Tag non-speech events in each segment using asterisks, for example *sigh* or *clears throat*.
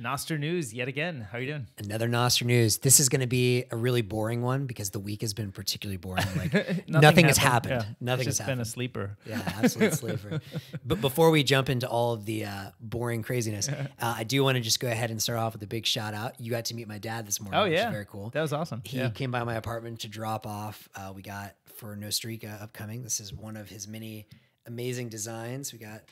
Nostr news yet again. How are you doing? Another Nostr news. This is going to be a really boring one because the week has been particularly boring. *laughs* Like Nothing nothing, has happened. Yeah. Nothing it's has just been a sleeper. Yeah, *laughs* absolute sleeper. But before we jump into all of the uh, boring craziness, *laughs* uh, I do want to just go ahead and start off with a big shout out. You got to meet my dad this morning. Oh which yeah, is very cool. That was awesome. He yeah. came by my apartment to drop off. Uh, we got for Nostrica upcoming. This is one of his many amazing designs. We got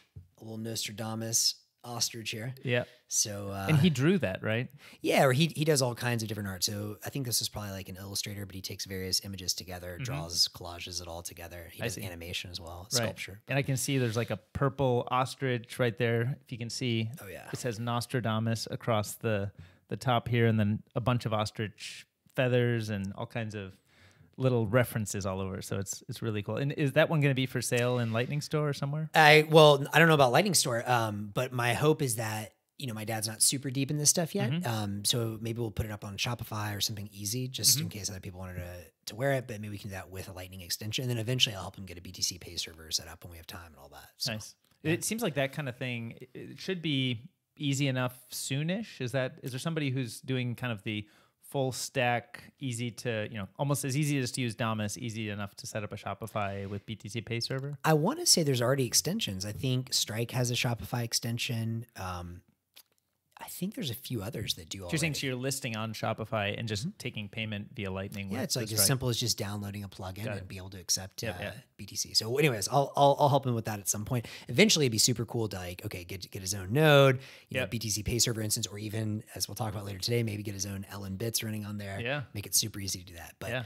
a little Nostradamus ostrich here. Yeah. So uh, And he drew that, right? yeah, or he he does all kinds of different art. So I think this is probably like an illustrator, but he takes various images together, draws collages it all together. He. I does see. animation as well, Right. sculpture. And I can see there's like a purple ostrich right there. If you can see, Oh, yeah. it says Nostradamus across the the top here, and then a bunch of ostrich feathers and all kinds of little references all over. So it's it's really cool. And is that one going to be for sale in Lightning Store or somewhere? I well, I don't know about Lightning Store, um, but my hope is that you know my dad's not super deep in this stuff yet. Mm-hmm. Um, so maybe we'll put it up on Shopify or something easy, just Mm-hmm. in case other people wanted to to wear it. But maybe we can do that with a Lightning extension, and then eventually I'll help him get a BTC Pay server set up when we have time and all that. So. Nice. It seems like that kind of thing. It should be easy enough soonish. Is that is there somebody who's doing kind of the full stack, easy to you know, almost as easy as to use Damus, easy enough to set up a Shopify with BTC Pay server? I want to say there's already extensions. I think Strike has a Shopify extension. Um, I think there's a few others that do all. So you're saying so you're listing on Shopify and just taking payment via Lightning. Yeah, it's like as simple as just downloading a plugin and be able to accept Yep, uh, yeah. BTC. So, anyways, I'll, I'll I'll help him with that at some point. Eventually, it'd be super cool to like okay, get get his own node, you Yep. know, BTC Pay server instance, or even as we'll talk about later today, maybe get his own LN bits running on there. Yeah. make it super easy to do that. But Yeah.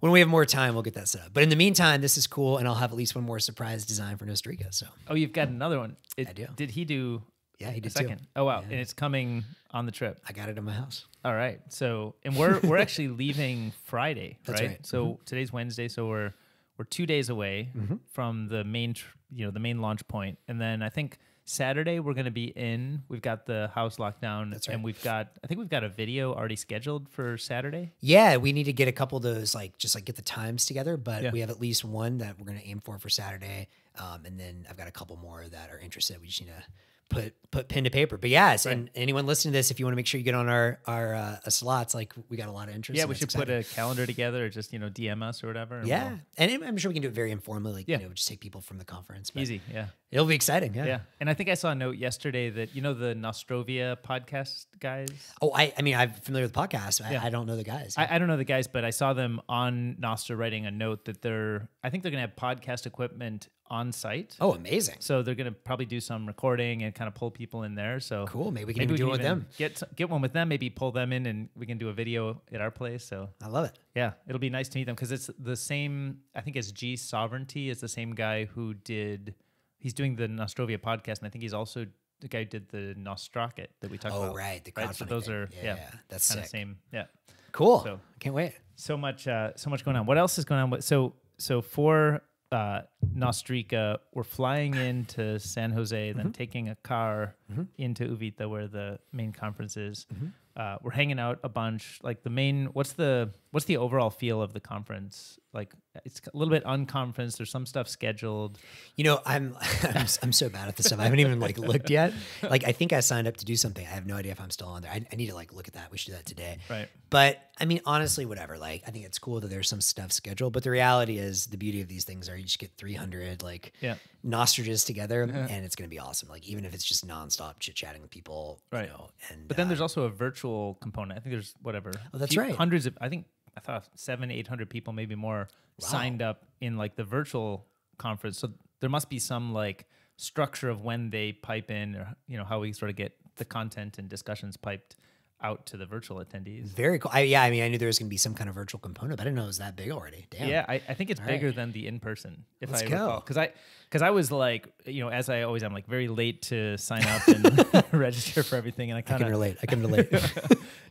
when we have more time, we'll get that set up. But in the meantime, this is cool, and I'll have at least one more surprise design for Nostrica. So Oh, you've got another one. It, I do. Did he do? Yeah, he did too. second. Oh wow, and it's coming on the trip. I got it in my house. All right. So, and we're we're actually leaving Friday, right? right. So today's Wednesday, so we're we're two days away Mm-hmm. from the main, tr- you know, the main launch point. and then I think Saturday we're going to be in. We've got the house locked down, That's and we've got I think we've got a video already scheduled for Saturday. Yeah, we need to get a couple of those, like just like get the times together. But Yeah. we have at least one that we're going to aim for for Saturday, um, and then I've got a couple more that are interested. We just need to put put pen to paper. But yes, and anyone listening to this, if you want to make sure you get on our our uh, slots, like we got a lot of interest. Yeah, we should put a calendar together, or just you know DM us or whatever. and Yeah, we'll- and I'm sure we can do it very informally. Like Yeah. you know, just take people from the conference. Easy. Yeah. It'll be exciting. Yeah. Yeah. And I think I saw a note yesterday that you know the Nostrovia podcast guys. Oh, I I mean I'm familiar with podcasts. I, Yeah. I don't know the guys. I, I don't know the guys, but I saw them on Nostr writing a note that they're. I think they're going to have podcast equipment on site. oh, amazing. So they're going to probably do some recording and kind of pull people in there. So Cool. Maybe we can even do it with them. Get get one with them. Maybe pull them in, and we can do a video at our place. So I love it. yeah, it'll be nice to meet them because it's the same. I think as G Sovereignty is the same guy who did. He's doing the Nostrovia podcast, and I think he's also the guy who did the Nostrocket that we talked Oh, about. right, the right. So those thing. are Yeah, yeah, yeah, that's kind of same. Yeah Cool. So- I Can't wait. so much uh so much going on what else is going on so so for uh nostrica we're flying into san jose Mm-hmm. then taking a car into uvita where the main conference is Mm-hmm. Uh, we're hanging out a bunch like the main what's the what's the overall feel of the conference like it's a little bit unconference there's some stuff scheduled You know, I'm *laughs* I'm, I'm so bad at this stuff. I haven't even like looked yet. *laughs* Like, I think I signed up to do something. I have no idea if I'm still on there. I, I need to like look at that. We should do that today. Right. But I mean, honestly, whatever. Like, I think it's cool that there's some stuff scheduled. But the reality is, the beauty of these things are you just get 300 like Yeah. nostriches together, and it's gonna be awesome. Like, even if it's just nonstop chit chatting with people, Right. You know, and but then uh, there's also a virtual component. I think there's whatever. Oh, that's few- right. hundreds of i think i thought seven eight hundred people maybe more signed up in like the virtual conference. So there must be some like structure of when they pipe in or you know how we sort of get the content and discussions piped out to the virtual attendees very cool. I, yeah, I mean, I knew there was gonna be some kind of virtual component, but I didn't know it was that big already. Damn. Yeah, I, I think it's All bigger right. than the in person. If Let's I go. recall, because I because I was like, you know, as I always am, like very late to sign up and *laughs* *laughs* register for everything, and I kind of relate. I can *laughs* relate.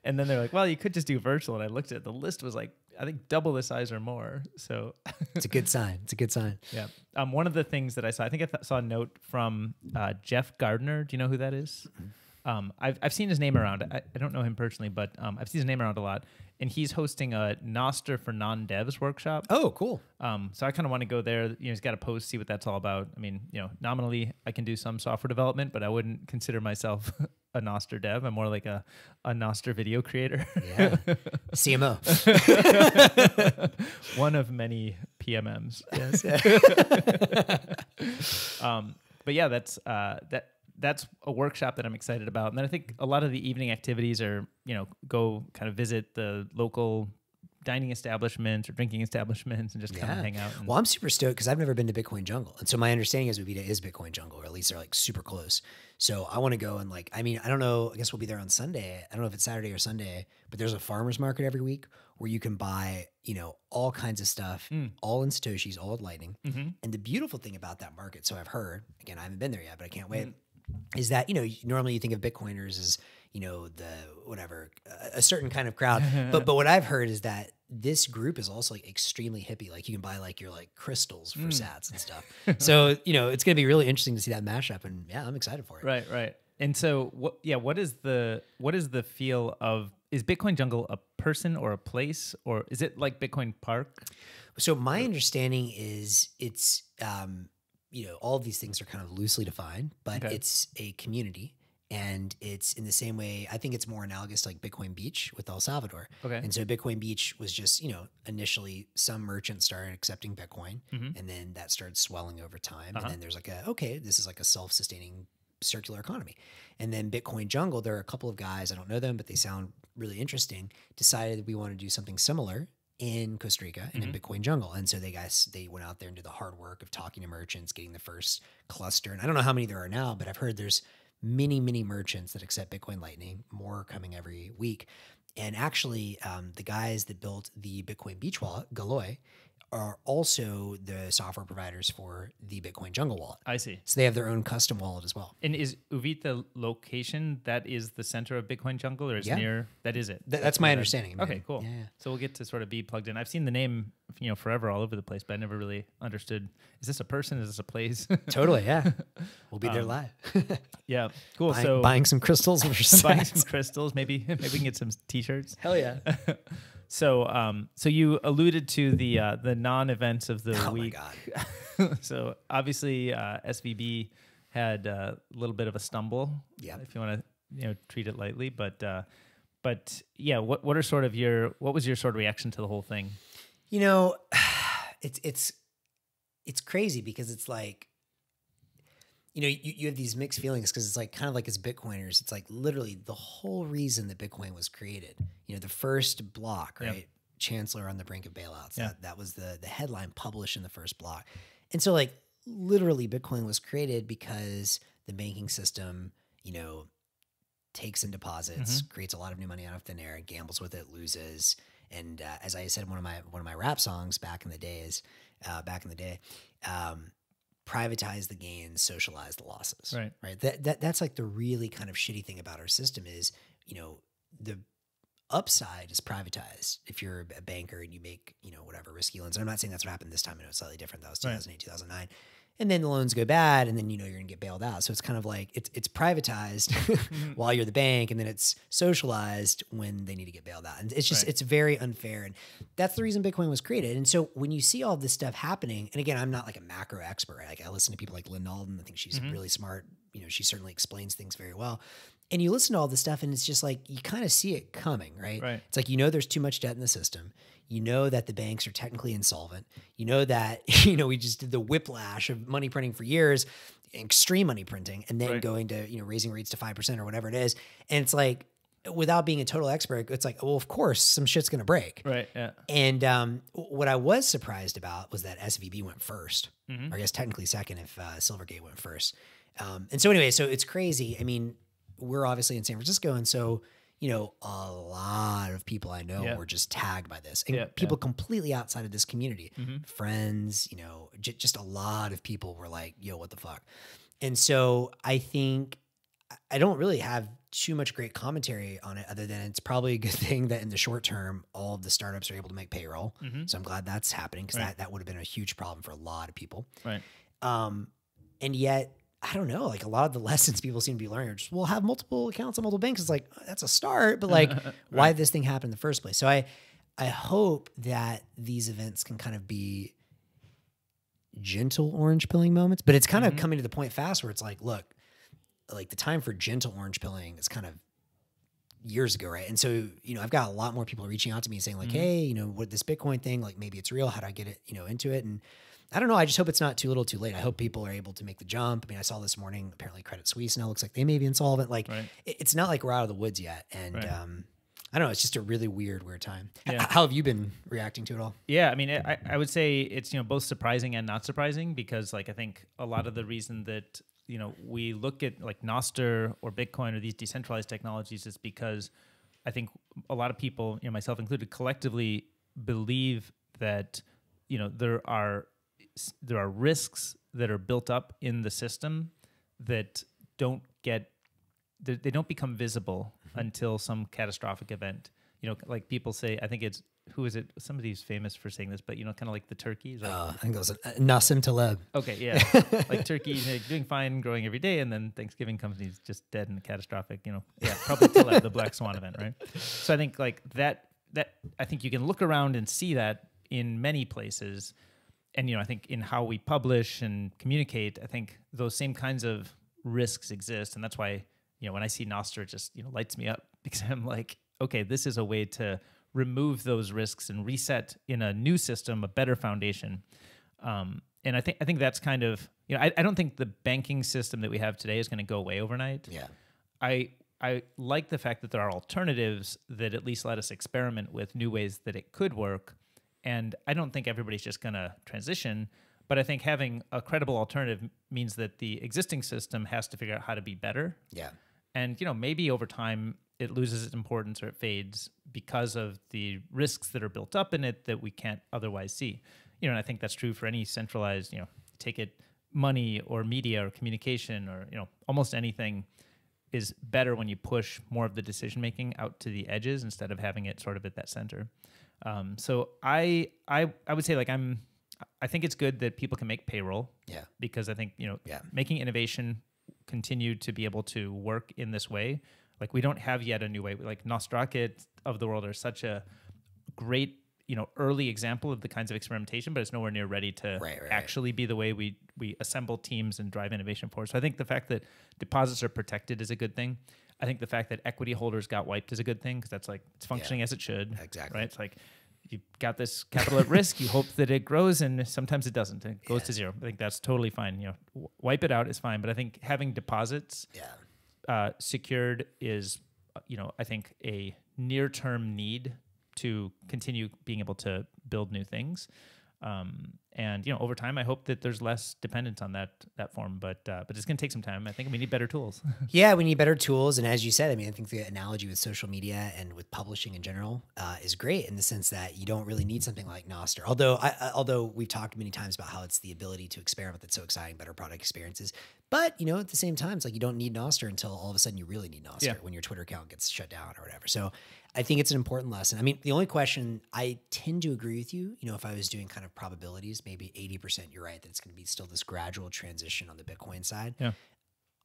and then they're like, well, you could just do virtual. And I looked at it, the list was like, I think double the size or more. So, it's a good sign. It's a good sign. yeah. Um, one of the things that I saw, I think I th- saw a note from uh, Jeff Gardner. Do you know who that is? Um, I've, I've seen his name around. I, I don't know him personally, but um, I've seen his name around a lot. And he's hosting a Nostr for non devs workshop. Oh, cool. Um, so I kind of want to go there. You know, he's got a post, see what that's all about. I mean, you know, nominally I can do some software development, but I wouldn't consider myself *laughs* a Nostr dev. I'm more like a a Nostr video creator. Yeah. *laughs* CMO. *laughs* One of many PMMs. Yes. um, but yeah, that's uh, that that's a workshop that I'm excited about. And then I think a lot of the evening activities are, you know, go kind of visit the local dining establishments or drinking establishments and just kind of hang out. And, Well, I'm super stoked because I've never been to Bitcoin Jungle, and so my understanding is Uvita is Bitcoin Jungle, or at least they're like super close. So I want to go and like, I mean, I don't know. I guess we'll be there on Sunday. I don't know if it's Saturday or Sunday, but there's a farmers market every week where you can buy, you know, all kinds of stuff, Mm. all in satoshis, all in Lightning. Mhm. And the beautiful thing about that market, so I've heard, again, I haven't been there yet, but I can't wait, Mm. Is that, you know, normally you think of Bitcoiners as, you know, the whatever, a- certain kind of crowd. but *laughs* but what I've heard is that this group is also like extremely hippie. Like you can buy like your like crystals for Mm. sats and stuff. *laughs* so, you know, it's gonna be really interesting to see that mashup. And yeah, I'm excited for it. Right, right. And so what yeah, what is the what is the feel of is Bitcoin Jungle a person or a place or is it like Bitcoin Park? So my understanding is it's um, you know, all of these things are kind of loosely defined, but Okay. it's a community and it's in the same way I think it's more analogous to like Bitcoin Beach with El Salvador. Okay. And so Bitcoin Beach was just, you know, initially some merchants started accepting Bitcoin Mhm. and then that started swelling over time. Uh-huh. And then there's like a, okay, this is like a self sustaining circular economy. And then Bitcoin Jungle, there are a couple of guys, I don't know them, but they sound really interesting, decided we want to do something similar in Costa Rica and in Bitcoin Jungle. And so they guys, they went out there and did the hard work of talking to merchants, getting the first cluster. And I don't know how many there are now, but I've heard there's many, many merchants that accept Bitcoin Lightning, more coming every week. And actually, um, the guys that built the Bitcoin Beach wallet, Galoy, are also the software providers for the Bitcoin Jungle wallet. I see. So they have their own custom wallet as well. And is Uvita location that is the center of Bitcoin Jungle or is Yeah. near that is it? Th- that's my where that- understanding. Okay, cool. Yeah, yeah. So we'll get to sort of be plugged in. I've seen the name, you know, forever all over the place, but I never really understood. Is this a person? Is this a place? *laughs* Totally, yeah. We'll be there Um, live. *laughs* yeah, cool. buying, so buying some crystals *laughs* buying some crystals, maybe maybe we can get some t-shirts. Hell yeah. So, um, so you alluded to the uh, the non-events of the *laughs* Oh my week. God. *laughs* so obviously, uh, SVB had uh, a little bit of a stumble. Yeah. if you want to, you know, treat it lightly, but uh, but yeah, what what are sort of your what was your sort of reaction to the whole thing? You know, *sighs* it's it's it's crazy because it's like you know, you, you have these mixed feelings because it's like kind of like as Bitcoiners, it's like literally the whole reason that Bitcoin was created. You know, the first block, right? Chancellor on the brink of bailouts. Yeah. That that was the the headline published in the first block. And so like literally Bitcoin was created because the banking system, you know, takes in deposits, creates a lot of new money out of thin air, gambles with it, loses. And uh, as I said one of my one of my rap songs back in the days, uh, back in the day, um, privatize the gains, socialize the losses. Right. Right. That, that that's like the really kind of shitty thing about our system is, you know, the upside is privatized if you're a banker and you make, you know, whatever risky loans. And I'm not saying that's what happened this time. I know it's slightly different. That was Right. 2008, 2009. And then the loans go bad and then you know you're gonna get bailed out. So it's kind of like it's it's privatized *laughs* while you're the bank and then it's socialized when they need to get bailed out. And it's just Right. it's very unfair. And that's the reason Bitcoin was created. And so when you see all this stuff happening, and again, I'm not like a macro expert, right? Like I listen to people like Lynn Alden. I think she's Mhm. really smart. You know, she certainly explains things very well. And you listen to all this stuff, and it's just like you kind of see it coming, right? Right. It's like you know there's too much debt in the system. You know that the banks are technically insolvent. You know that *laughs* you know we just did the whiplash of money printing for years, extreme money printing, and then Right. going to you know raising rates to five percent or whatever it is. And it's like without being a total expert, it's like well, of course some shit's gonna break. Right. Yeah. And um, what I was surprised about was that SVB went 1st Mhm. or I guess technically second if uh, Silvergate went first. Um, and so anyway, so it's crazy. I mean, we're obviously in San Francisco, and so you know, a lot of people I know Yeah. were just tagged by this, and Yeah, people completely outside of this community, Mhm. friends, you know, j- just a lot of people were like, "Yo, what the fuck?" And so I think I- don't really have too much great commentary on it, other than it's probably a good *laughs* thing that in the short term, all of the startups are able to make payroll. Mhm. So I'm glad that's happening because Right. that, that would have been a huge problem for a lot of people. Right. Um, and yet, I don't know, like a lot of the *laughs* lessons people seem to be learning are just, well, have multiple accounts on multiple banks. It's like, that's a start, but like, *laughs* why did this thing happen in the first place? So I, I hope that these events can kind of be gentle orange pilling moments, but it's kind Mhm. of coming to the point fast where it's like, look, like the time for gentle orange pilling is kind of years ago, right? And so, you know, I've got a lot more people reaching out to me saying like, Mm-hmm. "Hey, you know, what this Bitcoin thing, like maybe it's real. How do I get it, you know, into it?" And I don't know. I just hope it's not too little, too late. I hope people are able to make the jump. I mean, I saw this morning apparently Credit Suisse now looks like they may be insolvent. Like, Right. it's not like we're out of the woods yet. And Right. um, I don't know. It's just a really weird, weird time. Yeah. how have you been reacting to it all? Yeah, I mean, I, I would say it's you know both surprising and not surprising because like I think a lot of the reason that you know we look at like Nostr or Bitcoin or these decentralized technologies is because I think a lot of people, you know, myself included, collectively believe that you know there are there are risks that are built up in the system that don't get they, don't become visible until some catastrophic event. You know, like people say, I think it's who is it? Somebody's famous for saying this, but you know, kind of like the turkeys. Like, Uh, I think it was uh, Nassim Taleb. okay, yeah, *laughs* like turkeys you know, doing fine, growing every day, and then Thanksgiving comes and he's just dead and catastrophic. You know, yeah, probably till the black swan event, right? So I think like that. That I think you can look around and see that in many places, and you know, I think in how we publish and communicate, I think those same kinds of risks exist, and that's why you know when I see Nostr, it just you know lights me up *laughs* because I'm like, okay, this is a way to remove those risks and reset in a new system, a better foundation. Um, and I think I think that's kind of you know I, I don't think the banking system that we have today is going to go away overnight. Yeah. I I like the fact that there are alternatives that at least let us experiment with new ways that it could work. And I don't think everybody's just going to transition, but I think having a credible alternative means that the existing system has to figure out how to be better. Yeah. And you know, maybe over time it loses its importance or it fades because of the risks that are built up in it that we can't otherwise see. You know, and I think that's true for any centralized, you know, take it money or media or communication or, you know, almost anything is better when you push more of the decision making out to the edges instead of having it sort of at that center. Um, so I I I would say like I'm I think it's good that people can make payroll Yeah. because I think you know Yeah. making innovation continue to be able to work in this way. Like we don't have yet a new way. Like Nostrocket of the world are such a great you know early example of the kinds of experimentation, but it's nowhere near ready to Right, right, right. actually be the way we we assemble teams and drive innovation forward. So I think the fact that deposits are protected is a good thing. I think the fact that equity holders got wiped is a good thing because that's like it's functioning as it should. Exactly. Right. It's like you got this capital at risk. You hope that it grows, and sometimes it doesn't. It goes to zero. I think that's totally fine. You know, w- wipe it out is fine. But I think having deposits Yeah. uh, secured is, uh, you know, I think a near-term need to continue being able to build new things. Um, and you know, over time, I hope that there's less dependence on that that form. But uh, but it's going to take some time. I think we need better tools. *laughs* Yeah, we need better tools. And as you said, I mean, I think the analogy with social media and with publishing in general uh, is great in the sense that you don't really need something like Nostr. Although, I, although we've talked many times about how it's the ability to experiment that's so exciting, better product experiences. But you know, at the same time, it's like you don't need Nostr until all of a sudden you really need Nostr Yeah. when your Twitter account gets shut down or whatever. So, I think it's an important lesson. I mean, the only question I tend to agree with you. You know, if I was doing kind of probabilities, maybe eighty percent, you're right that it's going to be still this gradual transition on the Bitcoin side. Yeah.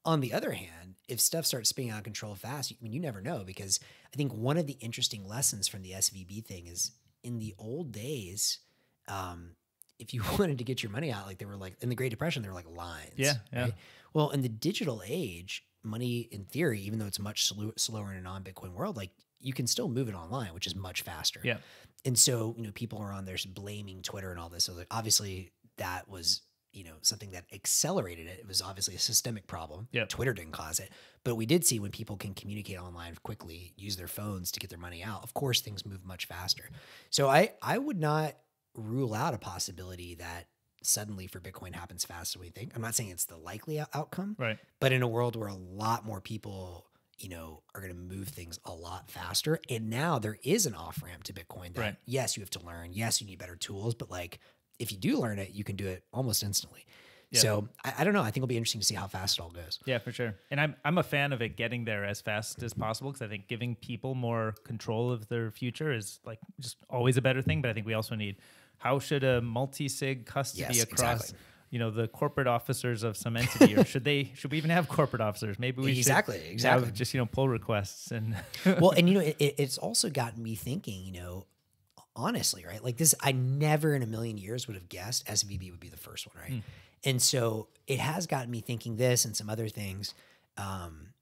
On the other hand, if stuff starts spinning out of control fast, I mean, you never know because I think one of the interesting lessons from the SVB thing is in the old days, um, if you *laughs* wanted to get your money out, like they were like in the Great Depression, they were like lines. Yeah, yeah. Well, in the digital age, money in theory, even though it's much slow, slower in a non-Bitcoin world, like you can still move it online, which is much faster. yeah. And so, you know, people are on there blaming Twitter and all this. So like, obviously that was, you know, something that accelerated it. It was obviously a systemic problem. Yep. Twitter didn't cause it. But we did see when people can communicate online quickly, use their phones to get their money out, of course things move much faster. So I I would not rule out a possibility that suddenly for Bitcoin happens faster than we think. I'm not saying it's the likely outcome, Right. but in a world where a lot more people you know are going to move things a lot faster and now there is an off ramp to bitcoin that Right. yes you have to learn yes you need better tools but like if you do learn it you can do it almost instantly Yeah. so I, I don't know i think it'll be interesting to see how fast it all goes Yeah, for sure. And I'm I'm a fan of it getting there as fast as possible because I think giving people more control of their future is like just always a better thing. But I think we also need how should a multi sig custody Yes, across exactly. You know the corporate officers of some entity, or *laughs* should they should we even have corporate officers? Maybe we Exactly, should exactly. have just you know pull requests and *laughs* well and you know it, it- it's also gotten me thinking you know honestly right like this i never in a million years would have guessed svb would be the first one right and so it has gotten me thinking this and some other things um,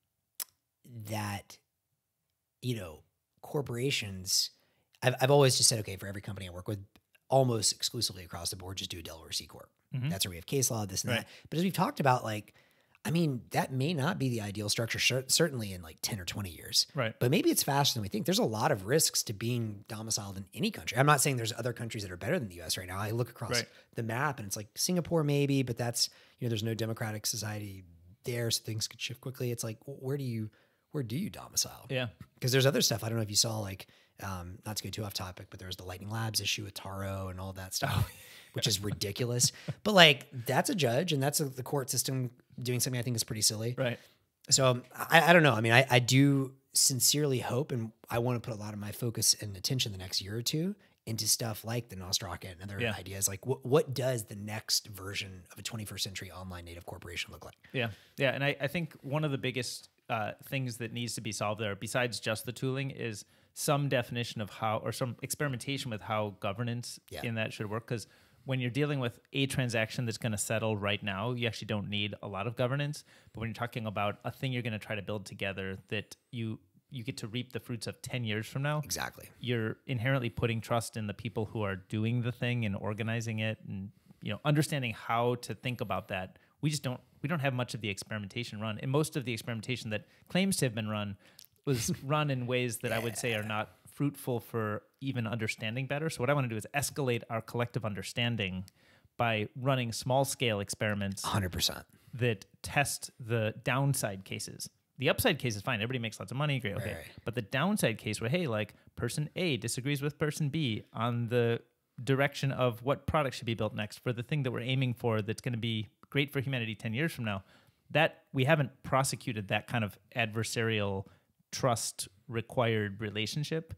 that you know corporations. I've I've always just said, okay, for every company I work with, almost exclusively across the board, just do a Delaware C corp. Mhm. That's where we have case law, this and Right. that. But as we've talked about, like, I mean, that may not be the ideal structure, cer- certainly in like ten or twenty years. Right. But maybe it's faster than we think. There's a lot of risks to being domiciled in any country. I'm not saying there's other countries that are better than the US right now. I look across Right. the map and it's like Singapore, maybe, but that's, you know, there's no democratic society there. So things could shift quickly. It's like, where do you, where do you domicile? Yeah. Because there's other stuff. I don't know if you saw, like, um, not to go too off topic, but there was the Lightning Labs issue with Taro and all that stuff, which is ridiculous. But like, that's a judge and that's a, the court system doing something I think is pretty silly. Right. So um, I, I don't know. I mean, I, I do sincerely hope, and I want to put a lot of my focus and attention the next year or two into stuff like the Nostrocket and other Yeah. ideas. Like, what what does the next version of a 21st century online native corporation look like? Yeah, yeah, and I, I think one of the biggest uh, things that needs to be solved there, besides just the tooling, is some definition of how or some experimentation with how governance Yeah. in that should work. Because when you're dealing with a transaction that's going to settle right now, you actually don't need a lot of governance. But when you're talking about a thing you're going to try to build together that you you get to reap the fruits of 10 years from now Exactly. you're inherently putting trust in the people who are doing the thing and organizing it and you know understanding how to think about that we just don't we don't have much of the experimentation run and most of the experimentation that claims to have been run was *laughs* run in ways that i would say are not fruitful for even understanding better so what i want to do is escalate our collective understanding by running small scale experiments 100%. that test the downside cases. The upside case is fine. Everybody makes lots of money. Great. Okay. right. But the downside case where, hey, like person A disagrees with person B on the direction of what product should be built next for the thing that we're aiming for that's going to be great for humanity 10 years from now. That we haven't prosecuted that kind of adversarial trust required relationship.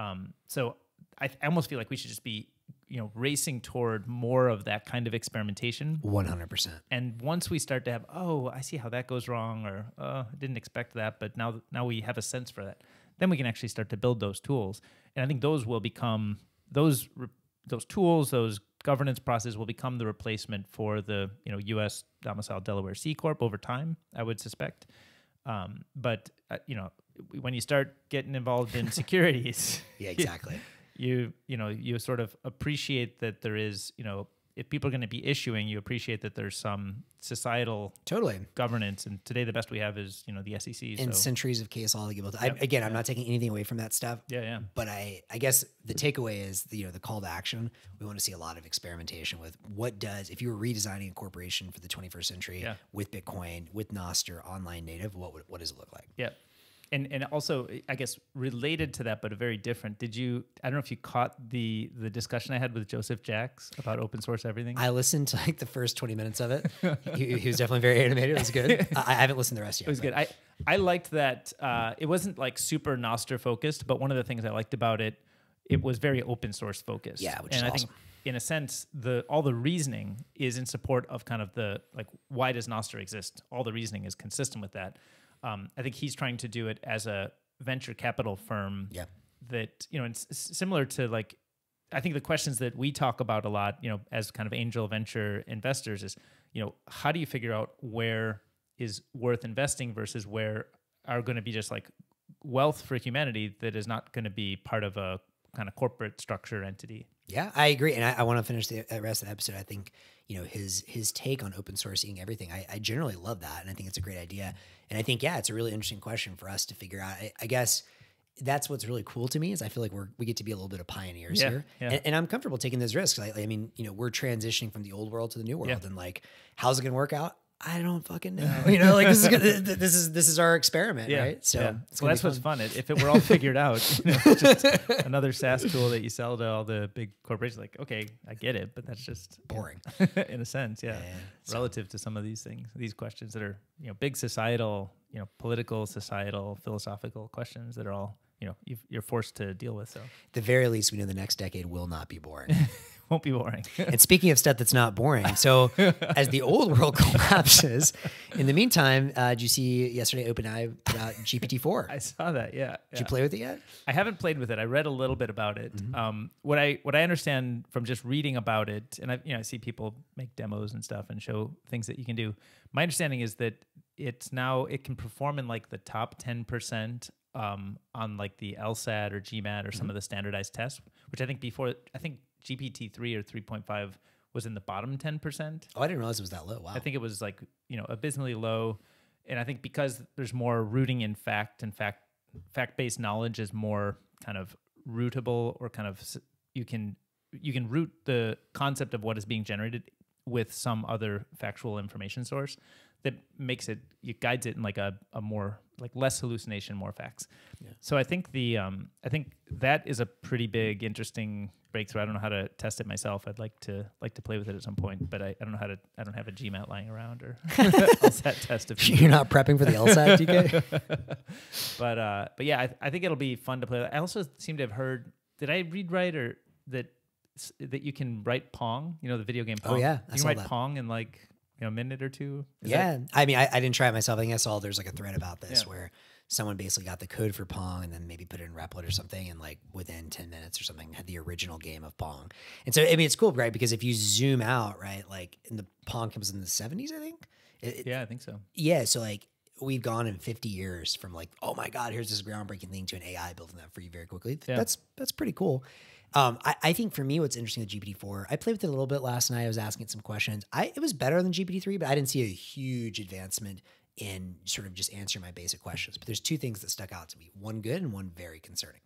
Um, so I, I almost feel like we should just be, you know, racing toward more of that kind of experimentation. 100%. and once we start to have oh i see how that goes wrong or uh, i didn't expect that but now now we have a sense for that then we can actually start to build those tools. And i think those will become those re- those tools those governance processes will become the replacement for the you know us domicile delaware c corp over time i would suspect. Um, but uh, you know when you start getting involved in securities *laughs* Yeah, exactly. *laughs* you you know you sort of appreciate that there is you know if people are going to be issuing you appreciate that there's some societal totally. governance and today the best we have is you know the sec And so centuries of case law built. I, Yep. again, I'm not taking anything away from that stuff. yeah yeah but I, I guess the takeaway is the, you know the call to action. We want to see a lot of experimentation with what does if you were redesigning a corporation for the 21st century Yeah. with Bitcoin, with Nostr, online native, what would, what does it look like? yeah and and also i guess related to that but a very different did you i don't know if you caught the the discussion i had with joseph jacks about open source everything I listened to like the first 20 minutes of it. he, he was definitely very animated. It was good. *laughs* I, I haven't listened to the rest yet. It was but- good. I I liked that. Uh, it wasn't like super Nostr focused, but one of the things I liked about it, it was very open source focused. Yeah, which and is I think in a sense, the all the reasoning is in support of kind of the like why does Nostr exist? All the reasoning is consistent with that. Um, I think he's trying to do it as a venture capital firm. Yeah. That you know, it's similar to like I think the questions that we talk about a lot, you know, as kind of angel venture investors is, you know, how do you figure out where is worth investing versus where are going to be just like wealth for humanity that is not going to be part of a kind of corporate structure entity. Yeah, I agree, and I, I want to finish the uh, rest of the episode. I think you know his his take on open sourcing everything. I, I generally love that, and I think it's a great idea. And I think yeah, it's a really interesting question for us to figure out. I, I guess that's what's really cool to me is I feel like we're we get to be a little bit of pioneers Yeah, here, yeah. And, and I'm comfortable taking those risks. I, I mean, you know, we're transitioning from the old world to the new world, Yeah. and like, how's it gonna work out? I don't fucking know. *laughs* You know, like this is gonna, *laughs* this is this is our experiment, right? So yeah. well, that's what's fun. If it were all figured out, you know, just *laughs* another SaaS tool that you sell to all the big corporations. Like, okay, I get it, but that's just boring. in a sense, yeah. Yeah, so- Relative to some of these things, these questions that are you know big societal, you know, political, societal, philosophical questions that are all you know you've, you're forced to deal with. So At the very least, we know the next decade will not be boring. Won't be boring. and speaking of stuff that's not boring, so *laughs* as the old world *laughs* collapses, in the meantime, uh, did you see yesterday OpenAI put out GPT-4? *laughs* I saw that. Yeah. Did you play with it yet? I haven't played with it. I read a little bit about it. Um, what I what I understand from just reading about it, and I you know I see people make demos and stuff and show things that you can do. My understanding is that it's now it can perform in like the top ten percent um, on like the LSAT or GMAT or some of the standardized tests, which I think before I think GPT three or three point five was in the bottom ten percent. Oh, I didn't realize it was that low. Wow. I think it was like you know abysmally low, and I think because there's more rooting in fact and fact fact based knowledge is more kind of rootable or kind of you can you can root the concept of what is being generated with some other factual information source that makes it it guides it in like a, a more like less hallucination more facts so i think the um i think that is a pretty big interesting breakthrough i don't know how to test it myself i'd like to like to play with it at some point but i, I don't know how to i don't have a gmat lying around or *laughs* *laughs* lsat test if you You're not prepping for the LSAT, *laughs* DK? but uh but yeah I, I think it'll be fun to play i also seem to have heard did i read right or that that you can write pong you know the video game Oh, pong yeah, I you can write that. pong in like you know a minute or two Is that- yeah. I mean, I, I didn't try it myself. I think I saw there's like a thread about this Yeah. where someone basically got the code for Pong and then maybe put it in Replit or something, and like within 10 minutes or something had the original game of Pong. And so, I mean, it's cool, right? Because if you zoom out, right, like in the Pong comes in the 70s, I think. It- yeah i think so yeah so like we've gone in 50 years from like oh my god here's this groundbreaking thing to an ai building that for you very quickly Yeah. that's that's pretty cool um, I, I think for me what's interesting with gpt-4 i played with it a little bit last night i was asking it some questions i it was better than gpt-3 but i didn't see a huge advancement in sort of just answer my basic questions but there's two things that stuck out to me one good and one very concerning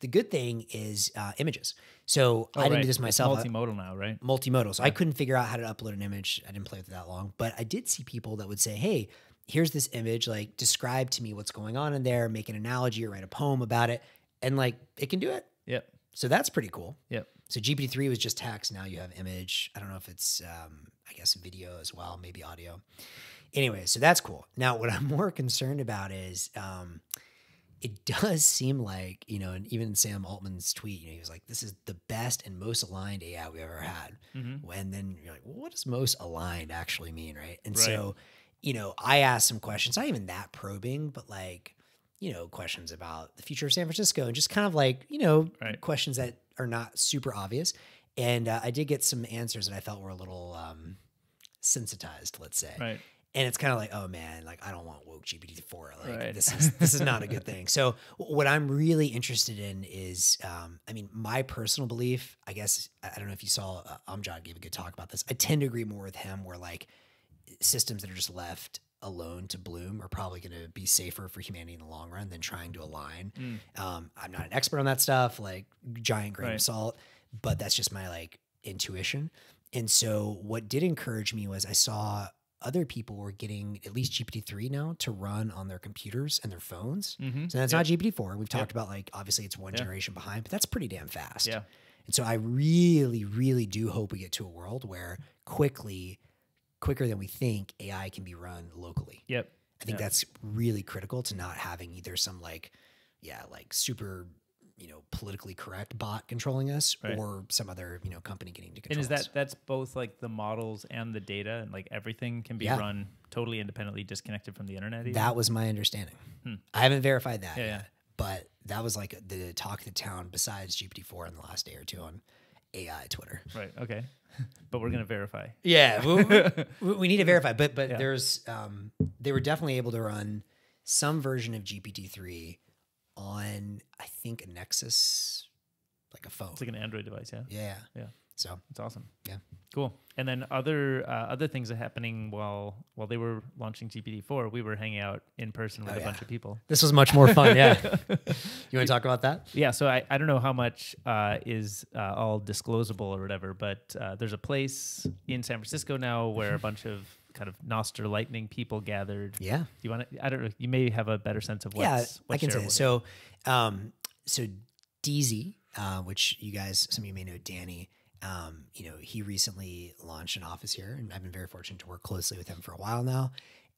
the good thing is uh, images so Oh, i didn't right. do this It's myself I- multimodal now right multimodal. So I couldn't figure out how to upload an image. I didn't play with it that long, but I did see people that would say, "Hey, here's this image. Like, describe to me what's going on in there. Make an analogy or write a poem about it." And like, it can do it. yep So that's pretty cool. yep So GPT three was just text. Now you have image. I don't know if it's, um, I guess, video as well, maybe audio. Anyway, so that's cool. Now, what I'm *laughs* more concerned about is. Um, it does seem like, you know, and even Sam Altman's tweet, you know, he was like, this is the best and most aligned AI we've ever had. Mm-hmm. And then you're like, well, what does most aligned actually mean? Right. And Right. so, you know, I asked some questions, not even that probing, but like, you know, questions about the future of San Francisco and just kind of like, you know, Right. questions that are not super obvious. And uh, I did get some answers that I felt were a little um, sensitized, let's say right and it's kind of like, oh man, like I don't want woke GPT four. Like Right. this is this is not a good *laughs* thing. So what I'm really interested in is, um, I mean, my personal belief. I guess I don't know if you saw uh, Amjad gave a good talk about this. I tend to agree more with him. Where like systems that are just left alone to bloom are probably going to be safer for humanity in the long run than trying to align. Um, I'm not an expert on that stuff, like giant grain Right. of salt, but that's just my like intuition. And so what did encourage me was I saw other people were getting at least GPT-3 now to run on their computers and their phones. mm-hmm. So that's Yep. not GPT-4. We've talked Yep. about like obviously it's one Yeah. generation behind, but that's pretty damn fast. yeah And so I really, really do hope we get to a world where quickly, quicker than we think, AI can be run locally. yep I think that's really critical to not having either some like, yeah, like super, you know, politically correct bot controlling us Right. or some other, you know, company getting to control and is us. that that's both like the models and the data and like everything can be Yeah. run totally independently disconnected from the internet even? That was my understanding. Hmm. I haven't verified that Yeah, yet, yeah. but that was like the talk of the town besides GPT-4 in the last day or two on AI Twitter. right okay *laughs* but we're gonna verify Yeah, we, *laughs* we- we need to verify, but but Yeah. there's um, they were definitely able to run some version of GPT three on I think a Nexus, like a phone. it's like an android device yeah yeah, Yeah. So It's awesome. Yeah. Cool. And then other uh, other things are happening while while they were launching GPT four. We were hanging out in person with Oh, a yeah. bunch of people. this was much more fun. Yeah, *laughs* you want to talk about that? Yeah. So I, I don't know how much uh, is uh, all disclosable or whatever, but uh, there's a place in San Francisco now where a bunch of kind of Nostr Lightning people gathered. Yeah. Do you want to? I don't know. You may have a better sense of what's. yeah, I can say it. So, um, so Deezy, uh, which you guys, some of you may know, Danny. Um, you know, he recently launched an office here, and I've been very fortunate to work closely with him for a while now.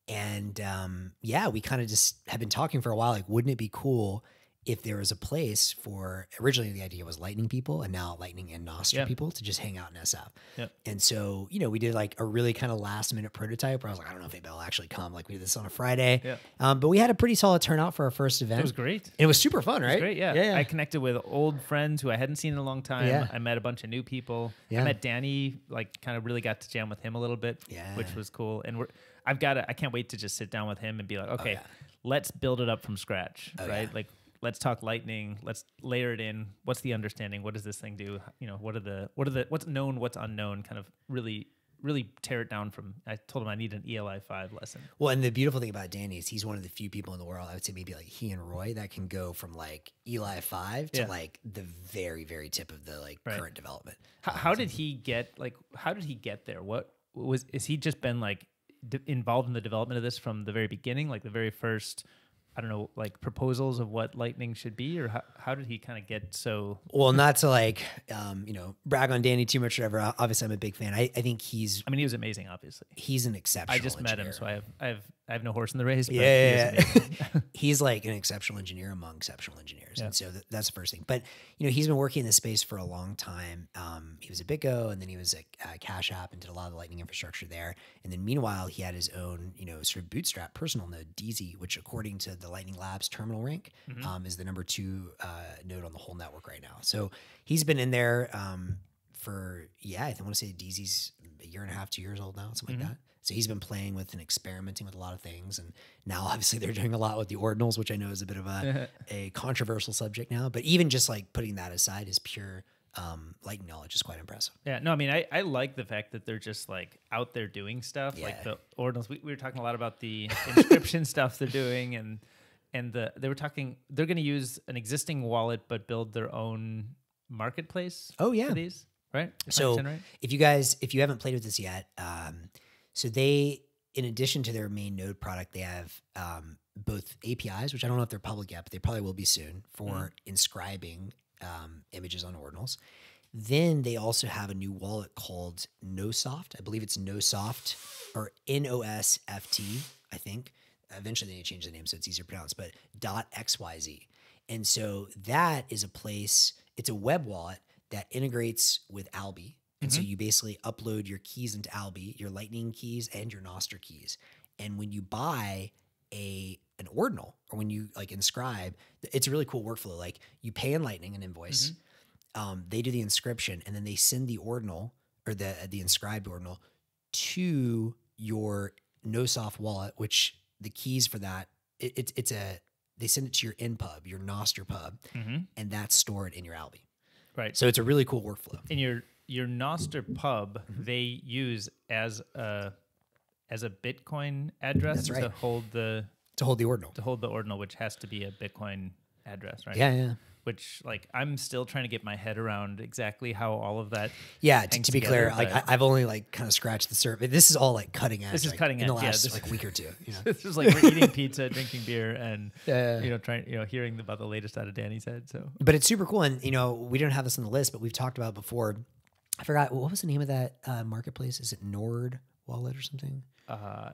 And um, yeah, we kind of just have been talking for a while. Like, wouldn't it be cool if there was a place for originally the idea was lightning people and now lightning and Nostr Yeah. people to just hang out in SF. Yep. And so, you know, we did like a really kind of last minute prototype where I was like, I don't know if anybody will actually come. Like we did this on a Friday. Yeah. Um, but we had a pretty solid turnout for our first event. It was great. And it was super fun, right? Great, yeah. Yeah. I connected with old friends who I hadn't seen in a long time. Yeah. I met a bunch of new people. Yeah. I met Danny, like kind of really got to jam with him a little bit, Yeah. which was cool. And we're I've got to I can't wait to just sit down with him and be like, okay, yeah. let's build it up from scratch, Oh, right? yeah. Like let's talk lightning, let's layer it in. What's the understanding? What does this thing do? You know, what are the what are the what's known, what's unknown, kind of really really tear it down from I told him I need an ELI 5 lesson. Well, and the beautiful thing about Danny is he's one of the few people in the world, I would say maybe like he and Roy, that can go from like ELI 5 to Yeah. like the very, very tip of the like Right. current development. Um, how, how did he get like? How did he get there? What was? Is he just been like d- involved in the development of this from the very beginning, like the very first? I don't know, like proposals of what Lightning should be, or how, how did he kind of get so? Well, not to like, um, you know, brag on Danny too much or whatever. Obviously, I'm a big fan. I, I think he's I mean, he was amazing, obviously. he's an exceptional I just met him, so I have I have I have no horse in the race. But Yeah, he yeah, yeah. amazing. *laughs* *laughs* he's like an exceptional engineer among exceptional engineers, Yeah. and so th- that's the first thing. But you know, he's been working in this space for a long time. Um, he was at Bitgo, and then he was at uh, Cash App, and did a lot of the Lightning infrastructure there. And then meanwhile, he had his own, you know, sort of bootstrap personal node, Deezy, which according to the Lightning Labs terminal rank, Mm-hmm. um, is the number two uh, node on the whole network right now. So he's been in there um, for yeah, I want to say Deezy's a year and a half, two years old now, something Mm-hmm. like that. So he's been playing with and experimenting with a lot of things, and now obviously they're doing a lot with the ordinals, which I know is a bit of a *laughs* a controversial subject now. But even just like putting that aside, his pure um, lightning knowledge is quite impressive. Yeah, no, I mean, I, I like the fact that they're just like out there doing stuff, like the ordinals. We, we were talking a lot about the *laughs* inscription stuff they're doing, and and the they were talking they're going to use an existing wallet but build their own marketplace. Oh, yeah. for these right. If So right? if you guys, if you haven't played with this yet, um, so they, in addition to their main node product, they have um, both APIs, which I don't know if they're public yet, but they probably will be soon for Mm-hmm. inscribing um, images on ordinals. Then they also have a new wallet called NoSoft. I believe it's NoSoft or N O S F T. I think eventually they need to change the name so it's easier to pronounce, but dot XYZ. And so that is a place, it's a web wallet that integrates with Alby. And so you basically upload your keys into Alby, your Lightning keys and your Nostr keys. And when you buy a an ordinal or when you like inscribe, it's a really cool workflow. Like you pay in Lightning an invoice, um, they do the inscription, and then they send the ordinal or the the inscribed ordinal to your NoSoft wallet, which the keys for that it, it's it's a they send it to your NPub, your Nostr pub, Mm-hmm. and that's stored in your Alby. Right. So it's a really cool workflow. in your your Nostr pub, Mm-hmm. they use as a as a Bitcoin address That's to right. hold the To hold the ordinal. to hold the ordinal, which has to be a Bitcoin address, right? Yeah, yeah. Which like I'm still trying to get my head around exactly how all of that. Yeah, to, to be clear, like I, I've only like kind of scratched the surface. This is all like cutting edge. This is like, cutting in the edge, yeah, last this- like week or two. You *laughs* know? It's just like we're eating pizza, drinking beer, and *laughs* Yeah. you know, trying you know, hearing about the latest out of Danny's head. So but it's super cool, and you know we don't have this on the list, but we've talked about it before. I forgot what was the name of that uh, marketplace. Is it Nord Wallet or something? uh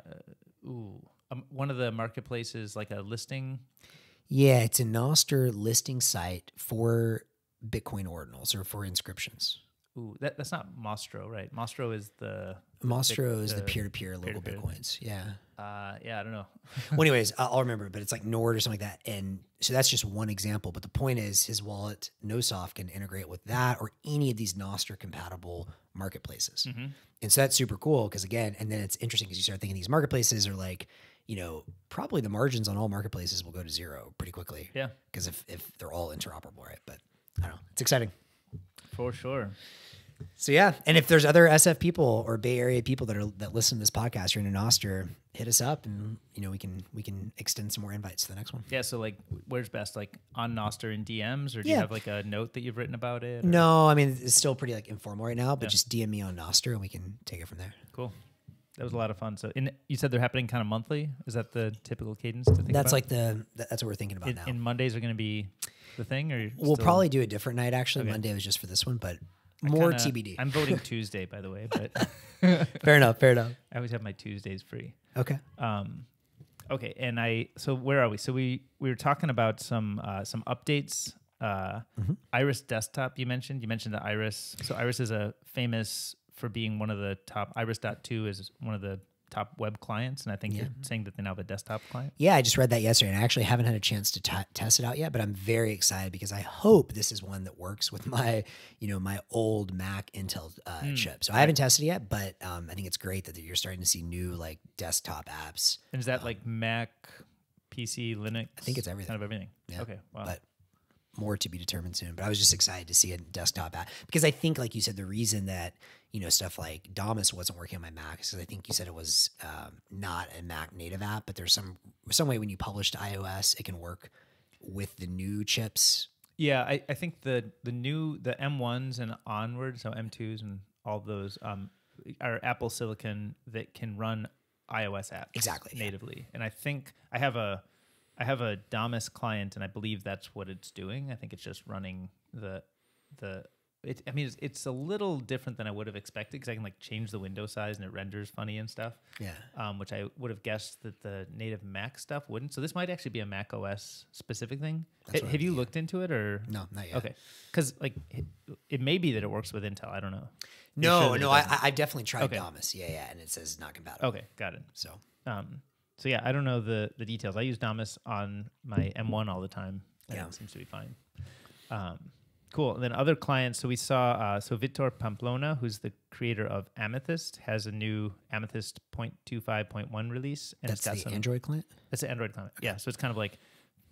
ooh. Um, one of the marketplaces, like a listing. Yeah, it's a Nostr listing site for Bitcoin ordinals or for inscriptions. Ooh, that, that's not Mostro, right? Mostro is the Mostro is the the peer-to-peer local peer-to-peer. bitcoins. Yeah. uh yeah, I don't know. *laughs* well, anyways, I'll I'll remember, it, but it's like Nord or something like that. And so that's just one example. But the point is, his wallet, NoSoft, can integrate with that or any of these Nostr compatible marketplaces. Mm-hmm. And so that's super cool because, again, and then it's interesting because you start thinking these marketplaces are like, you know, probably the margins on all marketplaces will go to zero pretty quickly. Yeah. Because if, if they're all interoperable, right? But I don't know. It's exciting. For sure. So yeah, and if there's other SF people or Bay Area people that are that listen to this podcast, you're in a Nostr, hit us up, and you know we can we can extend some more invites to the next one. Yeah, so like where's best? Like on Nostr in DMs or do Yeah. you have like a note that you've written about it? or- No, I mean it's still pretty like informal right now, but Yeah. just DM me on Nostr and we can take it from there. Cool. That was a lot of fun. So in, you said they're happening kind of monthly. Is that the typical cadence to think That's about? like the that's what we're thinking about in, now. in Mondays are going to be the thing or we'll still- probably do a different night. Actually, Okay. Monday was just for this one, but I more kinda- TBD. I'm voting Tuesday, by the way, but *laughs* fair enough. Fair enough. I always have my Tuesdays free. Okay. Um, Okay, and I so where are we? So we we were talking about some uh, some updates. Uh, Mm-hmm. Iris Desktop. You mentioned. You mentioned the Iris. So Iris is a famous for being one of the top. Iris.to is one of the top web clients, and I think you're saying that they now have a desktop client. Yeah, I just read that yesterday, and I actually haven't had a chance to t- test it out yet. But I'm very excited because I hope this is one that works with *laughs* my, you know, my old Mac Intel uh, Hmm. chip. So I haven't tested it yet, but um, I think it's great that you're starting to see new like desktop apps. And is that like Mac, PC, Linux? I Um, think it's everything. Kind of everything. Yeah. Okay. Wow. But more to be determined soon. But I was just excited to see a desktop app because I think, like you said, the reason that you know stuff like Damus wasn't working on my Mac is I think you said it was um, not a Mac native app, but there's some some way when you publish to iOS, it can work with the new chips. Yeah, I, I think the the new the M1s and onward, so M2s and all those um, are Apple Silicon that can run iOS apps Exactly, yeah. natively. And I think I have a I have a Damus client, and I believe that's what it's doing. I think it's just running the the. It, I mean, it's, it's a little different than I would have expected because I can like change the window size and it renders funny and stuff. Yeah. um, which I would have guessed that the native Mac stuff wouldn't. So this might actually be a Mac OS specific thing. Have you looked into it or No, not yet. Okay, because like it, it may be that it works with Intel. I don't know. No, sure no, I? I- definitely tried Okay. Damus. Yeah, yeah, and it says not compatible. okay, got it. So Um, so yeah, I don't know the the details. I use Damus on my M1 all the time. And Yeah. it seems to be fine. Um, cool. And then other clients. So we saw uh, so Vitor Pamplona, who's the creator of Amethyst, has a new Amethyst 0.25.1 release, and that's it's got the some Android client. That's an Android client. Yeah, so it's kind of like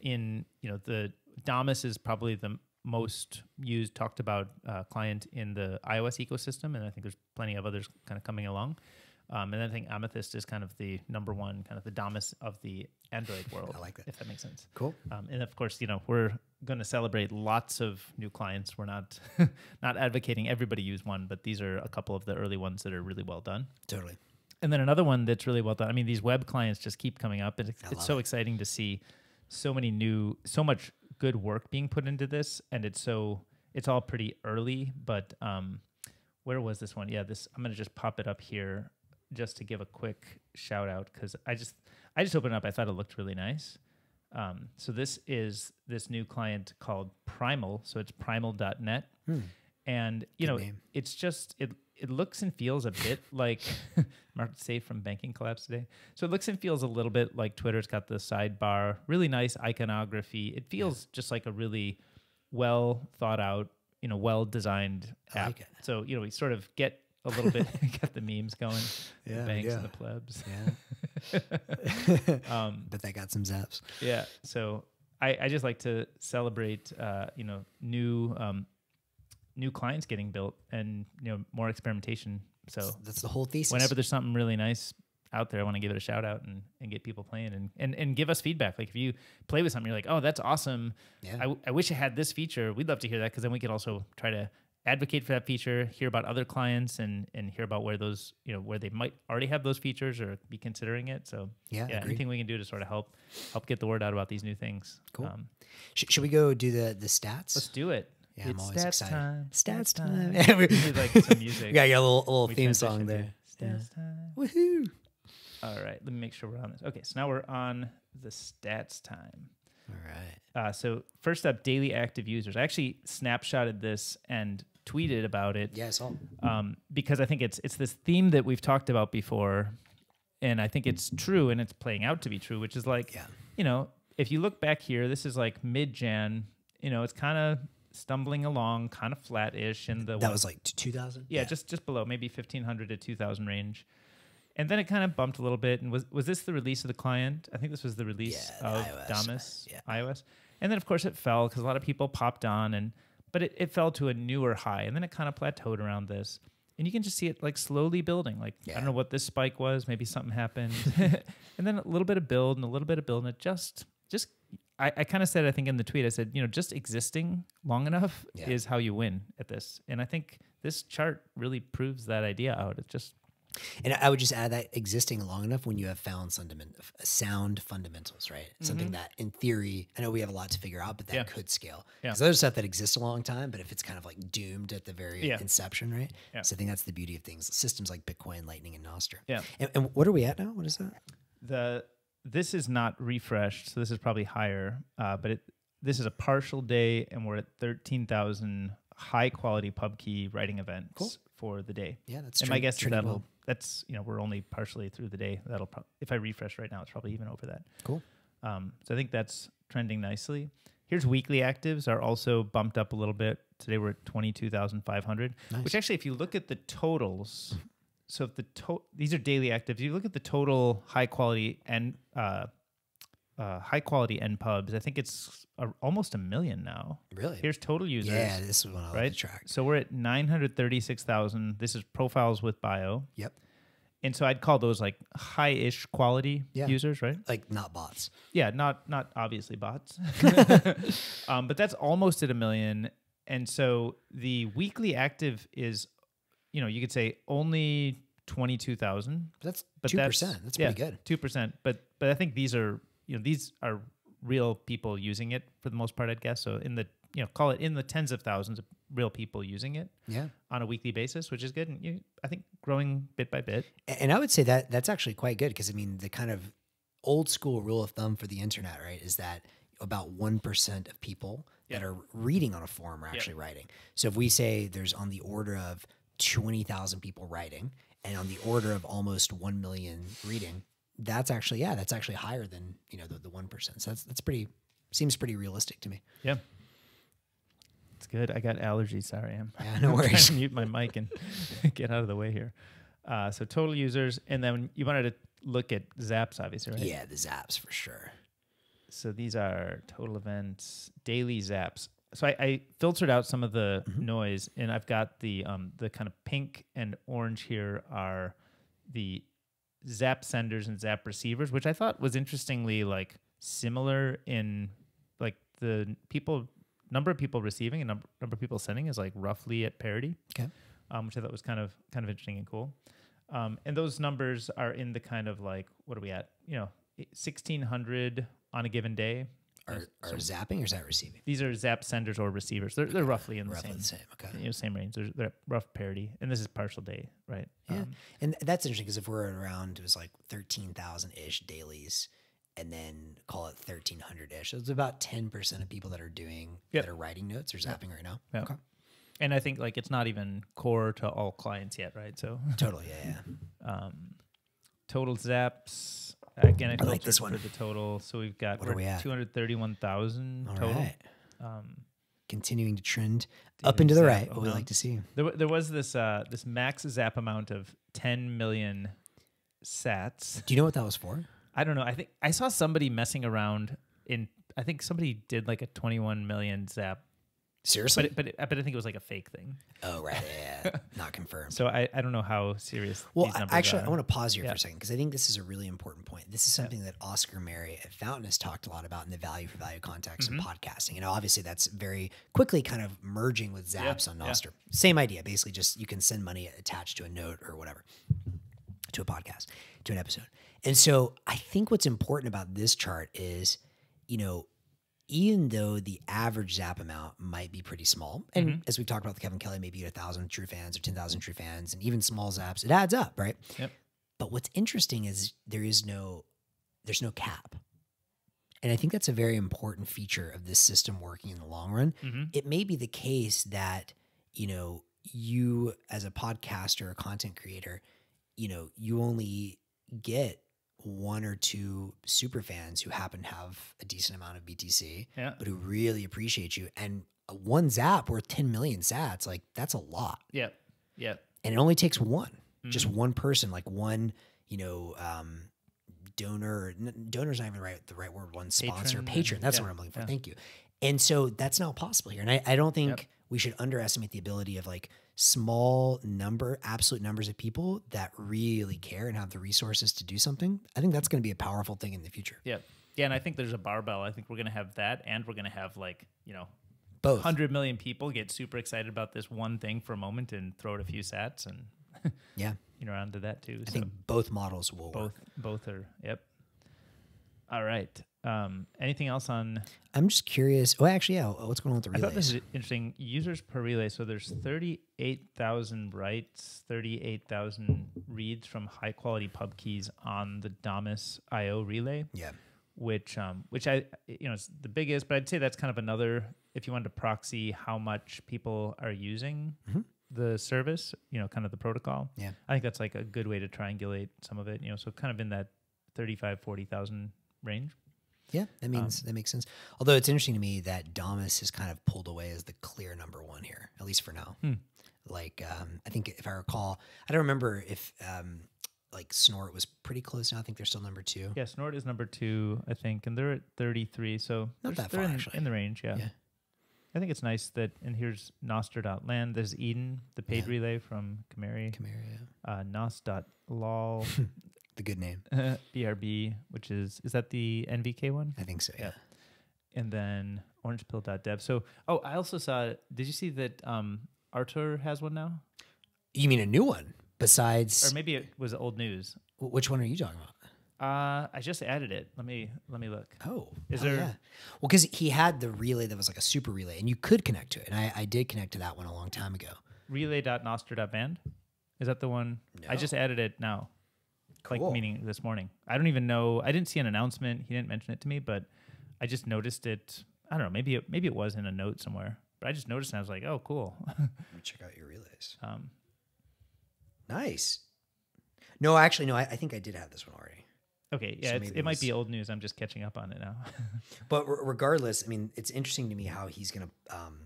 in you know the Damus is probably the most used, talked about uh, client in the iOS ecosystem, and I think there's plenty of others kind of coming along. Um, and then I think Amethyst is kind of the number one, kind of the Damus of the Android world. *laughs* I like that. if that makes sense. Cool. Um, and of course, you know we're going to celebrate lots of new clients. We're not *laughs* not advocating everybody use one, but these are a couple of the early ones that are really well done. Totally. And then another one that's really well done. I mean, these web clients just keep coming up, and it's, it's so it. exciting to see so many new, so much good work being put into this, and it's so it's all pretty early. But um, where was this one? Yeah, this I'm gonna just pop it up here just to give a quick shout out because I just I just opened it up. I thought it looked really nice. Um, so this is this new client called Primal. So it's primal.net. And you Good know, name. it's just it it looks and feels a bit *laughs* like Mark Safe from Banking Collapse today. So it looks and feels a little bit like Twitter's got the sidebar, really nice iconography. It feels just like a really well thought out, you know, well designed app. like. So, you know, we sort of get a little bit *laughs* Got the memes going. Yeah, the banks yeah. and the plebs. Yeah. *laughs* *laughs* Um but they got some zaps. yeah. So I, I just like to celebrate, uh, you know, new um, new clients getting built and you know more experimentation. So That's the whole thesis. whenever there's something really nice out there, I want to give it a shout out and, and get people playing and, and and give us feedback. Like if you play with something, you're like, oh, that's awesome. Yeah. I, I wish it had this feature. We'd love to hear that because then we could also try to advocate for that feature, hear about other clients, and and hear about where those you know where they might already have those features or be considering it. So Yeah, yeah, anything we can do to sort of help help get the word out about these new things. Cool. Um, Sh- should we go do the the stats? let's do it. Yeah, I'm always stats excited. time. Stats time. we need like some *laughs* music. We got a little little We theme song to there. Stats time. Woohoo! All right, let me make sure we're on this. Okay, so now we're on the stats time. All right. Uh, so first up, daily active users. I actually snapshotted this and tweeted about it Yeah, I saw. um, because I think it's it's this theme that we've talked about before, and I think it's true and it's playing out to be true, which is like, Yeah. you know, if you look back here, this is like mid Jan. You know, it's kind of stumbling along, kind of flat-ish in the That was like 2000. yeah, just just below maybe 1500 to 2000 range and then it kind of bumped a little bit and was was this the release of the client i think this was the release Yeah, of iOS, yeah. ios and then of course it fell because a lot of people popped on and but it, it fell to a newer high and then it kind of plateaued around this and you can just see it like slowly building like i don't know what this spike was maybe something happened *laughs* and then a little bit of build and a little bit of build and it just just I, I kind of said, I think in the tweet, I said, you know, just existing long enough Yeah. is how you win at this. And I think this chart really proves that idea out. It just, And I would just add that existing long enough when you have found sound fundamentals, right? Something that, in theory, I know we have a lot to figure out, but that Mm-hmm. Yeah. could scale. Yeah. Because there's stuff that exists a long time, but if it's kind of like doomed at the very Yeah. inception, right? Yeah. So I think that's the beauty of things. Systems like Bitcoin, Lightning, and Nostr. Yeah. And, and what are we at now? What is that? the this is not refreshed, so this is probably higher. Uh, but it this is a partial day, and we're at thirteen thousand high quality pub key writing events Cool. for the day. Yeah, that's and my trend- guess is that'll well. That's you know we're only partially through the day. That'll pro- if I refresh right now, it's probably even over that. Cool. Um, so I think that's trending nicely. Here's weekly actives are also bumped up a little bit. Today we're at twenty two thousand five hundred. Nice. Which actually, if you look at the totals, so if the to- these are daily actives. If you look at the total high quality and uh, uh, high quality end pubs, I think it's a, almost a million now. Really? Here's total users. yeah, this is one I like right. to track. So we're at nine hundred thirty six thousand. This is profiles with bio. Yep. And so I'd call those like high-ish quality Yeah. users, right? Like not bots. Yeah, not not obviously bots, *laughs* *laughs* um, but that's almost at a million. And so the weekly active is, you know, you could say only twenty two thousand, That's two percent. That's pretty good. Two percent, but but I think these are you know these are real people using it for the most part. I'd guess so. In the you know call it in the tens of thousands of real people using it Yeah. on a weekly basis, which is good. And you, I think growing bit by bit. And I would say that that's actually quite good because I mean the kind of old school rule of thumb for the internet, right, is that about one percent of people that are reading on a forum are actually writing. So if we say there's on the order of twenty thousand people writing and on the order of almost one million reading, that's actually yeah, that's actually higher than you know the the one percent. So that's that's pretty seems pretty realistic to me. Yeah. It's good. I got allergies. Sorry, I'm. Yeah, *laughs* no I'm worries. mute my mic and *laughs* get out of the way here. Uh, so total users, and then you wanted to look at Zaps, obviously, right? Yeah, the zaps for sure. So these are total events, daily Zaps. So I, I filtered out some of the Mm-hmm. noise, and I've got the um, the kind of pink and orange here are the Zap senders and Zap receivers, which I thought was interestingly like similar in like the people number of people receiving and number, number of people sending is like roughly at parity Okay. um, which I thought was kind of kind of interesting and cool. Um, and those numbers are in the kind of like what are we at? You know, sixteen hundred on a given day. Are, are zapping or is that receiving? These are Zap senders or receivers. They're they're roughly in the Roughly same the same. Okay. you know, same range. They're, they're rough parity, and this is partial day, right? Yeah. Um, and that's interesting because if we're around, it was like 13,000 ish dailies and then call it 1,300 ish. So it's about 10% of people that are doing, Yep. that are writing notes or zapping right now. Yeah. Okay. and I think like it's not even core to all clients yet, right? So Totally. Yeah. Yeah. *laughs* um, total Zaps. Again, I, I like this one. for the total. So we've got What are we at? two hundred thirty-one thousand total. right. Um, Continuing to trend up into the zap right. What we like to see. There, there was this uh, this max zap amount of 10 million sats. Do you know what that was for? I don't know. I think I saw somebody messing around in. I think somebody did like a 21 million zap, Seriously? but it, but it, but I think it was like a fake thing. oh, right. Yeah. yeah. *laughs* Not confirmed. So I, I don't know how serious. Well, these I- numbers actually, are. I want to pause here Yeah. for a second because I think this is a really important point. This is something that Oscar Merry at Fountain has talked a lot about in the value for value context Mm-hmm. of podcasting. Know, obviously that's very quickly kind of merging with Yeah, Zaps on yeah. Nostr. Same idea, basically, just you can send money attached to a note or whatever to a podcast, to an episode. And so I think what's important about this chart is, you know, even though the average zap amount might be pretty small, and Mm-hmm. as we've talked about with Kevin Kelly, maybe you get a thousand true fans or ten thousand true fans, and even small zaps, it adds up, right? Yep. But what's interesting is there is no, there's no cap, and I think that's a very important feature of this system working in the long run. Mhm. It may be the case that you know you as a podcaster or content creator, you know, you only get one or two super fans who happen to have a decent amount of BTC, Yeah. but who really appreciate you. And one zap worth 10 million sats, like that's a lot. Yep. Yep. And it only takes one, just Mm-hmm. one person, like one, you know, um, donor, n- donor's not even the right, the right word, one sponsor, Patron, patron. That's yeah, what I'm looking for. yeah. Thank you. And so that's not possible here. And I, I don't think we should underestimate the ability of like small number, absolute numbers of people that really care and have the resources to do something. I think that's going to be a powerful thing in the future. Yeah. Yeah, and I think there's a barbell. I think we're gonna have that, and we're gonna have like you know, Both. hundred million people get super excited about this one thing for a moment and throw it a few sats and *laughs* Yeah. you know onto that too. I so think both models will both work. both are yep. All right. Um, anything else on? I'm just curious. Oh, actually, yeah. What's going on with the I thought this is interesting. Users per relay. So there's 38,000 writes, 38,000 reads from high quality pub keys on the Damus IO relay. Yeah. which um which I you know is the biggest, but I'd say that's kind of another if you wanted to proxy how much people are using the service, you know, kind of the protocol. Yeah. I think that's like a good way to triangulate some of it, you know, so kind of in that 35 40,000 range. Yeah, that means that makes sense. Although it's interesting to me that Damus is kind of pulled away as the clear number one here, at least for now. Like, um, I think if I recall, I don't remember if um, like Snort was pretty close now. I think they're still number two. Yeah, Snort is number 2, I think, and they're at 33, so Not they're- that far, in, actually. in the range, yeah. Yeah. I think it's nice that and here's Nostr.land, there's Eden, the paid Yeah. relay from Cameri, Chimera, uh nos.lol *laughs* the good name. *laughs* BRB, which is is that the NVK one? I think so. Yeah. Yeah. And then orangepill.dev. So, oh, I also saw. Did you see that um, Artur has one now, You mean a new one besides? or maybe it was old news? which one are you talking about? Uh, I just added it. Let me let me look. Oh, Is hell there- Yeah. Well, because he had the relay that was like a super relay, and you could connect to it, and I, I did connect to that one a long time ago. Relay.nostr.band. Is that the one? I just added it now. Cool. Like meaning this morning. I don't even know. I didn't see an announcement. He didn't mention it to me, but I just noticed it. I don't know. Maybe it, maybe it was in a note somewhere. But I just noticed and I was like, oh, cool. *laughs* Let me check out your relays. um, Nice. No, actually, no. I, I think I did have this one already. okay, yeah, So it's, it it might be old news. I'm just catching up on it now. *laughs* But re- regardless, I mean, it's interesting to me how he's gonna. Um,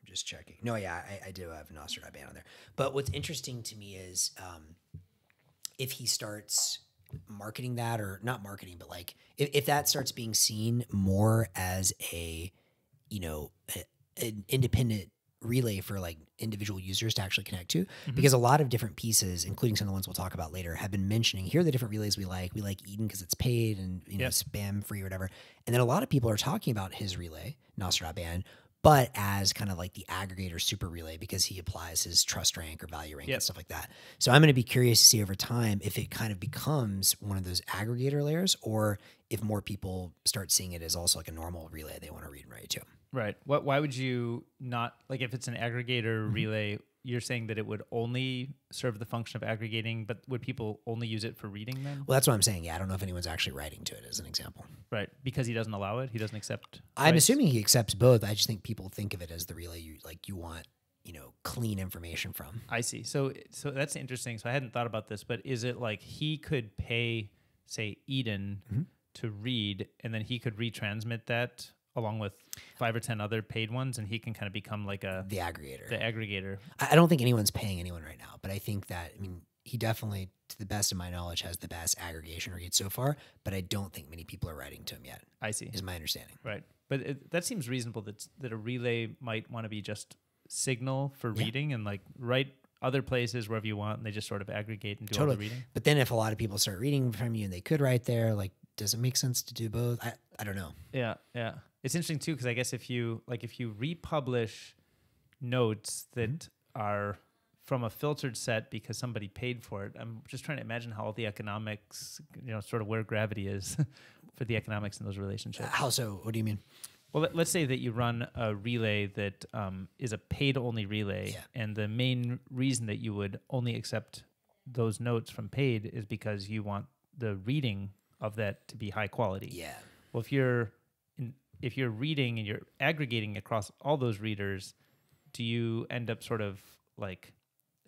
I'm just checking. No, yeah, I, I do have Nostr band on there. But what's interesting to me is um, if he starts marketing that, or not marketing, but like if, if that starts being seen more as a, you know, a, an independent relay for like individual users to actually connect to mm-hmm. because a lot of different pieces including some of the ones we'll talk about later have been mentioning here are the different relays we like. We like eden because it's paid and you know Yep. spam free or whatever. And then a lot of people are talking about his relay band but as kind of like the aggregator super relay because he applies his trust rank or value rank Yep. and stuff like that so i'm going to be curious to see over time if it kind of becomes one of those aggregator layers or if more people start seeing it as also like a normal relay they want to read and write to right. What? Why would you not like if it's an aggregator Mm-hmm. relay? You're saying that it would only serve the function of aggregating, but would people only use it for reading then? well that's what i'm saying yeah i don't know if anyone's actually writing to it as an example Right, because he doesn't allow it. He doesn't accept. I'm writes? assuming he accepts both. I just think people think of it as the relay you like you want, you know, clean information from. I see. So so that's interesting. So I hadn't thought about this, but is it like he could pay, say, Eden Mm-hmm. to read, and then he could retransmit that along with five or ten other paid ones, and he can kind of become like a The aggregator. the aggregator. I don't think anyone's paying anyone right now, but I think that I mean he definitely, to the best of my knowledge, has the best aggregation rate so far. But I don't think many people are writing to him yet. I see. Is my understanding. Right, but it, that seems reasonable. That that a relay might want to be just signal for Yeah. reading and like write other places wherever you want, and they just sort of aggregate and do all the reading. But then if a lot of people start reading from you and they could write there, like, does it make sense to do both? I, I don't know. Yeah, yeah. It's interesting too because I guess if you like if you republish notes that Mm-hmm. are from a filtered set because somebody paid for it, I'm just trying to imagine how all the economics, you know, sort of where gravity is *laughs* for the economics in those relationships. How so? What do you mean? Well, let, let's say that you run a relay that um, is a paid only relay, Yeah. and the main reason that you would only accept those notes from paid is because you want the reading of that to be high quality. Yeah. Well, if you're if you're reading and you're aggregating across all those readers, do you end up sort of like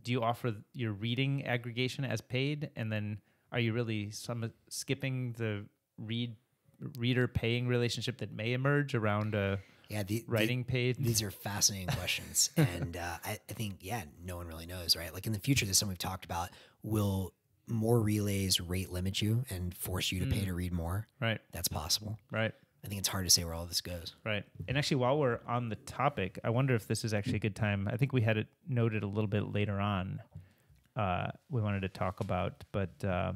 do you offer your reading aggregation as paid and then are you really some skipping the read reader paying relationship that may emerge around a Yeah. The, the- writing paid? These are fascinating questions. *laughs* and uh, I, I think, yeah, no one really knows, right? Like in the future, this is something we've talked about. Will more relays rate limit you and force you to pay to read more? Right, That's possible. right. I think it's hard to say where all this goes. Right. And actually, while we're on the topic, I wonder if this is actually a good time. I think we had it noted a little bit later on. Uh, we wanted to talk about, but uh,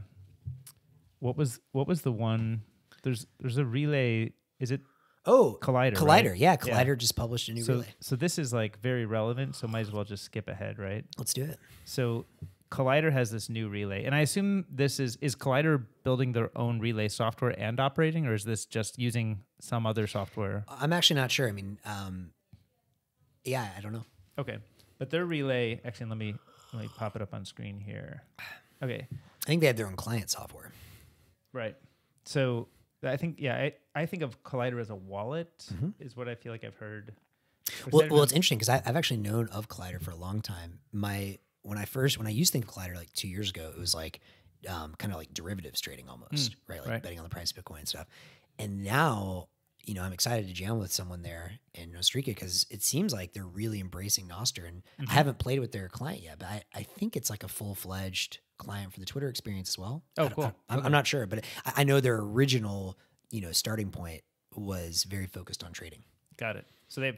what was what was the one? There's there's a relay. Is it Oh, Collider? Collider. right? Yeah, Collider just published a new So relay. so this is like very relevant. So might as well just skip ahead, right? Let's do it. So Collider has this new relay, and I assume this is is Collider building their own relay software and operating, or is this just using some other software? I'm actually not sure. I mean, um, yeah, I don't know. Okay, but their relay. Actually, let me let me pop it up on screen here. Okay, I think they have their own client software. right. So I think yeah, I, I think of Collider as a wallet is what I feel like I've heard. Well, well, it's interesting because I've actually known of Collider for a long time. My when I first when I used think Collider like two years ago, it was like um, kind of like derivatives trading almost, right? Like right. betting on the price of Bitcoin and stuff. And now, you know, I'm excited to jam with someone there in Costa Rica because it seems like they're really embracing Nostr. And Mm-hmm. I haven't played with their client yet, but I, I think it's like a full fledged client for the Twitter experience as well. Oh, cool. I, am I'm not sure, but I, I know their original, you know, starting point was very focused on trading. Got it. So they have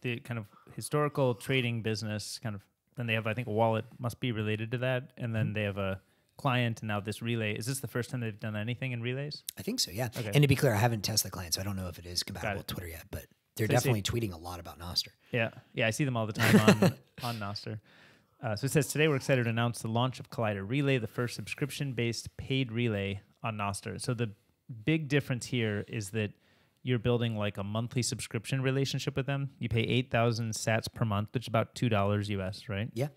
the kind of historical trading business kind of then they have I think a wallet must be related to that and Mm-hmm. then they have a client and now this relay. Is this the first time they've done anything in relays? I think so, yeah. Okay. And to be clear, I haven't tested the client, so I don't know if it is compatible it. with Twitter yet, but they're So definitely tweeting a lot about Nostr. Yeah. Yeah, I see them all the time on *laughs* on Nostr. Uh, so it says today we're excited to announce the launch of Collider Relay, the first subscription-based paid relay on Nostr. So the big difference here is that you're building like a monthly subscription relationship with them. You pay 8,000 sats per month, which is about $2 US, right? Yeah.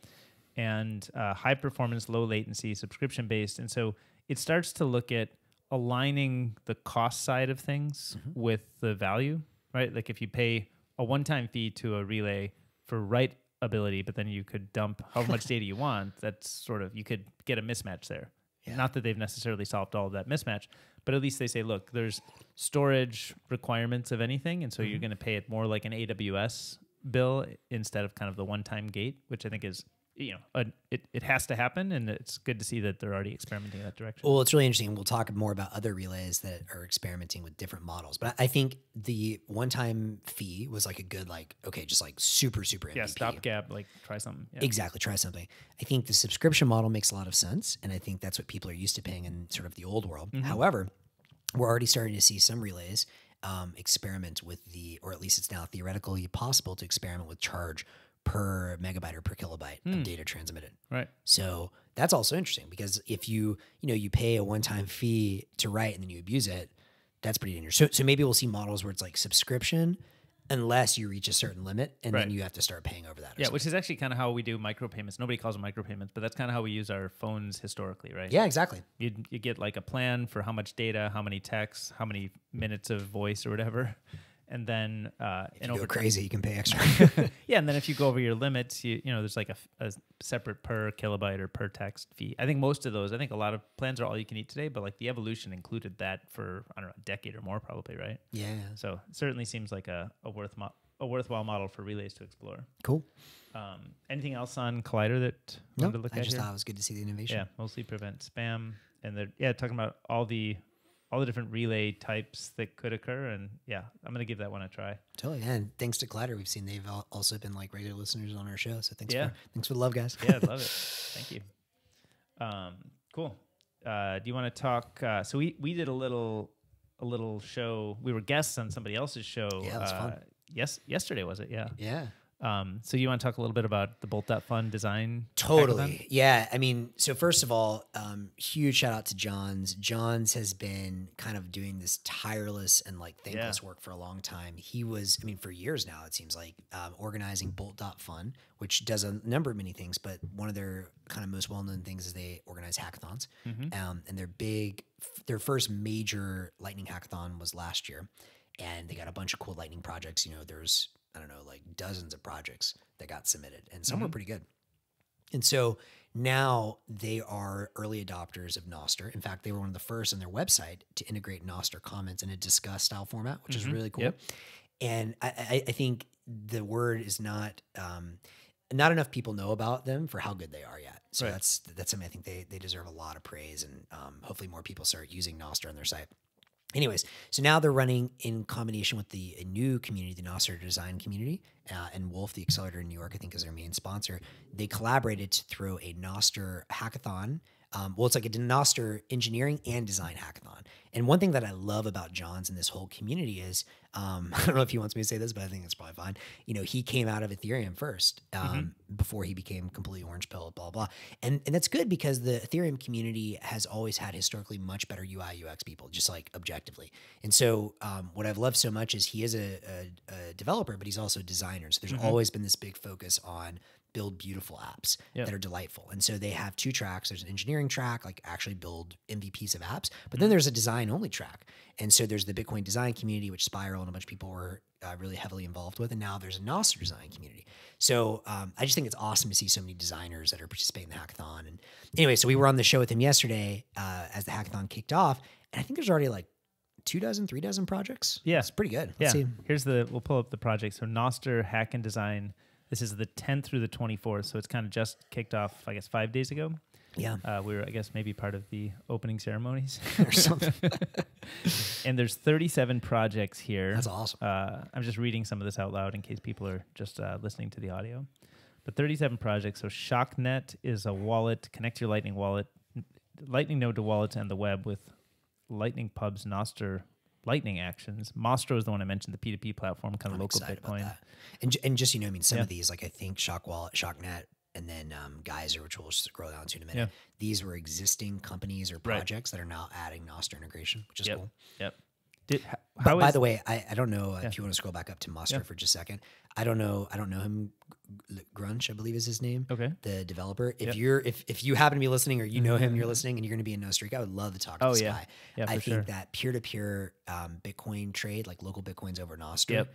and uh, high performance, low latency, subscription based. And so it starts to look at aligning the cost side of things with the value, right? Like if you pay a one time fee to a relay for write ability, but then you could dump however much *laughs* data you want, that's sort of, you could get a mismatch there. Yeah. Not that they've necessarily solved all of that mismatch, but at least they say, look, there's storage requirements of anything. And so you're mm-hmm. going to pay it more like an AWS bill instead of kind of the one time gate, which I think is, you know, a, it, it has to happen. And it's good to see that they're already experimenting in that direction. Well, it's really interesting. We'll talk more about other relays that are experimenting with different models. But I think the one time fee was like a good, like, okay, just like super, super MVP. yeah, stopgap, like try something. Yeah. Exactly. Try something. I think the subscription model makes a lot of sense. And I think that's what people are used to paying in sort of the old world. However, we're already starting to see some relays um, experiment with the, or at least it's now theoretically possible to experiment with charge per megabyte or per kilobyte of hmm. data transmitted. Right. So that's also interesting because if you, you know, you pay a one-time fee to write and then you abuse it, that's pretty dangerous. So, so maybe we'll see models where it's like subscription unless you reach a certain limit and Right. then you have to start paying over that. or Yeah, something. which is actually kind of how we do micropayments. Nobody calls them micropayments, but that's kind of how we use our phones historically, right? yeah, exactly. You you get like a plan for how much data, how many texts, how many minutes of voice or whatever, and then uh, and You over go crazy, you can pay extra. *laughs* yeah, and then if you go over your limits, you you know there's like a, a, separate per kilobyte or per text fee. I think most of those, I think a lot of plans are all you can eat today, but like the evolution included that for I don't know a decade or more probably, right? yeah, So it certainly seems like a a worth mo- a worthwhile model for relays to explore. cool. Um, anything else on Collider that you No, wanted to look I at just here? thought it was good to see the innovation. Yeah, mostly prevent spam, and they're yeah talking about all the all the different relay types that could occur, and yeah, I'm gonna give that one a try. Totally. Yeah, and thanks to Collider, we've seen they've also been like regular listeners on our show. So thanks Yeah. for thanks for the love, guys. Yeah, I love it. *laughs* Thank you. Um, cool. Uh, do you want to talk? Uh, so we we did a little a little show. We were guests on somebody else's show. Yeah, it was uh, fun. Yes, yesterday was it? Yeah. Yeah. Um, so you want to talk a little bit about the Bolt dot Fun design? Totally. Yeah. I mean, so first of all, um, huge shout out to Johns. Johns has been kind of doing this tireless and like thankless work for a long time. He was, I mean, for years now, it seems like um, organizing Fun, which does a number of many things, but one of their kind of most well known things is they organize hackathons. Um, and their big, their first major Lightning hackathon was last year. And they got a bunch of cool Lightning projects. You know, there's, I don't know, like dozens of projects that got submitted, and some were pretty good. And so now they are early adopters of Nostr. In fact, they were one of the first on their website to integrate Nostr comments in a discuss style format, which is really cool. Yep. And I, I, I think the word is not um, not enough people know about them for how good they are yet. So Right. that's that's something I think they they deserve a lot of praise, and um, hopefully more people start using Nostr on their site. Anyways, so now they're running in combination with the new community, the Nostr design community, uh, and Wolf, the accelerator in New York, I think is their main sponsor. They collaborated to throw a Nostr hackathon Um, well, it's like a Denoster engineering and design hackathon. And one thing that I love about John's and this whole community is um, *laughs* I don't know if he wants me to say this, but I think it's probably fine. You know, he came out of Ethereum first um, Mm-hmm. before he became completely orange pill, blah, blah. And, and that's good because the Ethereum community has always had historically much better UI, UX people, just like objectively. And so um, what I've loved so much is he is a, a, a developer, but he's also a designer. So there's Mm-hmm. always been this big focus on build beautiful apps Yep. that are delightful. And so they have two tracks. There's an engineering track, like actually build MVPs of apps, but Mm-hmm. then there's a design only track. And so there's the Bitcoin design community, which Spiral and a bunch of people were uh, really heavily involved with. And now there's a Nostr design community. So um, I just think it's awesome to see so many designers that are participating in the hackathon. And anyway, so we were on the show with him yesterday uh, as the hackathon kicked off. And I think there's already like two dozen, three dozen projects. Yeah. It's pretty good. Yeah. Let's see. Here's the we'll pull up the project. So Nostr Hack and Design. This is the 10th through the 24th. So it's kind of just kicked off, I guess, five days ago. Yeah. Uh, we were, I guess, maybe part of the opening ceremonies. *laughs* or something. *laughs* and there's 37 projects here. That's awesome. Uh, I'm just reading some of this out loud in case people are just uh, listening to the audio. But 37 projects. So ShockNet is a wallet. Connect your Lightning wallet, Lightning node to wallets and the web with Lightning Pubs, Nostr, Lightning actions. Mostro is the one I mentioned, the P2P platform, kind of I'm local Bitcoin. And, and just, you know, I mean, some Yeah. of these, like I think Shock Wallet, ShockNet, and then um, Geyser, which we'll scroll down to in a minute. Yeah. These were existing companies or Right. projects that are now adding Nostr integration, which is Yep. cool. Yep. Did, h- But how by the way, I, I don't know Yeah. if you want to scroll back up to Nostr Yeah. for just a second. I don't know. I don't know him. Grunch, I believe is his name. Okay. The developer. If Yep. Mm-hmm. you're if if you happen to be listening or you know him, you're listening, and you're going to be in Nostr, I would love to talk to Oh, this yeah. guy. Yeah, I think sure. that peer to peer um, Bitcoin trade, like local Bitcoins over Nostr, Yep.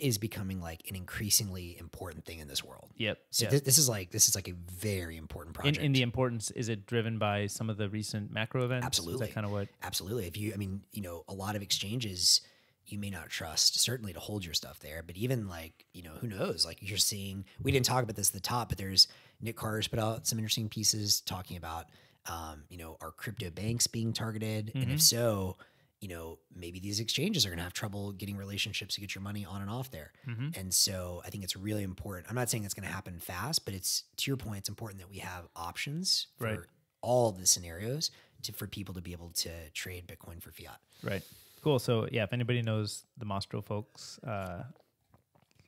Is becoming like an increasingly important thing in this world. Yep. So yeah. this, this is like this is like a very important project. in the importance, is it driven by some of the recent macro events? Is Absolutely. that kind of what? Absolutely. If you, I mean, you know, a lot of exchanges you may not trust certainly to hold your stuff there, but even like, you know, who knows? Like you're seeing, we didn't talk about this at the top, but there's Nick Carter's put out some interesting pieces talking about, um, you know, are crypto banks being targeted? And if so, you know, maybe these exchanges are going to have trouble getting relationships to get your money on and off there. Mhm. And so I think it's really important. I'm not saying it's going to happen fast, but it's to your point, it's important that we have options for Right. all the scenarios to, for people to be able to trade Bitcoin for fiat. Right. Cool. So yeah, if anybody knows the Mostro folks, uh,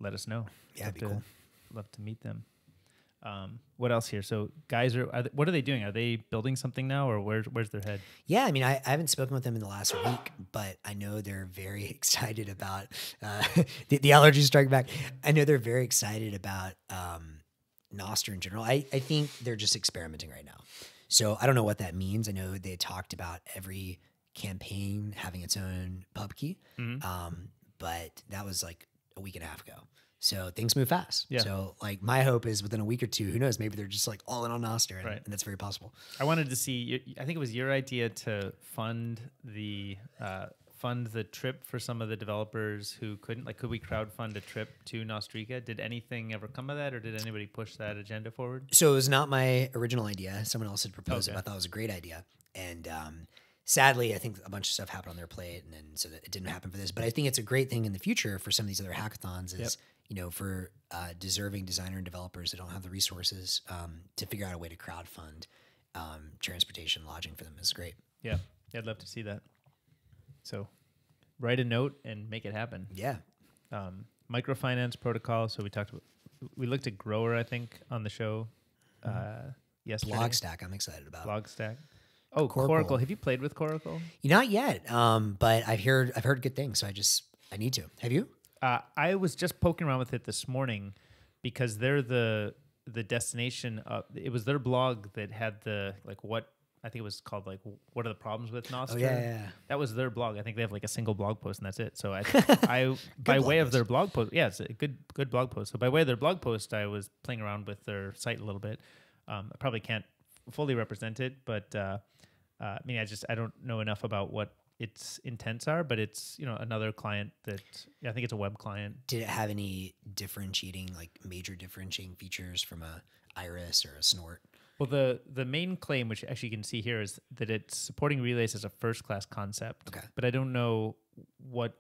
let us know. Yeah, love be to, cool. Love to meet them. Um, what else here? So guys are, are they, what are they doing? Are they building something now, or where's where's their head? Yeah, I mean, I, I haven't spoken with them in the last week, but I know they're very *laughs* excited about uh, *laughs* the, the allergies strike back. I know they're very excited about um, Nostr in general. I, I think they're just experimenting right now. So I don't know what that means. I know they talked about every campaign having its own pub key, Mhm. um, but that was like a week and a half ago. So things move fast. Yeah. So like my hope is within a week or two, who knows, maybe they're just like all in on Nostr, and, Right. and that's very possible. I wanted to see. I think it was your idea to fund the uh, fund the trip for some of the developers who couldn't. Like, could we crowdfund a trip to Nostrica? Did anything ever come of that, or did anybody push that agenda forward? So it was not my original idea. Someone else had proposed it. Okay. But I thought it was a great idea. And um, sadly, I think a bunch of stuff happened on their plate, and then so that it didn't happen for this. But I think it's a great thing in the future for some of these other hackathons. Is Yep. You know for uh, deserving designer and developers that don't have the resources um, to figure out a way to crowdfund um, transportation, lodging for them is great. Yeah, yeah I'd love to see that. So, write a note and make it happen. Yeah, um, microfinance protocol. So we talked about, we looked at Grower, I think, on the show uh, yesterday. Blogstack, I'm excited about. Blogstack. Oh, Coracle. Coracle. Have you played with Coracle? Not yet, um, but I've heard I've heard good things, so I just I need to. Have you? Uh, I was just poking around with it this morning because they're the the destination. Of, it was their blog that had the like what I think it was called like what are the problems with Nostr? Oh yeah, yeah. That was their blog. I think they have like a single blog post and that's it. So I, *laughs* I by way of their blog post, yeah, it's a good good blog post. So by way of their blog post, I was playing around with their site a little bit. Um, I probably can't fully represent it, but uh, uh, I mean, I just I don't know enough about what its intents are. But it's you know another client that I think it's a web client. Did it have any differentiating, like major differentiating features from a Iris or a Snort? Well, the the main claim, which actually you can see here, is that it's supporting relays as a first class concept. Okay. But I don't know what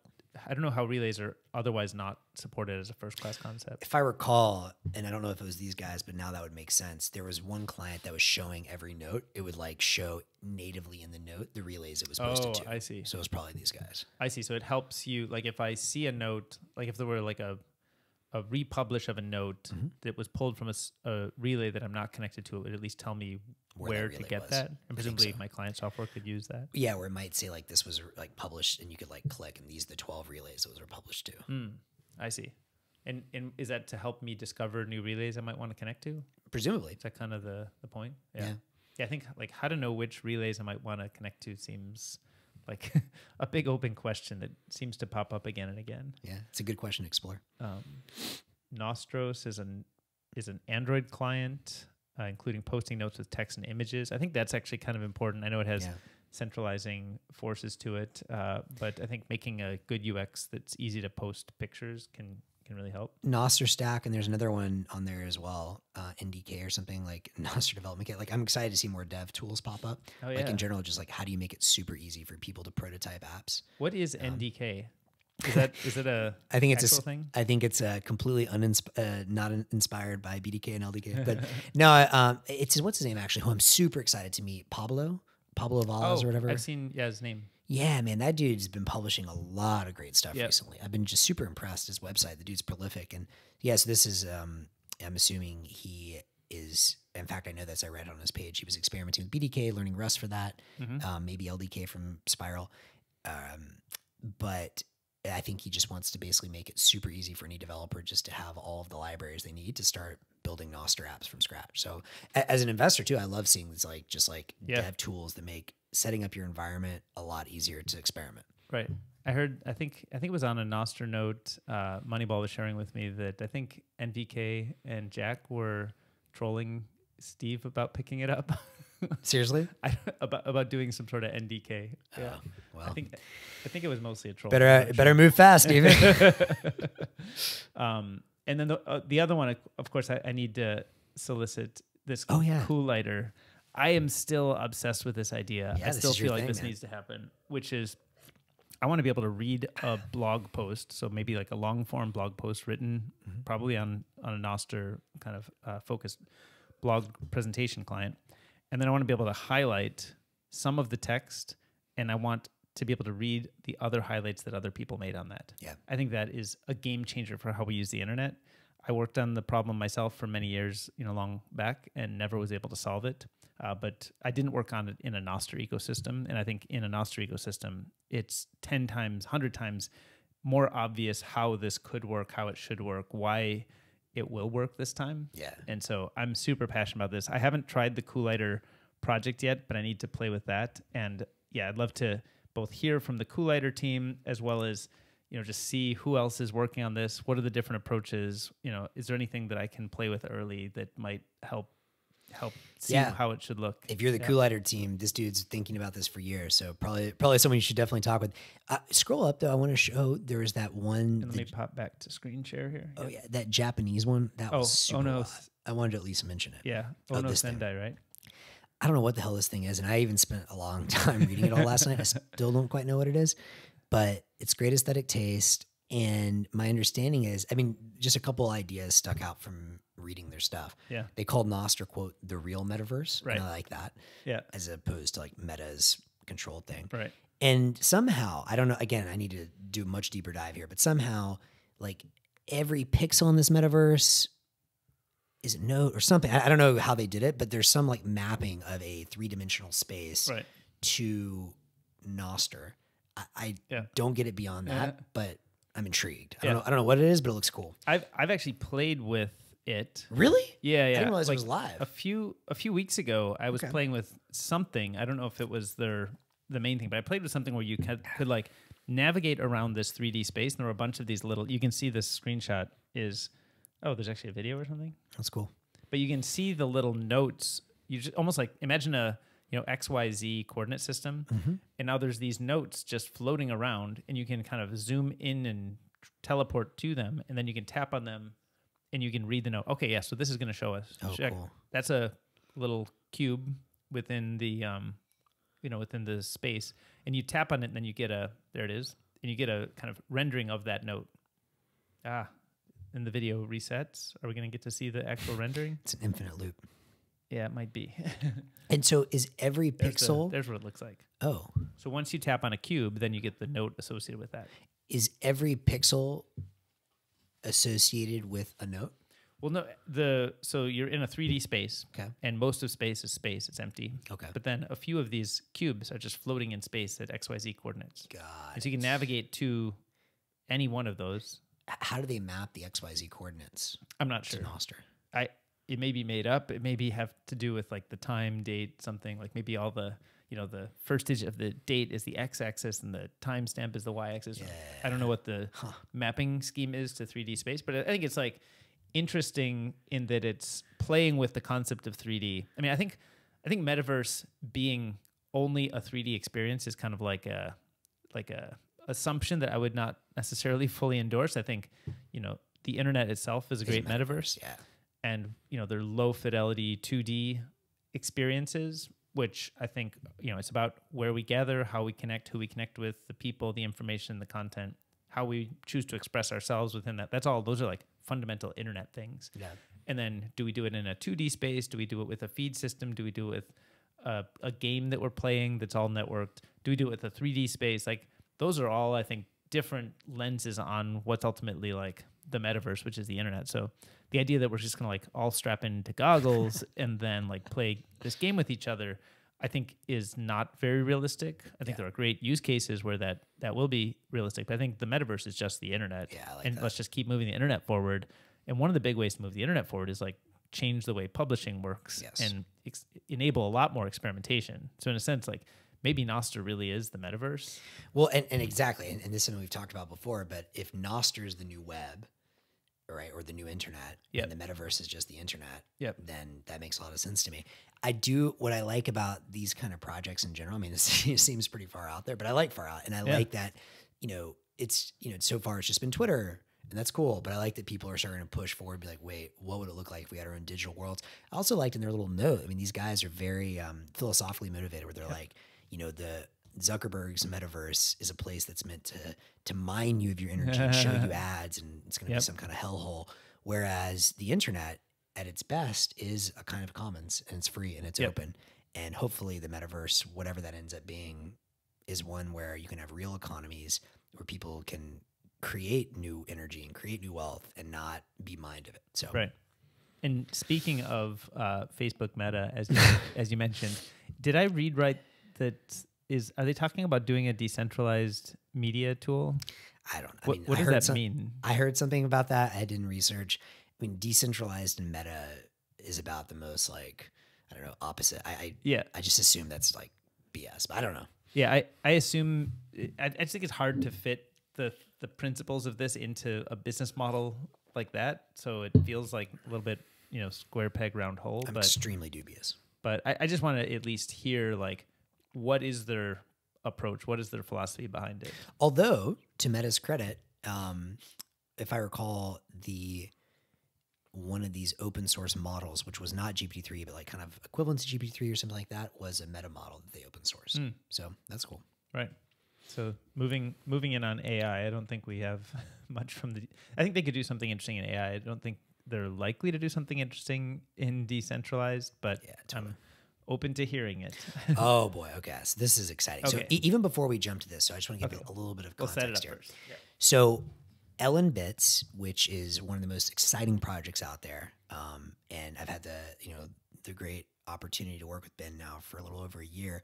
I don't know how relays are otherwise not supported as a first class concept. If I recall, and I don't know if it was these guys, but now that would make sense. There was one client that was showing every note. It would like show natively in the note the relays it was posted Oh, to. I see. So it was probably these guys. I see. So it helps you like if I see a note, like if there were like a a republish of a note Mm-hmm. that was pulled from a relay that I'm not connected to, it would at least tell me Where where, to get was. that. And presumably so. my client software could use that. Yeah, where it might say like this was like published, and you could like click, and these are the twelve relays those were published to. Hmm. I see. And and is that to help me discover new relays I might want to connect to? Presumably, Is that kind of the the point? Yeah. Yeah, I think like how to know which relays I might want to connect to seems like *laughs* a big open question that seems to pop up again and again. yeah, it's a good question to explore. Um, Nostros is an is an Android client, uh, including posting notes with text and images. I think that's actually kind of important. I know it has Yeah. centralizing forces to it, uh, but I think making a good UX that's easy to post pictures can can really help. Nostr Stack, and there's another one on there as well, uh, NDK or something like *laughs* Nostr Development Kit. Like I'm excited to see more dev tools pop up. Oh Like in general, just like how do you make it super easy for people to prototype apps? what is NDK? *laughs* Is that is it a I think it's a thing? I think it's a completely uninsp- uh, not in- inspired by BDK and LDK. But *laughs* no, um, it's what's his name actually? Who I'm super excited to meet, Pablo, Pablo Vaz or whatever. Oh, I've seen yeah his name. Yeah, man, that dude's been publishing a lot of great stuff Yep. recently. I've been just super impressed. His website, the dude's prolific, and yeah. So this is, um, I'm assuming he is. In fact, I know this. I read on his page. He was experimenting with BDK, learning Rust for that. Mhm. Um, maybe LDK from Spiral, um, but I think he just wants to basically make it super easy for any developer just to have all of the libraries they need to start building Nostr apps from scratch. So as an investor too, I love seeing these like just like Yeah. dev tools that make setting up your environment a lot easier to experiment. Right. I heard. I think. I think it was on a Nostr note. Uh, Moneyball was sharing with me that I think NVK and Jack were trolling Steve about picking it up. *laughs* Seriously? I, about about doing some sort of NDK. Yeah. Oh, well, I think. I think it was mostly a troll. better better move fast, Steven. *laughs* Um, and then the uh, the other one, of course, I, I need to solicit this Oh, yeah. cool lighter. I am still obsessed with this idea. Yeah, I this still feel like thing, this man. needs to happen, which is I want to be able to read a blog post, so maybe like a long form blog post written Mm-hmm. probably on on a Nostr kind of uh, focused blog presentation client, and then I want to be able to highlight some of the text, and I want to be able to read the other highlights that other people made on that. Yeah. I think that is a game changer for how we use the internet. I worked on the problem myself for many years, you know, long back, and never was able to solve it. Uh, but I didn't work on it in a Nostr ecosystem, and I think in a Nostr ecosystem, it's ten times, hundred times more obvious how this could work, how it should work, why it will work this time. Yeah. And so I'm super passionate about this. I haven't tried the Coolighter project yet, but I need to play with that. And yeah, I'd love to both hear from the Coolighter team as well as you know just see who else is working on this. What are the different approaches? You know, is there anything that I can play with early that might help help see Yeah. how it should look? if you're the Yeah. Team, this dude's thinking about this for years. So probably probably someone you should definitely talk with. Uh, scroll up though. I want to show there is that one. And let the- me pop back to screen share here. oh yeah, that Japanese one. That Oh, was super. oh no, wild. s- I wanted to at least mention it. Yeah. No, this thing. Sendai, right? I don't know what the hell this thing is, and I even spent a long *laughs* time reading it all last night. I still don't quite know what it is, but it's great aesthetic taste. And my understanding is, I mean, just a couple ideas stuck out from reading their stuff. Yeah. They called Nostr quote the real metaverse, Right. and I like that Yeah. as opposed to like Meta's controlled thing. Right. And somehow, I don't know, again, I need to do a much deeper dive here, but somehow, like every pixel in this metaverse is it node or something. I, I don't know how they did it, but there's some like mapping of a three dimensional space Right. to Nostr. I, I Yeah. don't get it beyond that, Yeah. but I'm intrigued. I Yeah. don't know. I don't know what it is, but it looks cool. I've I've actually played with it. Really? Yeah, yeah. I didn't realize like it was live. A few a few weeks ago, I was Okay. playing with something. I don't know if it was their the main thing, but I played with something where you could, could like navigate around this 3D space, and there were a bunch of these little. You can see this screenshot is. Oh, there's actually a video or something. That's cool. But you can see the little notes. You just almost like imagine a you know X Y Z coordinate system, Mm-hmm. and now there's these notes just floating around, and you can kind of zoom in and teleport to them, and then you can tap on them, and you can read the note. Okay, yeah, so this is going to show us. Oh, Check. cool. That's a little cube within the um, you know, within the space, and you tap on it, and then you get a there it is. and you get a kind of rendering of that note. Ah, and the video resets. Are we going to get to see the actual rendering? It's an infinite loop. Yeah, it might be. *laughs* And so is every There's the- pixel there's what it looks like. oh, So once you tap on a cube, then you get the note associated with that. is every pixel associated with a note? Well, no, the so you're in a 3D space, Okay. and most of space is space; it's empty. Okay. But then a few of these cubes are just floating in space at x, y, z coordinates, God. so you can navigate to any one of those. How do they map the XYZ coordinates I'm not sure. Nostr? I it may be made up. It may be have to do with like the time, date, something like maybe all the you know the first digit of the date is the x-axis and the timestamp is the y-axis. I don't know what the mapping scheme is to 3D space, but I think it's like interesting in that it's playing with the concept of 3D. I mean, I think I think metaverse being only a 3D experience is kind of like a like a assumption that I would not necessarily fully endorse. I think, you know, the internet itself is a great metaverse Yeah. and you know they're low fidelity 2D experiences, which I think you know it's about where we gather, how we connect, who we connect with, the people, the information, the content, how we choose to express ourselves within that. That's all. Those are like fundamental internet things. Yeah. And then, do we do it in a 2D space? Do we do it with a feed system? Do we do it with a, a game that we're playing that's all networked? Do we do it with a 3D space? Like those are all, I think, different lenses on what's ultimately like the metaverse, which is the internet. So the idea that we're just gonna like all strap into goggles *laughs* and then like play this game with each other, I think is not very realistic. I think Yeah. there are great use cases where that that will be realistic. But I think the metaverse is just the internet. Yeah, like and that. let's just keep moving the internet forward. And one of the big ways to move the internet forward is like change the way publishing works Yes. and ex- enable a lot more experimentation. So in a sense, like maybe Nostr really is the metaverse. Well, and, and exactly, and, and this is something we've talked about before, but if Nostr is the new web, right, or the new internet, Yep. and the metaverse is just the internet, Yep. then that makes a lot of sense to me. I do what I like about these kind of projects in general. I mean, this, *laughs* it seems pretty far out there, but I like far out, and I Yeah. like that. You know, it's you know, so far it's just been Twitter. And that's cool, but I like that people are starting to push forward, be like, wait, what would it look like if we had our own digital worlds? I also liked in their little note. I mean, these guys are very um, philosophically motivated, where they're like, you know, the Zuckerberg's metaverse is a place that's meant to to mine you of your energy and show you *laughs* ads, and it's going to Yep. be some kind of hellhole. Whereas the internet, at its best, is a kind of commons and it's free and it's Yep. open. And hopefully, the metaverse, whatever that ends up being, is one where you can have real economies where people can create new energy and create new wealth and not be mined of it. So, Right. And speaking of uh, Facebook Meta, as you, *laughs* as you mentioned, did I read right that is are they talking about doing a decentralized media tool? I don't. I What, mean, what I does that some- mean? I heard something about that. I didn't research. I mean, decentralized and meta is about the most like I don't know opposite. I I, Yeah, I just assume that's like BS, but I don't know. yeah. I, I assume I, I just think it's hard to fit the the principles of this into a business model like that. So it feels like a little bit you know square peg round hole. I'm but extremely dubious. but I, I just want to at least hear like what is their approach? What is their philosophy behind it? Although, to Meta's credit, um, if I recall, the one of these open source models, which was not GPT three, but like kind of equivalent to GPT three or something like that, was a Meta model that they open sourced. Hmm. So that's cool. Right. So moving moving in on AI, I don't think we have *laughs* much from the. I think they could do something interesting in AI. I don't think they're likely to do something interesting in decentralized, but Yeah, totally. I'm open to hearing it. *laughs* oh boy, okay, so this is exciting. So e- even before we jump to this, so I just want to give Okay. a little bit of we'll context up here. Yeah. So, LN bits, which is one of the most exciting projects out there, um, and I've had the you know the great opportunity to work with Ben now for a little over a year.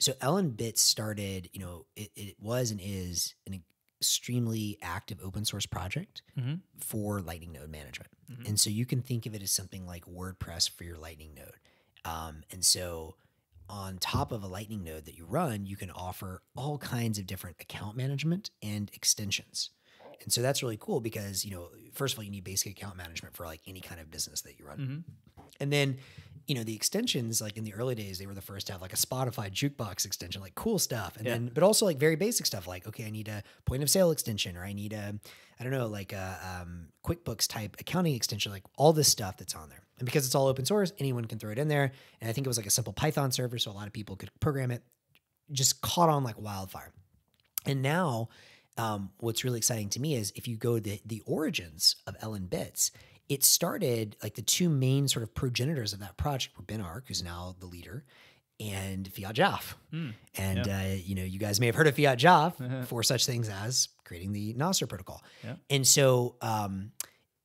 So, LN bits started, you know, it, it was and is an extremely active open source project Mhm. for Lightning Node management, Mhm. and so you can think of it as something like WordPress for your Lightning Node, um, and so on top of a lightning node that you run you can offer all kinds of different account management and extensions and so that's really cool because you know first of all you need basic account management for like any kind of business that you run Mhm. and then you know the extensions like in the early days they were the first to have like a spotify jukebox extension like cool stuff and Yeah. then but also like very basic stuff like okay i need a point of sale extension or i need a i don't know like a um, quickbooks type accounting extension like all this stuff that's on there and because it's all open source anyone can throw it in there and i think it was like a simple python server so a lot of people could program it just caught on like wildfire And now, um, what's really exciting to me is if you go the the origins of LN bits, it started like the two main sort of progenitors of that project were Ben Arc, who's now the leader, and fiatjaf. and uh, you know, you guys may have heard of fiatjaf *laughs* for such things as creating the Nostr protocol. Yeah. And so, um,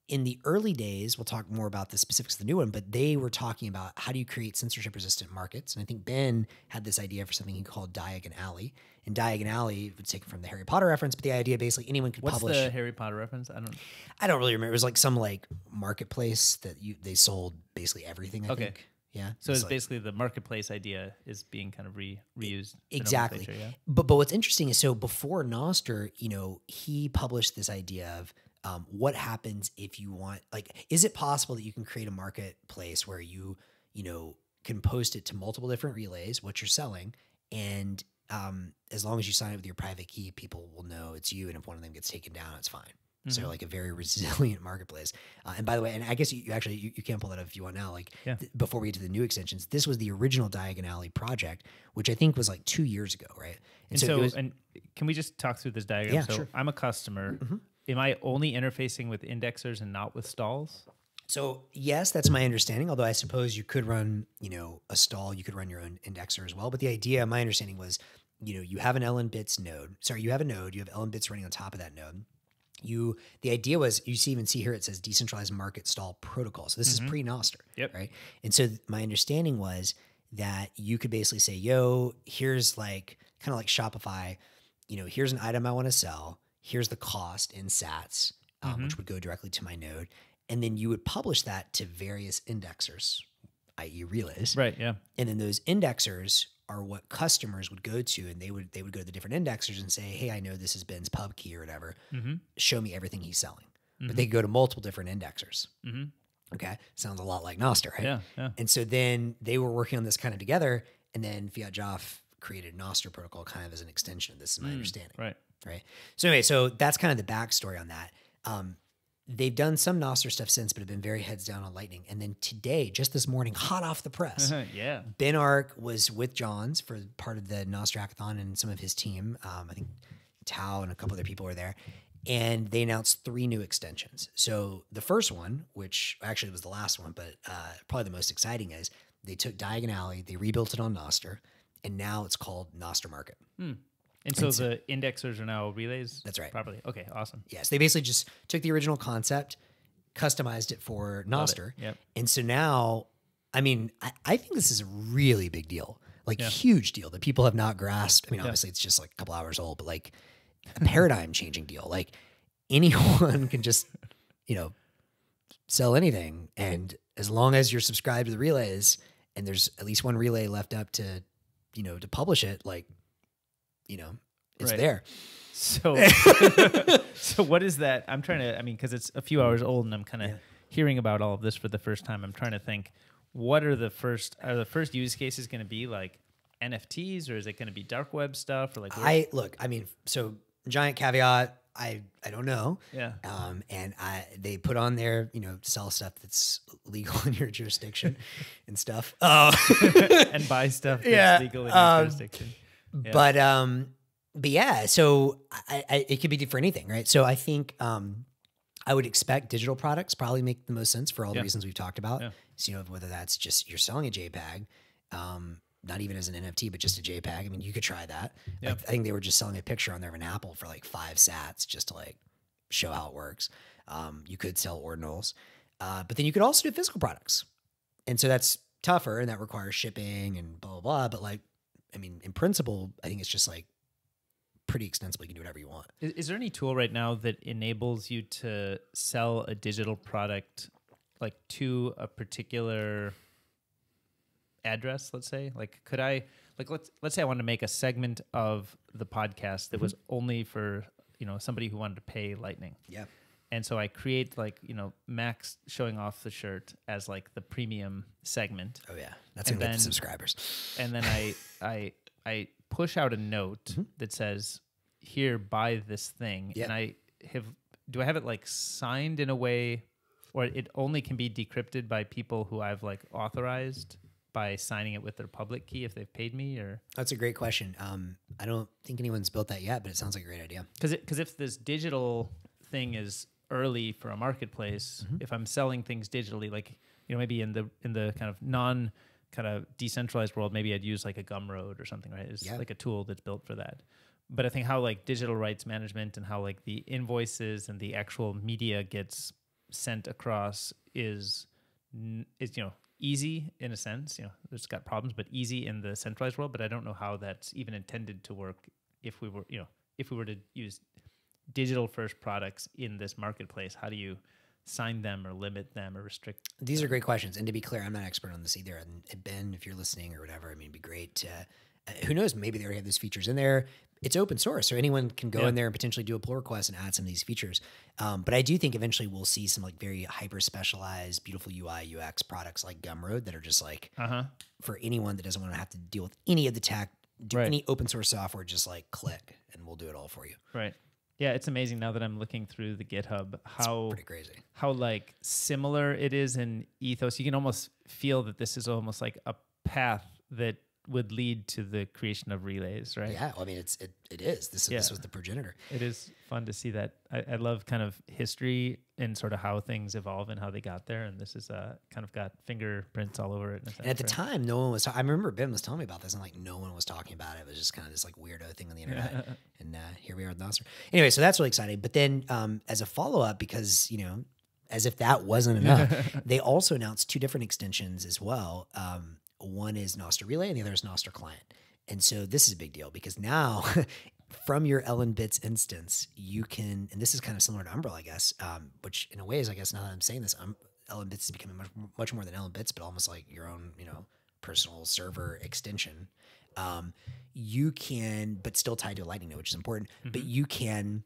in the early days, we'll talk more about the specifics of the new one, but they were talking about how do you create censorship resistant markets. And I think Ben had this idea for something he called Diagon Alley. And Diagon Alley was taken from the Harry Potter reference, but the idea basically anyone could What's publish. the Harry Potter reference? I don't. I don't really remember. It was like some like marketplace that you they sold basically everything. I Okay. think. Yeah. So It's it's like- basically the marketplace idea is being kind of re reused. exactly Yeah. but but what's interesting is so before Nostr, you know, he published this idea of um, what happens if you want like is it possible that you can create a marketplace where you you know can post it to multiple different relays what you're selling and um, as long as you sign up with your private key people will know it's you and if one of them gets taken down it's fine so like a very *laughs* resilient marketplace uh, and by the way and i guess you, you actually you, you can pull that up if you want now like Yeah. before we get to the new extensions this was the original diagon alley project which i think was like two years ago right And so, it was- and can we just talk through this diagram? Yeah, so sure. Mm-hmm. I'm a customer. Am I only interfacing with indexers and not with stalls? So yes, that's my understanding. Although I suppose you could run, you know, a stall. You could run your own indexer as well. But the idea, my understanding was, you know, you have an LN bits node. Sorry, you have a node. You have LN bits running on top of that node. You the idea was you see even see here it says decentralized market stall protocol. So this is mm-hmm. pre Nostr. Yep. Right. And so my understanding was that you could basically say, yo, here's like kind of like Shopify, you know, here's an item I want to sell. Here's the cost in sats, um, which mm-hmm. would go directly to my node. And then you would publish that to various indexers, i.e. relays. Right. Yeah. And then those indexers are what customers would go to and they would they would go to the different indexers and say, Hey, I know this is Ben's pub key or whatever. Mm-hmm. Show me everything he's selling. But they could go to multiple different indexers. Okay. Sounds a lot like Nostr, right? Yeah. Yeah. And so then they were working on this kind of together, and then fiatjaf created Nostr protocol kind of as an extension of this, is my mm, understanding. Right. Right. So anyway, so that's kind of the backstory on that. Um, they've done some Nostr stuff since, but have been very heads down on Lightning. And then today, just this morning, hot off the press, *laughs* yeah. Ben Arc was with Johns for part of the Nostr Hackathon and some of his team. Um, I think Tao and a couple other people were there. And they announced three new extensions. So the first one, which actually was the last one, but uh, probably the most exciting, is they took Diagon Alley, they rebuilt it on Nostr, and now it's called Nostr Market. And so the indexers are now relays. That's right. Properly. Okay. Awesome. Yes, they basically just took the original concept, customized it for it. Nostr. Yep. And so now, I mean, I, I think this is a really big deal, like Yeah. huge deal that people have not grasped. I mean, obviously it's just like a couple hours old, but like a paradigm changing deal. Like *laughs* anyone can just, you know, sell anything. And as long as you're subscribed to the relays and there's at least one relay left up to, you know, to publish it, like, you know, it's Right. there. So, *laughs* so what is that? I'm trying to. I mean, because it's a few hours old, and I'm kind of hearing about all of this for the first time. I'm trying to think, what are the first? Are the first use cases going to be like NFTs, or is it going to be dark web stuff, or like? I look, I mean, so giant caveat, I I don't know. yeah. Um, and I they put on there, you know, sell stuff that's legal *laughs* in your jurisdiction and stuff. Oh, *laughs* and buy stuff that's Yeah, legal in your um, jurisdiction. Yeah. but um, but yeah, so I, I it could be for anything, right? So I think um, I would expect digital products probably make the most sense for all the Yeah. reasons we've talked about. Yeah. So you know, whether that's just you're selling a JPEG, um, not even as an NFT, but just a JPEG. I mean, you could try that. Yeah. Like, I think they were just selling a picture on there of an apple for like five sats just to like show how it works. Um, you could sell ordinals, uh, but then you could also do physical products, and so that's tougher and that requires shipping and blah blah blah. But like, I mean, in principle, I think it's just like pretty extensible. You can do whatever you want. Is, is there any tool right now that enables you to sell a digital product like to a particular address, let's say? Like could I like let's let's say I wanted to make a segment of the podcast that mm-hmm. was only for, you know, somebody who wanted to pay lightning. Yeah. And so I create like, you know, Max showing off the shirt as like the premium segment. Oh yeah, that's And gonna get the subscribers. and then I *laughs* I I push out a note that says, "Here, buy this thing." Yeah. And I have do I have it like signed in a way, or it only can be decrypted by people who I've like authorized by signing it with their public key if they've paid me or That's a great question. Um, I don't think anyone's built that yet, but it sounds like a great idea. because because if this digital thing is early for a marketplace, Mm-hmm. if I'm selling things digitally, like you know maybe in the in the kind of non kind of decentralized world, maybe I'd use like a Gumroad or something, right? It's Yeah. like a tool that's built for that. But I think how like digital rights management and how like the invoices and the actual media gets sent across is is you know easy in a sense. You know, it's got problems, but easy in the centralized world. But I don't know how that's even intended to work if we were you know if we were to use digital first products in this marketplace. How do you sign them or limit them or restrict? These are great questions. And to be clear, I'm not an expert on this either. And and Ben, if you're listening or whatever, I mean, it'd be great to, uh, who knows, maybe they already have those features in there. It's open source, so anyone can go Yeah. in there and potentially do a pull request and add some of these features. Um, but I do think eventually we'll see some like very hyper specialized, beautiful UI, UX products like Gumroad that are just like Uh huh. for anyone that doesn't want to have to deal with any of the tech, do Right. any open source software, just like click and we'll do it all for you. Right. Yeah, it's amazing now that I'm looking through the GitHub how Pretty crazy. how like similar it is in ethos. You can almost feel that this is almost like a path that would lead to the creation of relays, right? Yeah, well, I mean, it's it, it is. This this Yeah. was the progenitor. It is fun to see that. I, I love kind of history and sort of how things evolve and how they got there. And this is uh, kind of got fingerprints all over it. In a sense, And at the right? time, no one was. Ta- I remember Ben was telling me about this, and like no one was talking about it. It was just kind of this like weirdo thing on the internet. *laughs* and uh, here we are with Nostr. Anyway, so that's really exciting. But then, um, as a follow up, because you know, as if that wasn't enough, *laughs* they also announced two different extensions as well. Um, one is Nostr Relay, and the other is Nostr Client. And so this is a big deal because now. *laughs* From your LN bits instance, you can, and this is kind of similar to Umbrel, I guess, um, which in a way is, I guess, now that I'm saying this, um, LN bits is becoming much, much more than LN bits, but almost like your own, you know, personal server extension. Um, you can, but still tied to a Lightning node, which is important. But you can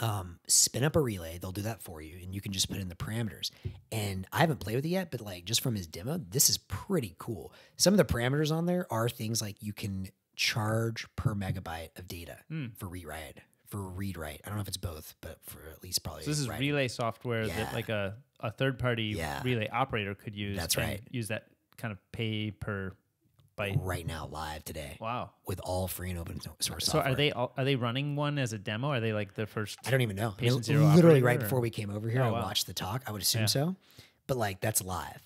um, spin up a relay. They'll do that for you, and you can just put in the parameters. And I haven't played with it yet, but like just from his demo, this is pretty cool. Some of the parameters on there are things like you can charge per megabyte of data for rewrite, for read write. I don't know if it's both, but for at least probably So this is write. relay software Yeah. that like a, a third party Yeah. relay operator could use. That's right. Use that kind of pay per byte. right now live today Wow. with all free and open source. So software. are they all, are they running one as a demo? Are they like the first? I don't even know. I mean, literally right or- before we came over here, Oh, I wow. watched the talk. I would assume Yeah. so, but like that's live.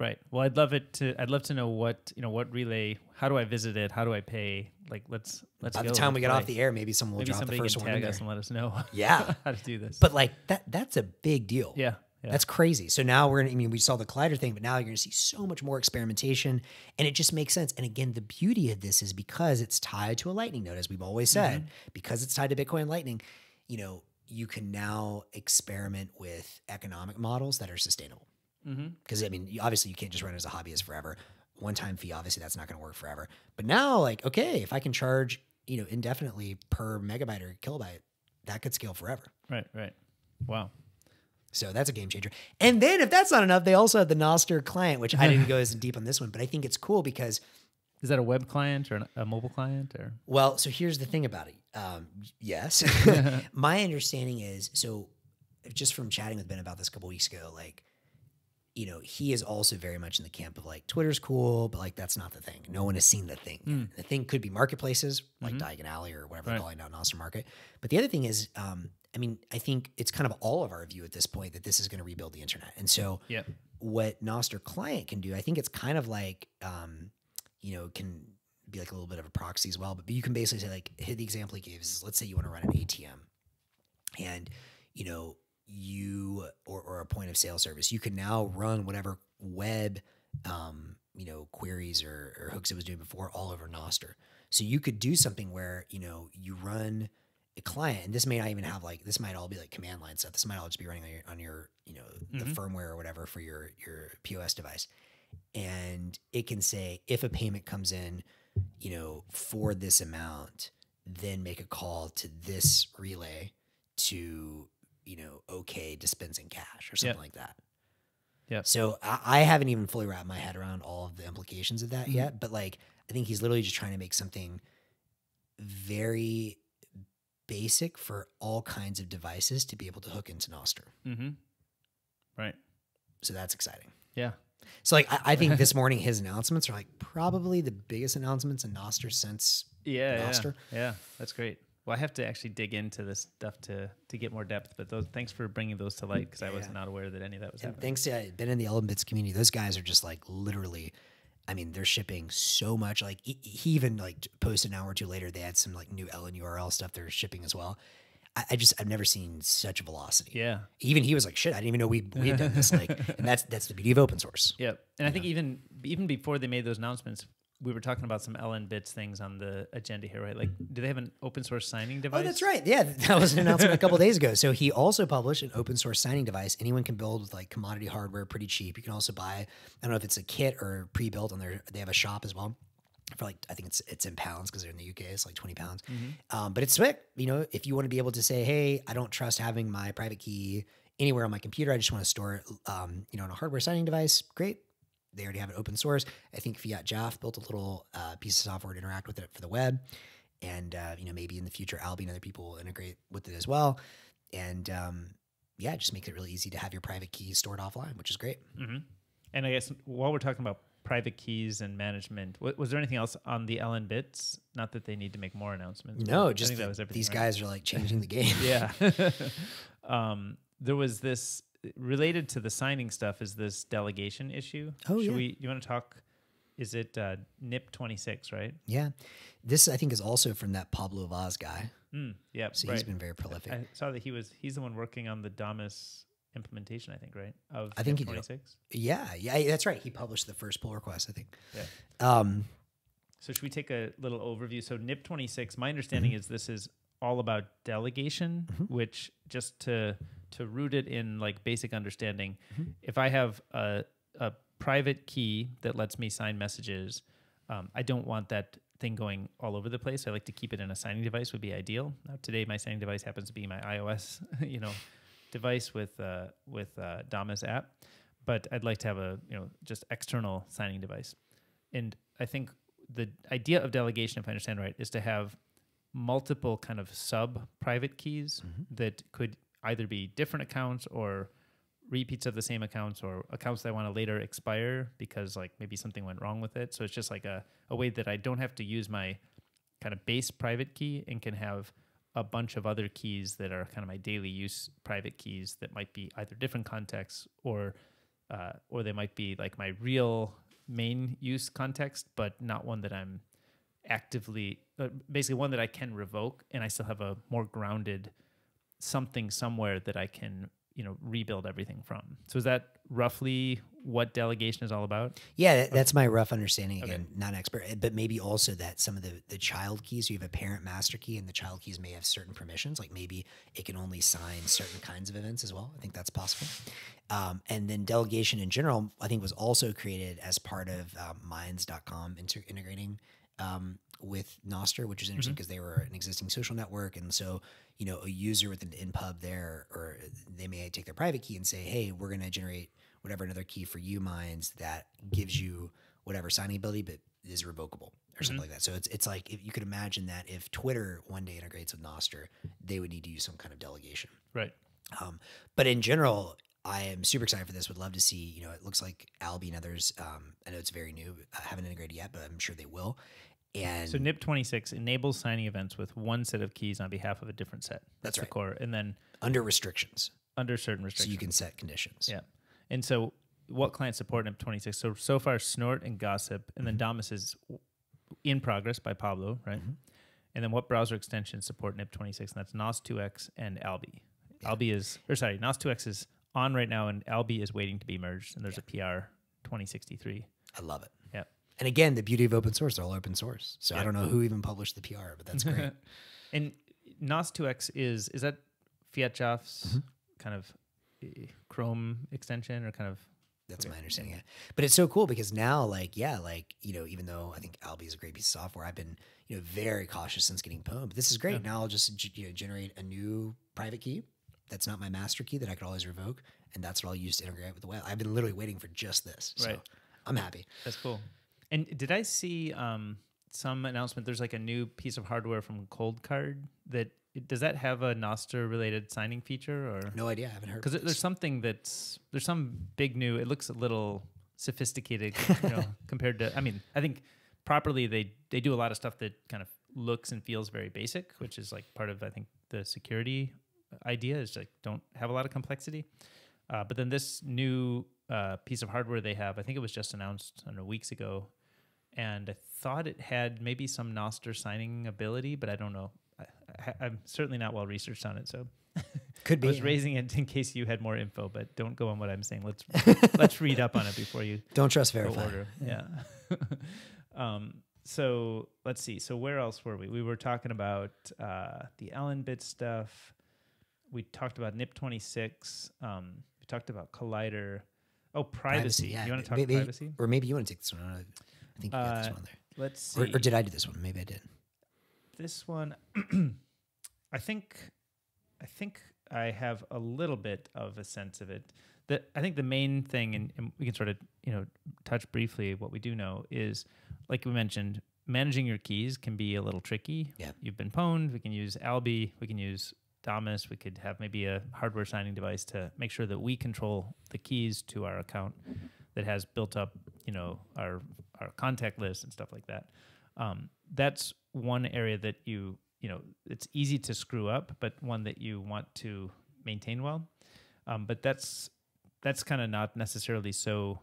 Right. Well, I'd love it to. I'd love to know what you know. What relay? How do I visit it? How do I pay? Like, let's let's. By the time we get off the air, maybe someone will maybe drop the first can one tag us and let us know. *laughs* Yeah. how to do this. But like that, that's a big deal. yeah, yeah. That's crazy. So now we're gonna, I mean, we saw the collider thing, but now you're gonna see so much more experimentation and it just makes sense. And again, the beauty of this is because it's tied to a lightning node, as we've always said, Mm-hmm. because it's tied to Bitcoin Lightning, you know, you can now experiment with economic models that are sustainable. Mm-hmm. Because I mean, obviously you can't just run it as a hobbyist forever. One time fee, obviously that's not gonna work forever. But now, like, okay, if I can charge, you know, indefinitely per megabyte or kilobyte, that could scale forever. right, right. Wow. So that's a game changer. And then if that's not enough, they also have the Nostr client, which I didn't go as *laughs* deep on this one, but I think it's cool because, Is that a web client or a mobile client or? well, so here's the thing about it. Um, yes, *laughs* *laughs* my understanding is so just from chatting with Ben about this a couple weeks ago, like, you know, he is also very much in the camp of like Twitter's cool, but like that's not the thing. No one has seen the thing. yet. The thing could be marketplaces like Diagon Alley or whatever Right. they're calling now Nostr Market. But the other thing is, um, I mean, I think it's kind of all of our view at this point that this is going to rebuild the internet. And so Yeah. what Nostr client can do, I think it's kind of like, um, you know, can be like a little bit of a proxy as well. But you can basically say like, the example he gave is, let's say you want to run an ATM, and you know you or, or a point of sale service, you can now run whatever web, um, you know, queries or, or hooks it was doing before all over Nostr. So you could do something where you know you run a client, and this may not even have like this might all be like command line stuff. This might all just be running on your, on your you know the Mhm. firmware or whatever for your your POS device, and it can say if a payment comes in, you know, for this amount, then make a call to this relay to you know okay dispensing cash or something Yep. like that. Yeah. So I, I haven't even fully wrapped my head around all of the implications of that Mhm. yet, but like I think he's literally just trying to make something very basic for all kinds of devices to be able to hook into Nostr. Mm-hmm. Right. So that's exciting. Yeah. So like I, I think this *laughs* morning his announcements are like probably the biggest announcements in Nostr since Yeah, yeah, Nostr. yeah, that's great. Well, I have to actually dig into this stuff to to get more depth. But those, thanks for bringing those to light because I was Yeah. not aware that any of that was And happening. thanks to uh, been in the LN bits community, those guys are just like literally. I mean, they're shipping so much. Like he, even like posted an hour or two later, they had some like new LNURL stuff they're shipping as well. I, I just I've never seen such a velocity. Yeah, Even he was like, "Shit, I didn't even know we we had done this." Like, and *laughs* that's that's the beauty of open source. Yep. And I think even even before they made those announcements, we were talking about some LN bits things on the agenda here, right? Like, do they have an open source signing device? Oh, that's right. Yeah, that was an announcement a couple days ago. So he also published an open source signing device. Anyone can build with like commodity hardware, pretty cheap. You can also buy. I don't know if it's a kit or pre-built on their. They have a shop as well. For like, I think it's it's in pounds because they're in the UK. It's like twenty pounds, um, but it's slick. You know, if you want to be able to say, "Hey, I don't trust having my private key anywhere on my computer. I just want to store it, um, you know, on a hardware signing device." Great. They already have it open source. I think fiatjaf built a little uh, piece of software to interact with it for the web and uh, you know maybe in the future Alby and other people will integrate with it as well, and um, yeah, just makes it really easy to have your private key stored offline, which is great. hmm And I guess while we're talking about private keys and management, wa- was there anything else on the LN bits? Not that they need to make more announcements. No, just think that that was everything, these right? guys are like changing the game. yeah. *laughs* *laughs* um, there was this related to the signing stuff. Is this delegation issue? Oh, Should yeah. we? You want to talk? Is it uh, NIP twenty six? Right. yeah, this I think is also from that Pablo Vaz guy. Mm, yeah. So right. he's been very prolific. I saw that he was. He's the one working on the Damus implementation. I think. Right. Of I think he did. twenty six. yeah, yeah, that's right. He published the first pull request, I think. Yeah. Um, So should we take a little overview? So NIP 26, my understanding Mm-hmm. is this is all about delegation, which just to to root it in like basic understanding, Mm-hmm. if I have a a private key that lets me sign messages, um, I don't want that thing going all over the place. I like to keep it in a signing device would be ideal. Now today my signing device happens to be my iOS, *laughs* you know, device with uh, with uh, Damus app, but I'd like to have a you know just external signing device. And I think the idea of delegation, if I understand right, is to have multiple kind of sub private keys that could either be different accounts or repeats of the same accounts or accounts that I want to later expire because like maybe something went wrong with it. So it's just like a, a way that I don't have to use my kind of base private key and can have a bunch of other keys that are kind of my daily use private keys that might be either different contexts or uh, or they might be like my real main use context, but not one that I'm actively uh, basically one that I can revoke and I still have a more grounded something somewhere that I can you know rebuild everything from. So is that roughly what delegation is all about? yeah, that, that's my rough understanding. Okay. Again, not an expert, eh, but maybe also that some of the the child keys, you have a parent master key, and the child keys may have certain permissions. Like maybe it can only sign certain kinds of events as well. I think that's possible. Um, and then delegation in general, I think was also created as part of um, Minds.com inter- integrating um, with Nostr, which is interesting because they were an existing social network, and so you know a user with an npub there, or they may take their private key and say, "Hey, we're going to generate whatever another key for you Minds that gives you whatever signing ability, but is revocable." Or something like that. So it's it's like if you could imagine that if Twitter one day integrates with Nostr, they would need to use some kind of delegation. Right. Um, but in general, I am super excited for this. Would love to see. You know, it looks like Alby and others. Um, I know it's very new. I haven't integrated yet, but I'm sure they will. And So NIP 26 enables signing events with one set of keys on behalf of a different set. That's the right. core. And then under restrictions, under certain so restrictions. you can set conditions. Yeah. And so what clients support NIP 26? So so far Snort and Gossip and then Mm-hmm. Damus is in progress by Pablo, right? Mm-hmm. And then what browser extensions support NIP 26? And that's NOS2x and Alby. Alby is or sorry, NOS2x is on right now and Alby is waiting to be merged and there's a PR 2063. I love it. Yeah. And again, the beauty of open source, they're all open source. So I don't know who even published the PR, but that's great. *laughs* And NOS2x is is that fiatjaf's Mm-hmm. kind of eh, Chrome extension or kind of That's my understanding. Yeah. But it's so cool because now, like, yeah, like, you know, even though I think Alby is a great piece of software, I've been, you know, very cautious since getting Pwn. But this is great. Now I'll just, you know, generate a new private key that's not my master key that I could always revoke. And that's what I'll use to integrate with the web. I've been literally waiting for just this. So Right. I'm happy. That's cool. And did I see um, some announcement? There's like a new piece of hardware from Coldcard that does that have a Nostr related signing feature or No idea. I haven't heard. because there's something that's there's some big new. It looks a little sophisticated, *laughs* you know, compared to. I mean, I think properly they they do a lot of stuff that kind of looks and feels very basic, which is like part of I think the security idea is like don't have a lot of complexity. Uh, but then this new uh, piece of hardware they have, I think it was just announced I don't know weeks ago, and I thought it had maybe some Nostr signing ability, but I don't know. I, am certainly not well researched on it, so *laughs* could be. I was raising it in case you had more info, but don't go on what I'm saying. Let's *laughs* let's read up on it before you don't trust verify. Order. Yeah. *laughs* um, so let's see. So where else were we? We were talking about uh, the LN bit stuff. We talked about NIP26. Um, we talked about Collider. Oh, privacy. privacy yeah. You want to talk maybe, privacy? Or maybe you want to take this one. I think you got uh, this one there. Let's see. Or, or, did I do this one? Maybe I did. This one, *clears throat* I think, I think I have a little bit of a sense of it. That I think the main thing, and, and we can sort of you know touch briefly what we do know is like we mentioned, managing your keys can be a little tricky. Yeah. You've been pwned. We can use Alby. We can use Damus. We could have maybe a hardware signing device to make sure that we control the keys to our account that has built up, you know, our our contact list and stuff like that. Um, that's one area that you you know it's easy to screw up, but one that you want to maintain well. Um, but that's that's kind of not necessarily so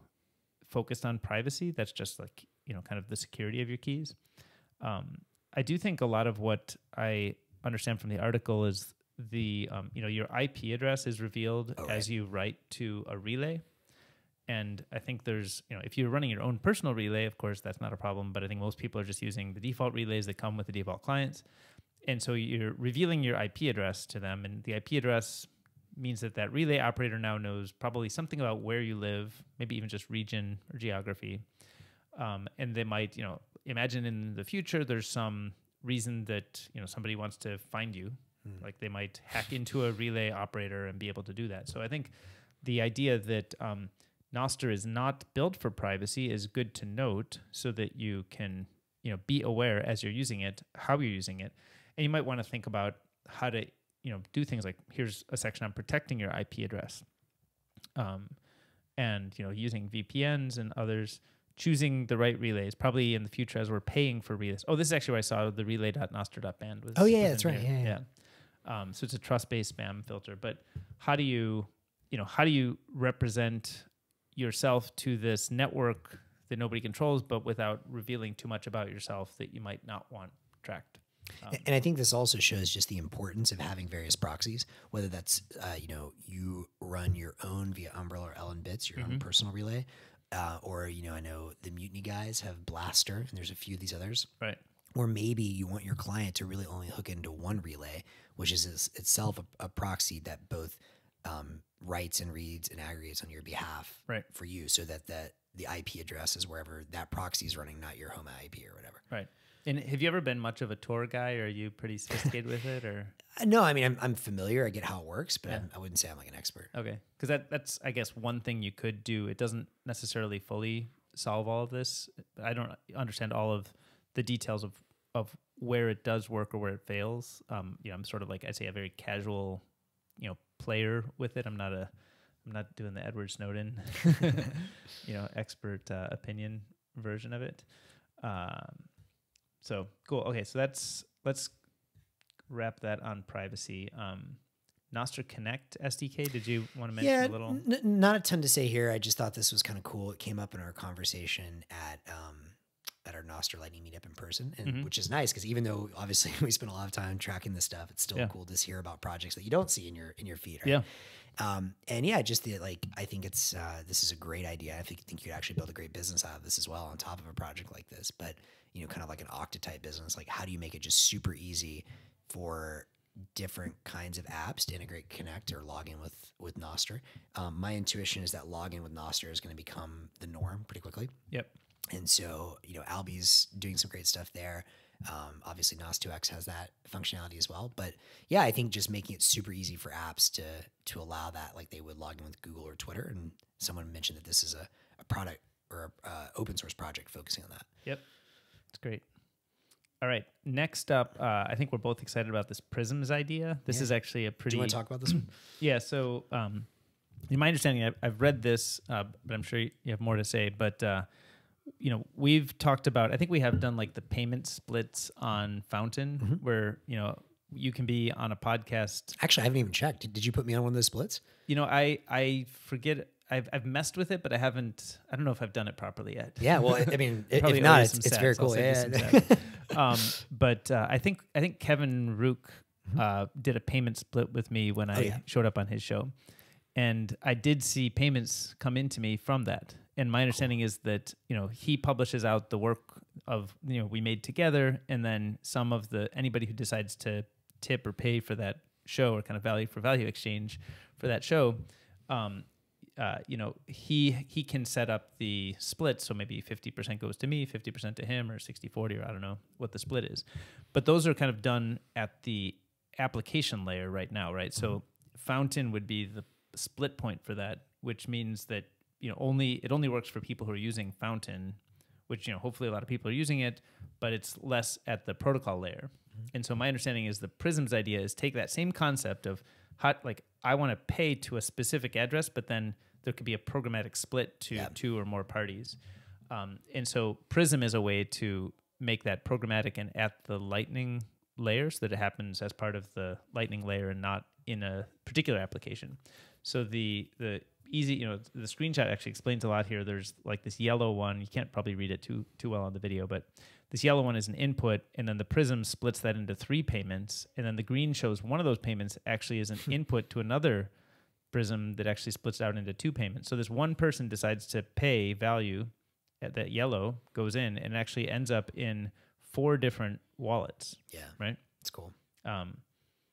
focused on privacy. That's just like you know kind of the security of your keys. Um, I do think a lot of what I understand from the article is the um, you know your IP address is revealed oh, as you write to a relay. And I think there's, you know, if you're running your own personal relay, of course, that's not a problem. But I think most people are just using the default relays that come with the default clients. And so you're revealing your IP address to them. And the IP address means that that relay operator now knows probably something about where you live, maybe even just region or geography. Um, and they might, you know, imagine in the future there's some reason that you know somebody wants to find you, mm. like they might hack into a relay operator and be able to do that. So I think the idea that um, Nostr is not built for privacy is good to note, so that you can you know be aware as you're using it how you're using it, and you might want to think about how to you know do things like here's a section on protecting your IP address, um, and you know using VPNs and others choosing the right relays, probably in the future as we're paying for relays. Oh, this is actually where I saw the relay.nostr.band was. Oh yeah, that's right. Yeah, yeah. yeah. Um, so it's a trust-based spam filter. But how do you, you know, how do you represent yourself to this network that nobody controls, but without revealing too much about yourself that you might not want tracked? Um, and I think this also shows just the importance of having various proxies, whether that's, uh, you know, you run your own via Umbrel or LN bits, your mm-hmm. own personal relay, uh, or you know, I know the Mutiny guys have Blastr, and there's a few of these others. Right. Or maybe you want your client to really only hook into one relay, which is itself a, a proxy that both um, writes and reads and aggregates on your behalf right. for you, so that that the IP address is wherever that proxy is running, not your home IP or whatever. Right. And have you ever been much of a Tor guy, or are you pretty sophisticated with it, or? *laughs* Uh, no, I mean I'm, I'm familiar. I get how it works, but yeah. I wouldn't say I'm like an expert. Okay, because that that's I guess one thing you could do. It doesn't necessarily fully solve all of this. I don't understand all of the details of of where it does work or where it fails. Um, you know, I'm sort of like I say a very casual, you know, player with it. I'm not a I'm not doing the Edward Snowden, *laughs* *laughs* you know, expert uh, opinion version of it. Um, so cool. Okay, so that's let's wrap that on privacy. Um, Nostr Connect SDK. Did you want to mention yeah, a little? N- not a ton to say here. I just thought this was kind of cool. It came up in our conversation at um, at our Nostr Lightning meetup in person, and mm-hmm. which is nice because even though obviously *laughs* we spend a lot of time tracking this stuff, it's still yeah. cool to hear about projects that you don't see in your in your feed. Right? Yeah. Um, and yeah, just the like, I think it's uh, this is a great idea. I think think you could actually build a great business out of this as well on top of a project like this. But you know, kind of like an Okta type business. Like, how do you make it just super easy for different kinds of apps to integrate connect or log in with with Nostr. Um, my intuition is that login with Nostr is going to become the norm pretty quickly. Yep. And so you know Alby's doing some great stuff there. Um, obviously, Nos2x has that functionality as well. But yeah, I think just making it super easy for apps to to allow that, like they would log in with Google or Twitter. And someone mentioned that this is a, a product or a, uh, open source project focusing on that. Yep. It's great. All right. Next up, uh, I think we're both excited about this Prisms idea. This yeah. is actually a pretty. Do you want to talk about this one? *clears throat* yeah. So um, in my understanding, I've, I've read this, uh, but I'm sure you have more to say. But uh, you know, we've talked about. I think we have done like the payment splits on Fountain, Mm-hmm. where you know you can be on a podcast. Actually, I haven't even checked. Did, did you put me on one of those splits? You know, I I forget. I've I've messed with it, but I haven't. I don't know if I've done it properly yet. Yeah. Well, I mean, *laughs* i- Probably if not, it's, it's very cool. Yeah. *laughs* um, but uh, I think I think Kevin Rooke uh, did a payment split with me when I Mm-hmm. Oh, yeah. showed up on his show, and I did see payments come into me from that. And my understanding is that you know he publishes out the work of you know we made together, and then some of the anybody who decides to tip or pay for that show or kind of value for value exchange for that show. Um, uh, you know, he he can set up the split. So maybe 50% goes to me, 50% to him, or 60 40, or I don't know what the split is. But those are kind of done at the application layer right now, right? So Fountain would be the split point for that, which means that, you know, only it only works for people who are using Fountain, which, you know, hopefully a lot of people are using it, but it's less at the protocol layer. And so my understanding is the Prism's idea is take that same concept of hot like I want to pay to a specific address, but then there could be a programmatic split to Yeah. two or more parties. Um, and so Prism is a way to make that programmatic and at the Lightning layer so that it happens as part of the Lightning layer and not in a particular application. So the the easy, you know, the screenshot actually explains a lot here. There's like this yellow one. You can't probably read it too too well on the video, but this yellow one is an input, and then the Prism splits that into three payments, and then the green shows one of those payments actually is an input to another Prism that actually splits out into two payments. So this one person decides to pay value at that yellow goes in and actually ends up in four different wallets, Yeah. right? It's cool. Um,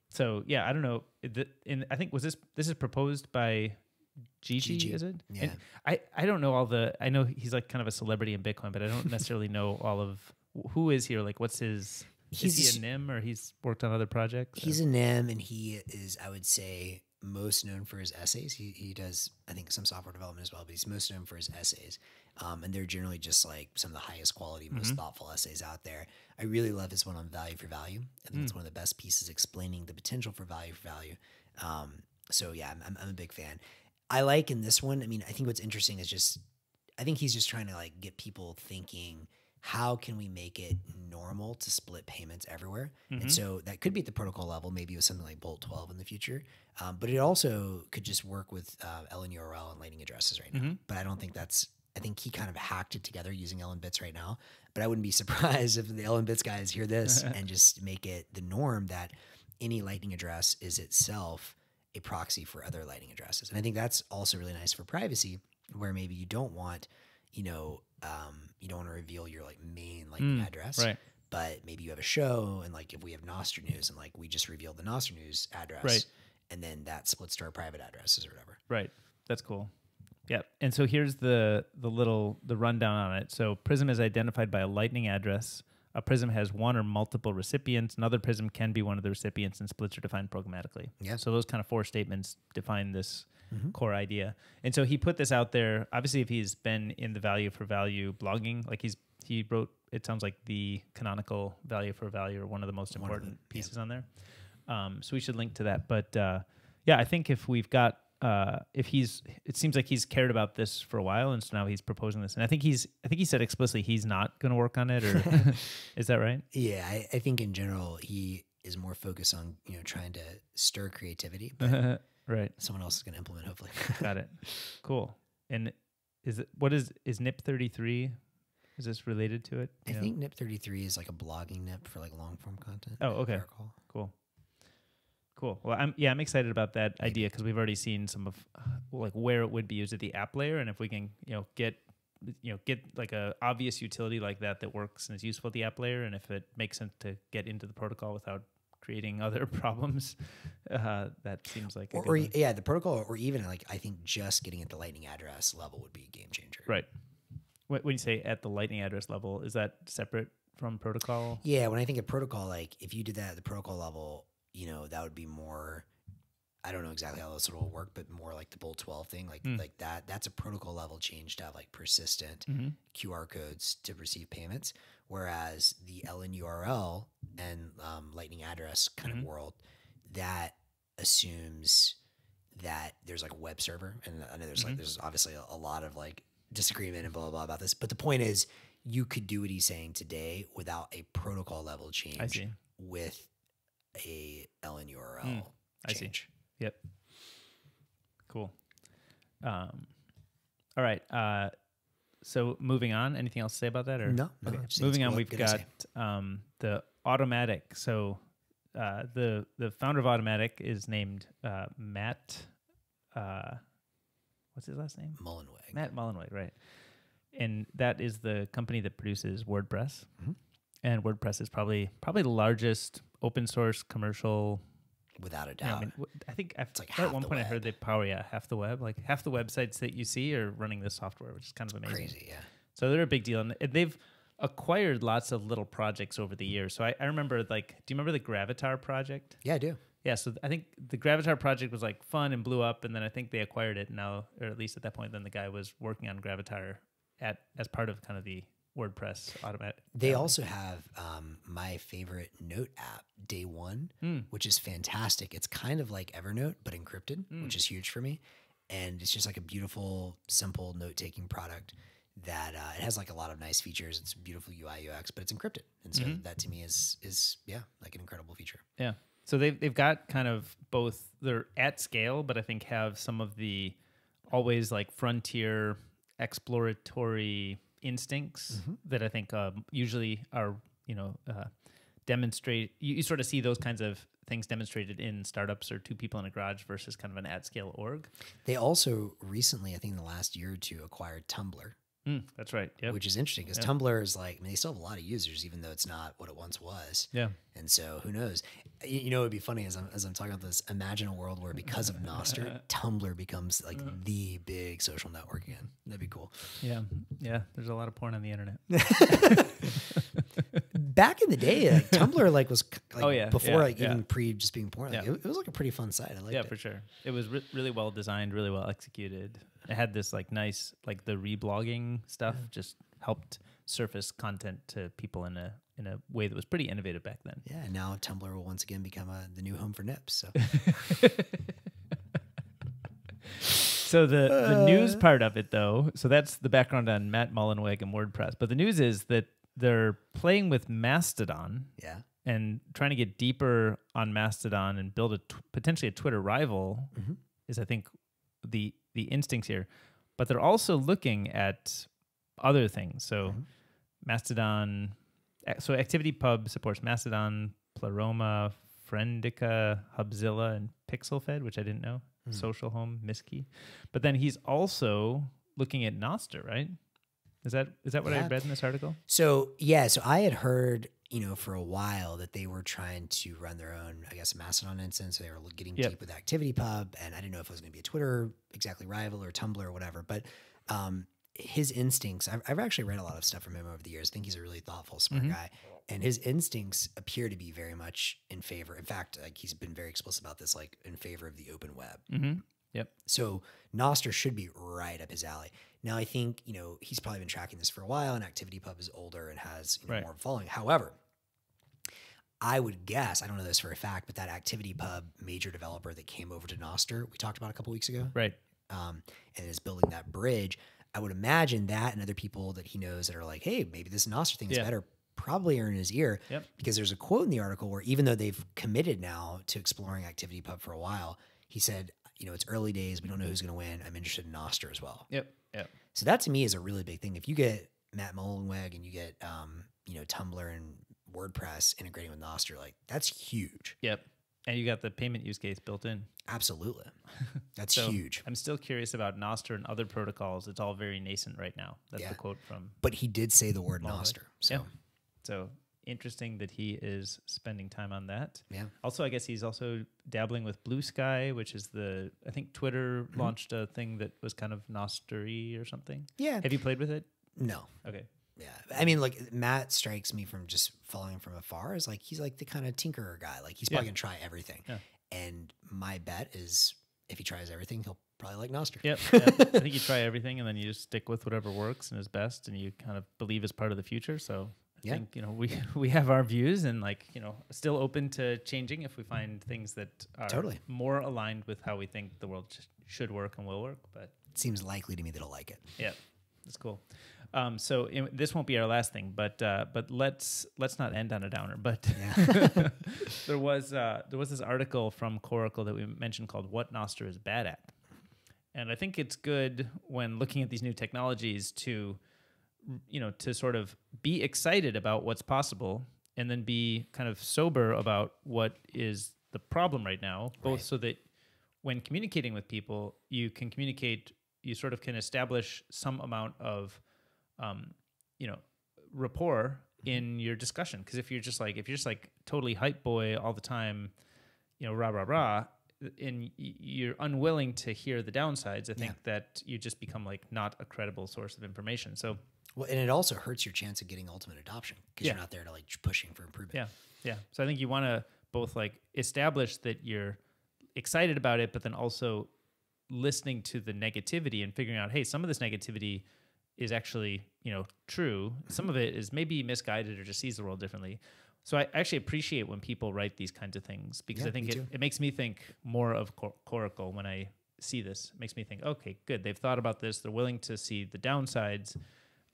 so yeah, I don't know. The, I think was this this is proposed by Gigi, Gigi, is it? yeah. And I I don't know all the. I know he's like kind of a celebrity in Bitcoin, but I don't necessarily know all of who is here. Like, what's his? He's is he a NIM or he's worked on other projects? or- He's a NIM, and he is, I would say, most known for his essays. He he does, I think, some software development as well, but he's most known for his essays. Um, and they're generally just like some of the highest quality, most thoughtful essays out there. I really love his one on value for value. I think it's one of the best pieces explaining the potential for value for value. Um, so yeah, I'm, I'm a big fan. I like in this one. I mean, I think what's interesting is just, I think he's just trying to like get people thinking. How can we make it normal to split payments everywhere? And so that could be at the protocol level, maybe with something like Bolt 12 in the future. Um, but it also could just work with uh, LNURL and Lightning addresses right now. But I don't think that's. I think he kind of hacked it together using LN bits right now. But I wouldn't be *laughs* surprised if the LN bits guys hear this *laughs* and just make it the norm that any Lightning address is itself a proxy for other Lightning addresses. And I think that's also really nice for privacy, where maybe you don't want, you know, um, you don't want to reveal your like main Lightning address, right. But maybe you have a show, and like if we have Nostr News, and like we just revealed the Nostr News address, Right. And then that splits to our private addresses or whatever. Right. That's cool. Yeah. And so here's the the little the rundown on it. So Prism is identified by a lightning address. A prism has one or multiple recipients. Another prism can be one of the recipients, and splits are defined programmatically. Yeah. So those kind of four statements define this core idea. And so he put this out there. Obviously, if he's been in the value for value blogging, like he's he wrote, it sounds like the canonical value for value or one of the most One important yeah. pieces on there. Um, so we should link to that. But uh, yeah, I think if we've got uh, if he's it seems like he's cared about this for a while and so now he's proposing this and i think he's i think he said explicitly he's not going to work on it or *laughs* is that right Yeah, I, I think in general he is more focused on you know trying to stir creativity, but *laughs* right someone else is going to implement hopefully. got it *laughs* cool and is it what is is nip 33 is this related to it I know? think NIP thirty three is like a blogging NIP for like long form content. Oh, okay. cool cool. Well i'm yeah i'm excited about that idea because we've already seen some of uh, like where it would be used at the app layer and if we can you know get you know get like a obvious utility like that that works and is useful at the app layer and if it makes sense to get into the protocol without creating *laughs* other problems uh, that seems like a Or, or yeah, the protocol, or even like I think just getting at the Lightning address level would be a game changer. right. When when you say at the lightning address level is that separate from protocol? Yeah, when I think of protocol, like if you did that at the protocol level, you know, that would be more. I don't know exactly how this will work, but more like the Bolt twelve thing, like Mm. like that. That's a protocol level change to have like persistent mm-hmm. QR codes to receive payments, whereas the LN URL and um, Lightning address kind Mhm. of world that assumes that there's like a web server, and I know there's like there's obviously a, a lot of like disagreement and blah blah blah about this, but the point is you could do what he's saying today without a protocol level change with a LN URL I see. change. Yep. Cool. Um, all right. Uh, so moving on. Anything else to say about that? Or No, no, Okay. it's Moving on, we've got um, the Automattic. So uh, the the founder of Automattic is named uh, Matt. Uh, what's his last name? Mullenweg. Matt Mullenweg, right? And that is the company that produces WordPress. Mm-hmm. And WordPress is probably probably the largest open source commercial without a yeah, doubt. I, mean, I think at, like at one point I heard web. they power yeah half the web. Like half the websites that you see are running this software, which is kind of amazing. Crazy, yeah. So they're a big deal, and they've acquired lots of little projects over the years. So I, I remember like, do you remember the Gravatar project? Yeah, I do. Yeah, so I think the Gravatar project was like fun and blew up, and then I think they acquired it now, or at least at that point, then the guy was working on Gravatar at as part of kind of the WordPress Automattic. They also have um, my favorite note app, Day One, Hmm. which is fantastic. It's kind of like Evernote, but encrypted, Hmm. which is huge for me. And it's just like a beautiful, simple note taking product that uh, it has like a lot of nice features. It's beautiful UI UX, but it's encrypted, and so Mm-hmm. that to me is is yeah, like an incredible feature. Yeah. So they've they've got kind of both they're at scale, but I think have some of the always like frontier exploratory instincts that I think um, usually are you know uh, demonstrate. You, you sort of see those kinds of things demonstrated in startups or two people in a garage versus kind of an at scale org. They also recently, I think in the last year or two, acquired Tumblr, Mm, that's right. Yep. which is interesting because Tumblr is like, I mean, they still have a lot of users, even though it's not what it once was. yeah. And so who knows? You know, it'd be funny as I'm, as I'm talking about this, imagine a world where because of Nostr, *laughs* Tumblr becomes like the big social network again. That'd be cool. Yeah. Yeah. There's a lot of porn on the internet. *laughs* Back in the day, like Tumblr like was like Oh, yeah, before yeah, like yeah. even pre just being porn. Like, Yeah. it, it was like a pretty fun site. I liked yeah, it. for sure. It was re- really well designed, really well executed. It had this like nice, like the reblogging stuff just helped surface content to people in a in a way that was pretty innovative back then. Yeah, and now Tumblr will once again become a, the new home for Nips. So *laughs* So the the news part of it though, so that's the background on Matt Mullenweg and WordPress. But the news is that they're playing with Mastodon yeah, and trying to get deeper on Mastodon and build a t- potentially a Twitter rival Mm-hmm. is I think the the instincts here. But they're also looking at other things. So Mm-hmm. Mastodon, so ActivityPub supports Mastodon, Pleroma, Friendica, Hubzilla, and PixelFed, which I didn't know. Hmm. Social Home, Misskey. But then he's also looking at Nostr, right? Is that is that what I read in this article? So yeah, so I had heard, you know, for a while that they were trying to run their own, I guess, Mastodon instance. They were getting Yep. deep with ActivityPub, and I didn't know if it was going to be a Twitter exactly rival or Tumblr or whatever. But um, his instincts, I've, I've actually read a lot of stuff from him over the years. I think he's a really thoughtful, smart guy, and his instincts appear to be very much in favor. In fact, like he's been very explicit about this, like in favor of the open web. Mm-hmm. Yep. So Nostr should be right up his alley. Now I think you know he's probably been tracking this for a while, and ActivityPub is older and has you know, Right. more following. However, I would guess I don't know this for a fact, but that ActivityPub major developer that came over to Nostr, we talked about a couple weeks ago, Right. um, and is building that bridge. I would imagine that and other people that he knows that are like, hey, maybe this Nostr thing is Yeah. better, probably are in his ear. Yep. Because there's a quote in the article where even though they've committed now to exploring ActivityPub for a while, he said, you know, it's early days. We don't know who's going to win. I'm interested in Nostr as well. Yep. Yep. So that to me is a really big thing. If you get Matt Mullenweg and you get, um, you know, Tumblr and WordPress integrating with Nostr, like that's huge. Yep. And you got the payment use case built in. Absolutely. *laughs* That's So huge. I'm still curious about Nostr and other protocols. It's all very nascent right now. That's Yeah. the quote from. But he did say the word. Nostr. So Yeah. So interesting that he is spending time on that. yeah. Also, I guess he's also dabbling with Blue Sky, which is the I think Twitter Mm-hmm. launched a thing that was kind of Nostery or something. Yeah. Have you played with it? No. Okay. Yeah. I mean, like Matt strikes me from just following from afar as like he's like the kind of tinkerer guy. Like he's probably Yeah. gonna try everything. Yeah. And my bet is if he tries everything, he'll probably like Nostr. Yep. *laughs* yep. I think you try everything and then you just stick with whatever works and is best, and you kind of believe is part of the future. So I Yeah. think you know we *laughs* we have our views and like you know still open to changing if we find things that are Totally. more aligned with how we think the world sh- should work and will work. But It seems likely to me that I'll like it. yeah, that's cool. Um, so this won't be our last thing, but uh, but let's let's not end on a downer. But Yeah. *laughs* there was uh, there was this article from Coracle that we mentioned called "What Nostr is Bad at," and I think it's good when looking at these new technologies to you know to sort of be excited about what's possible and then be kind of sober about what is the problem right now, both Right. so that when communicating with people, you can communicate, you sort of can establish some amount of, um, you know, rapport in your discussion. Because if you're just like, if you're just like totally hype boy all the time, you know, rah, rah, rah, and you're unwilling to hear the downsides, I think that you just become like not a credible source of information. So, Well, and it also hurts your chance of getting ultimate adoption because Yeah. you're not there to like pushing for improvement. Yeah. Yeah. So I think you want to both like establish that you're excited about it, but then also listening to the negativity and figuring out, hey, some of this negativity is actually, you know, true. Some of it is maybe misguided or just sees the world differently. So I actually appreciate when people write these kinds of things because Yeah, I think it, it makes me think more of Cor- Coracle when I see this. It makes me think, okay, good. They've thought about this. They're willing to see the downsides.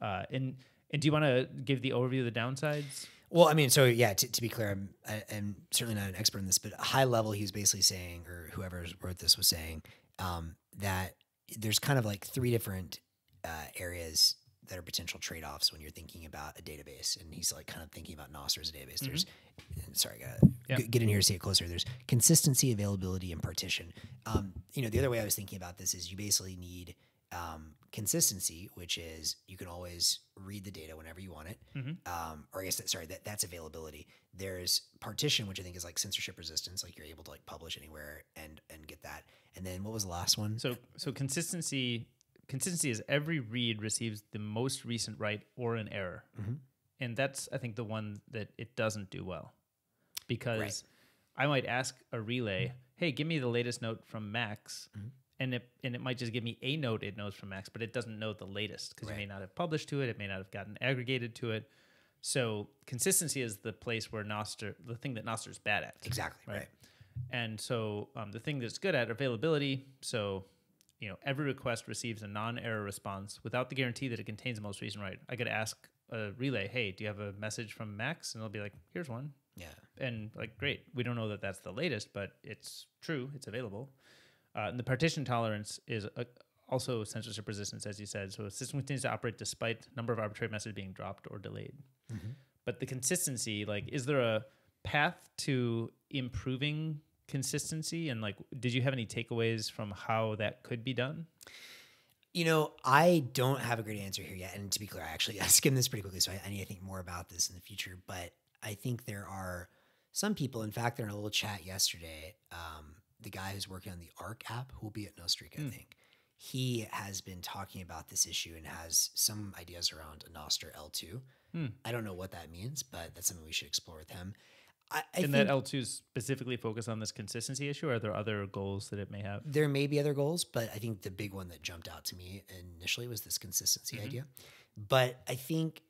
Uh, and and do you want to give the overview of the downsides? Well, I mean, so yeah, to, to be clear, I'm, I, I'm certainly not an expert in this, but high level, he was basically saying, or whoever wrote this was saying, um, that there's kind of like three different uh, areas that are potential trade offs when you're thinking about a database. And he's like kind of thinking about a database. There's, and sorry, I gotta Yeah. g- get in here to see it closer. There's consistency, availability, and partition. Um, you know, the other way I was thinking about this is you basically need um, consistency, which is you can always read the data whenever you want it um, or I guess that, sorry, that that's availability. There's partition, which I think is like censorship resistance, like you're able to like publish anywhere and and get that. And then what was the last one? So so consistency consistency is every read receives the most recent write or an error, Mm-hmm. and that's I think the one that it doesn't do well, because I might ask a relay, "Hey, give me the latest note from Max," Mm-hmm. and it and it might just give me a note it knows from Max, but it doesn't know the latest because it may not have published to it, it may not have gotten aggregated to it. So consistency is the place where Nostr, the thing that Nostr is bad at. exactly right. And so um, the thing that's good at availability, so you know every request receives a non-error response without the guarantee that it contains the most recent write. I could ask a relay, "Hey, do you have a message from Max?" And they'll be like, "Here's one." Yeah. And like, great. We don't know that that's the latest, but it's true. It's available. Uh, and the partition tolerance is a, also censorship resistance, as you said. So a system continues to operate despite number of arbitrary messages being dropped or delayed. But the consistency, like, is there a path to improving consistency? And like, did you have any takeaways from how that could be done? You know, I don't have a great answer here yet. And to be clear, I actually *laughs* I skimmed this pretty quickly, so I, I need to think more about this in the future. But I think there are some people. In fact, they're in a little chat yesterday. Um, the guy who's working on the Arc app, who will be at Nostrica, I think, he has been talking about this issue and has some ideas around a Nostr L2. I don't know what that means, but that's something we should explore with him. I, I and think that L2 specifically focus on this consistency issue? Or are there other goals that it may have? there may be other goals, but I think the big one that jumped out to me initially was this consistency idea. But I think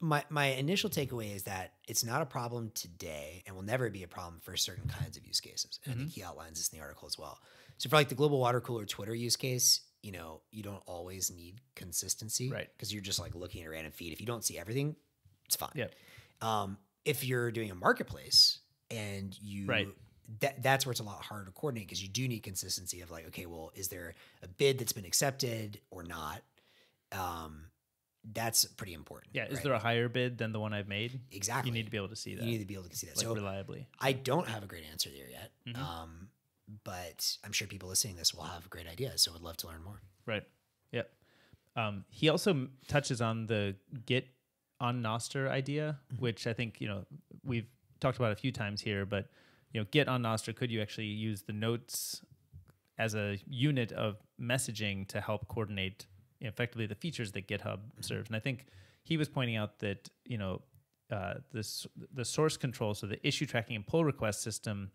my my initial takeaway is that it's not a problem today and will never be a problem for certain kinds of use cases. And I think he outlines this in the article as well. So for like the global water cooler Twitter use case, you know, you don't always need consistency, Right. Because you're just like looking at a random feed. If you don't see everything, it's fine. Yeah. Um, if you're doing a marketplace and you Right. that that's where it's a lot harder to coordinate because you do need consistency of like, okay, well, is there a bid that's been accepted or not? Um, that's pretty important. Yeah. Is right? there a higher bid than the one I've made? exactly? You need to be able to see that you need to be able to see that. like so reliably. I don't have a great answer there yet. Mhm. Um, but I'm sure people listening to this will have great ideas. So would love to learn more. Right. Yep. Um, he also touches on the Git on Nostr idea, which I think you know we've talked about a few times here. But you know, Git on Nostr, could you actually use the notes as a unit of messaging to help coordinate effectively the features that GitHub serves? And I think he was pointing out that you know uh, this the source control, so the issue tracking and pull request system,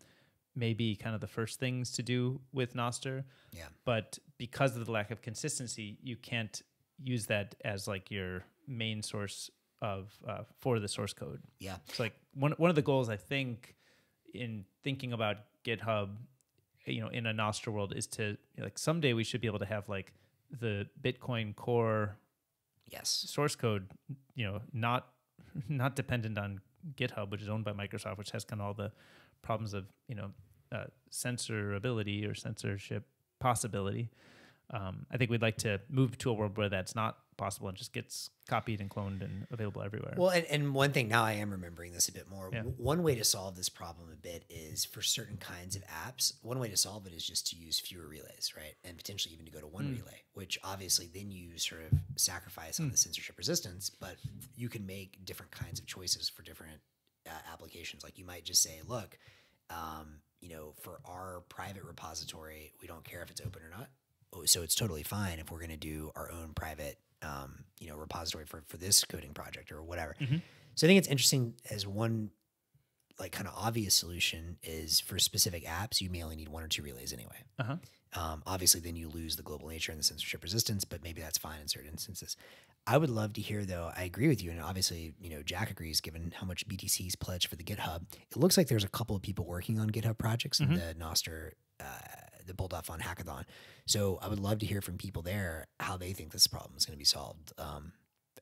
may be kind of the first things to do with Nostr Yeah. but because of the lack of consistency, you can't use that as like your main source of uh, for the source code. Yeah. It's like one one of the goals I think in thinking about GitHub, you know, in a Nostr world is to like someday we should be able to have like the Bitcoin core Yes. source code, you know, not *laughs* not dependent on GitHub, which is owned by Microsoft, which has kind of all the problems of you know uh, censorability or censorship possibility. Um, I think we'd like to move to a world where that's not possible and just gets copied and cloned and available everywhere. Well, and, and one thing now I am remembering this a bit more. Yeah. One way to solve this problem a bit is for certain kinds of apps. One way to solve it is just to use fewer relays, right, and potentially even to go to one relay, which obviously then you sort of sacrifice on the censorship resistance. But you can make different kinds of choices for different uh, applications. Like you might just say, look, um, you know, for our private repository, we don't care if it's open or not. Oh, So it's totally fine if we're going to do our own private, um, you know, repository for, for this coding project or whatever. So I think it's interesting as one like kind of obvious solution is for specific apps, you may only need one or two relays anyway. uh-huh. Um, obviously, then you lose the global nature and the censorship resistance, but maybe that's fine in certain instances. I would love to hear, though. I agree with you, and obviously, you know, Jack agrees. Given how much BTC's pledged for the GitHub, it looks like there's a couple of people working on GitHub projects in the Nostr, uh, the Bulldog Fund hackathon. So I would love to hear from people there how they think this problem is going to be solved, um,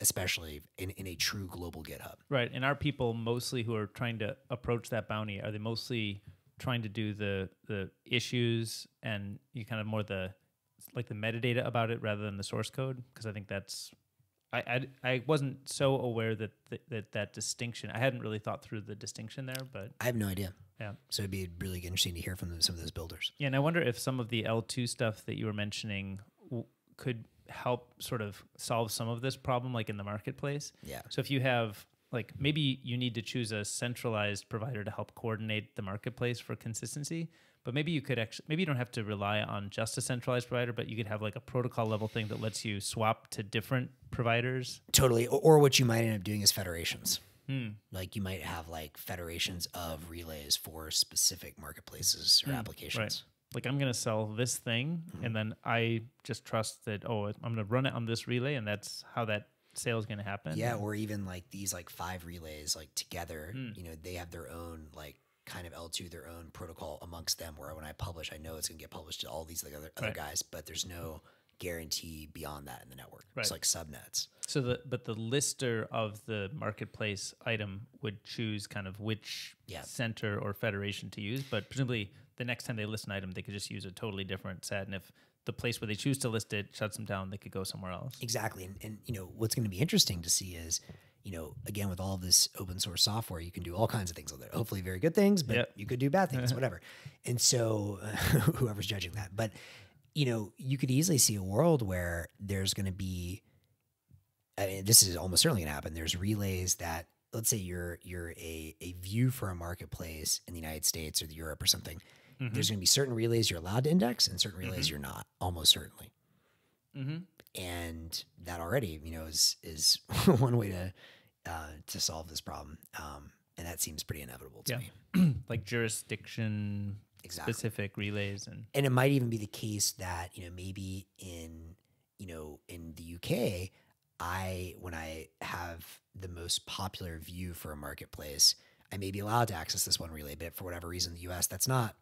especially in, in a true global GitHub. Right. And are people mostly who are trying to approach that bounty, are they mostly trying to do the the issues and you kind of more the like the metadata about it rather than the source code? Because I think that's I, I, I wasn't so aware that, th- that that distinction. I hadn't really thought through the distinction there, but I have no idea. Yeah, So it'd be really interesting to hear from them, some of those builders. yeah. And I wonder if some of the L two stuff that you were mentioning w- could help sort of solve some of this problem, like in the marketplace. Yeah. So if you have like maybe you need to choose a centralized provider to help coordinate the marketplace for consistency, but maybe you could actually maybe you don't have to rely on just a centralized provider, but you could have like a protocol level thing that lets you swap to different providers. Totally. Or, or what you might end up doing is federations. Hmm. Like you might have like federations of relays for specific marketplaces or applications. Right. Like I'm going to sell this thing and then I just trust that oh, I'm going to run it on this relay and that's how that sale is going to happen. Yeah, or even like these like five relays like together, Hmm. you know, they have their own like kind of L2 their own protocol amongst them where when I publish, I know it's going to get published to all these like other, other Right. guys, but there's no guarantee beyond that in the network. Right. It's like subnets. So the but the lister of the marketplace item would choose kind of which Yeah. center or federation to use, but presumably the next time they list an item, they could just use a totally different set. And if the place where they choose to list it shuts them down, they could go somewhere else. Exactly. And, and you know, what's going to be interesting to see is, you know, again, with all this open source software, you can do all kinds of things with it. Hopefully, very good things, but Yep. you could do bad things, *laughs* whatever. And so, *laughs* whoever's judging that. But, you know, you could easily see a world where there's going to be, I mean, this is almost certainly going to happen. There's relays that, let's say you're you're a, a view for a marketplace in the United States or the Europe or something. There's going to be certain relays you're allowed to index and certain relays you're not, almost certainly Mm-hmm. and that already you know is is *laughs* one way to uh, to solve this problem um, and that seems pretty inevitable to Yeah. me *clears throat* like jurisdiction Exactly. specific relays and and it might even be the case that you know maybe in you know in the UK I when I have the most popular view for a marketplace I may be allowed to access this one relay but for whatever reason in the US that's not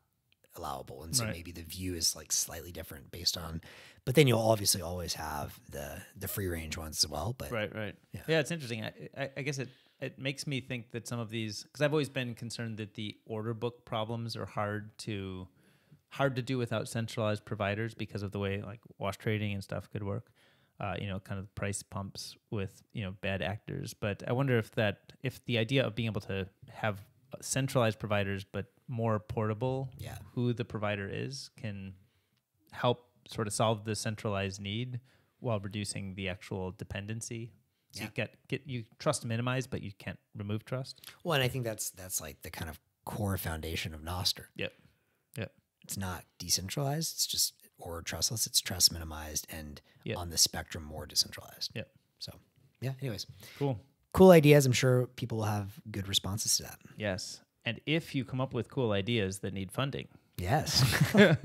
allowable and so Right. maybe the view is like slightly different based on but then you'll obviously always have the the free range ones as well but Right, right. Yeah. Yeah, it's interesting. I, I, I guess it it makes me think that some of these because I've always been concerned that the order book problems are hard to hard to do without centralized providers because of the way like wash trading and stuff could work. Uh, you know, kind of price pumps with you know bad actors. But I wonder if that if the idea of being able to have centralized providers but more portable, Yeah. who the provider is can help sort of solve the centralized need while reducing the actual dependency. So you Yeah. get get you trust minimized, but you can't remove trust. Well, and I think that's that's like the kind of core foundation of Nostr. Yep. Yep. It's not decentralized. It's just or trustless. It's trust minimized and Yep. on the spectrum more decentralized. Yep. So yeah. Anyways, Cool. cool ideas. I'm sure people will have good responses to that. Yes. And if you come up with cool ideas that need funding, Yes. *laughs*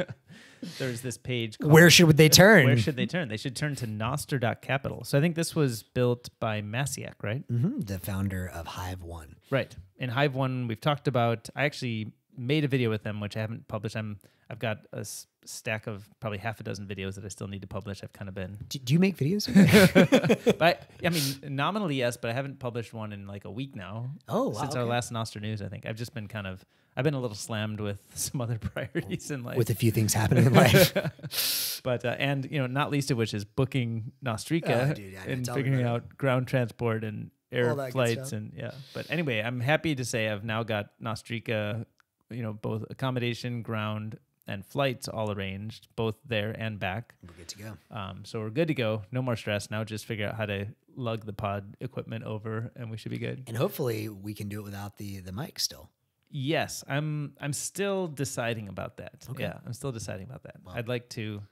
*laughs* There's this page. Called, Where should they *laughs* turn? Where should they turn? They should turn to Nostr.capital. So I think this was built by Masiak, right? hmm The founder of Hive One. Right. And Hive One, we've talked about. I actually made a video with them, which I haven't published. I'm I've got a s- stack of probably half a dozen videos that I still need to publish. I've kind of been, Do, do you make videos? *laughs* *laughs* but I, I mean, nominally yes, but I haven't published one in like a week now. Oh, wow, Since our last Nostr news, I think I've just been kind of. I've been a little slammed with *laughs* some other priorities in life. With a few things happening in life. but uh, and you know not least of which is booking Nostrica Oh, dude, and figuring out ground transport and air All that good flights and yeah. But anyway, I'm happy to say I've now got Nostrica, you know, both accommodation, ground, and flights all arranged, both there and back. We're good to go. Um, so we're good to go. No more stress. Now just figure out how to lug the pod equipment over, and we should be good. And hopefully we can do it without the the mic still. Yes, I'm. I'm still deciding about that. Okay. Yeah, I'm still deciding about that. Wow. I'd like to.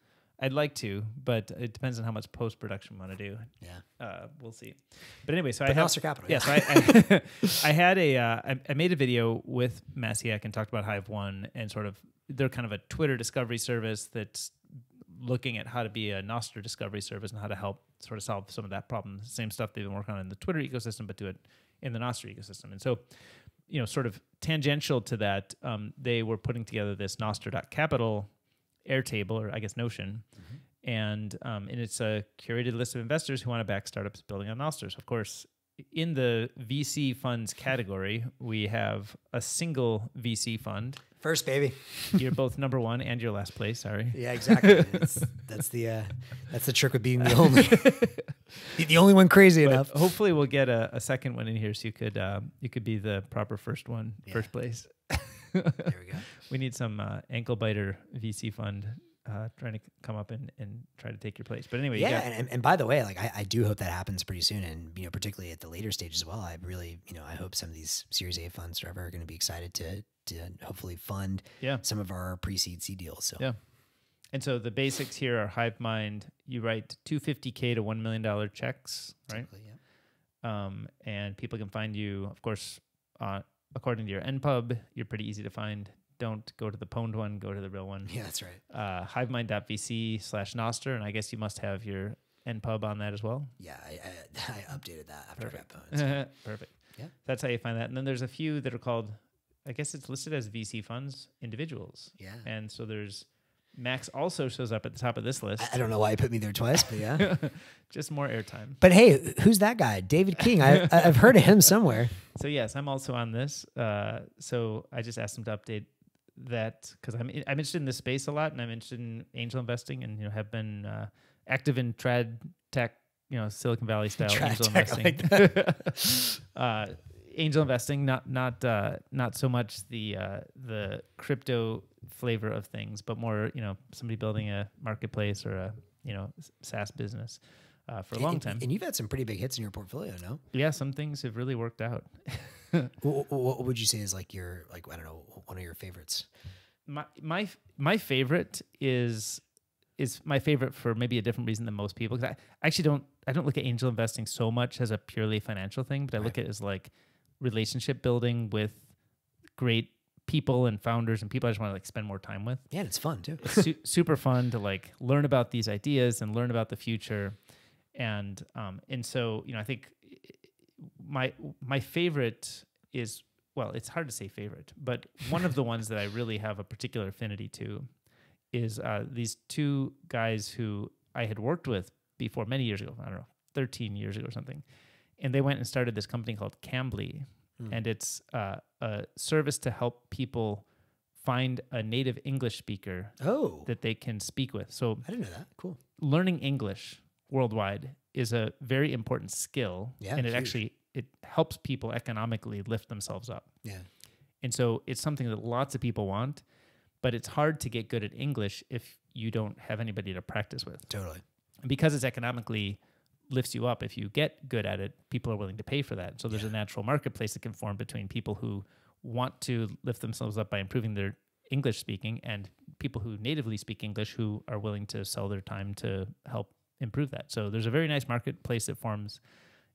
I'd like to, but it depends on how much post production we want to do. Yeah. Uh, we'll see. But anyway, so But I have. Capital, Yeah, so I, *laughs* I, *laughs* I had a. Uh, I, I made a video with Masiak and talked about Hive One and sort of they're kind of a Twitter discovery service that's looking at how to be a Nostr discovery service and how to help sort of solve some of that problem. Same stuff they've been working on in the Twitter ecosystem, but do it in the Nostr ecosystem. And so, you know, sort of tangential to that, um, they were putting together this Nostr.capital Airtable, or I guess Notion. And um, and it's a curated list of investors who want to back startups building on Nosters. Of course, in the VC funds category, we have a single VC fund. First, baby. *laughs* You're both number one and your last place. Sorry. Yeah, exactly. That's the uh, that's the trick with being the only the- *laughs* the only one crazy But enough. hopefully, we'll get a, a second one in here, so you could uh, you could be the proper first one, Yeah. first place. *laughs* *laughs* There we go. We need some uh, ankle biter VC fund uh, trying to come up and, and try to take your place. But anyway, Yeah, yeah, and, and, by the way, like I, I do hope that happens pretty soon, and you know, particularly at the later stage as well. I really, you know, I hope some of these Series A funds are ever going to be excited to to hopefully fund yeah. some of our pre-seed C deals. So Yeah. And so the basics here are Hive Mind. You write 250k to one million dollar checks, right? Typically, yeah. Um, and people can find you, of course, uh, according to your NPub. You're pretty easy to find. Don't go to the pwned one. Go to the real one. yeah, that's right. Uh, HiveMind.vc slash Nostr, and I guess you must have your NPub on that as well. Yeah, I, I, *laughs* I updated that after I got Perfect. pwned. *laughs* Perfect. Yeah. That's how you find that. And then there's a few that are called, I guess it's listed as VC funds, individuals. Yeah. And so there's Max also shows up at the top of this list. I, I don't know why he put me there twice, but yeah. *laughs* Just more airtime. but hey, who's that guy? David King. I, I've heard of him somewhere. *laughs* So yes, I'm also on this. Uh, so I just asked him to update that because I'm I'm interested in this space a lot, and I'm interested in angel investing, and you know have been uh, active in trad tech, you know Silicon Valley style angel investing. *laughs* uh, angel investing, not not uh, not so much the uh, the crypto flavor of things, but more you know somebody building a marketplace or a you know SaaS business. Uh, for a long And- time, And you've had some pretty big hits in your portfolio, no? yeah, some things have really worked out. *laughs* What, what would you say is like your like I don't know one of your favorites? my my my favorite is is my favorite for maybe a different reason than most people because I actually don't I don't look at angel investing so much as a purely financial thing, but I look at it as like relationship building with great people and founders and people I just want to like spend more time with. Yeah, and it's fun too. It's su- super fun to like learn about these ideas and learn about the future, and um and so you know I think my my favorite is well it's hard to say favorite but one of the ones that I really have a particular affinity to is uh, these two guys who I had worked with before many years ago I don't know 13 years ago or something and they went and started this company called Cambly Hmm. and it's uh, a service to help people find a native English speaker Oh, that they can speak with so I didn't know that. Cool. learning English worldwide is a very important skill, Yeah, and it huge. actually it helps people economically lift themselves up. Yeah. And so it's something that lots of people want, but it's hard to get good at English if you don't have anybody to practice with. Totally. And because it's economically lifts you up if you get good at it, people are willing to pay for that. So there's a natural marketplace that can form between people who want to lift themselves up by improving their English speaking and people who natively speak English who are willing to sell their time to help improve that. So there's a very nice marketplace that forms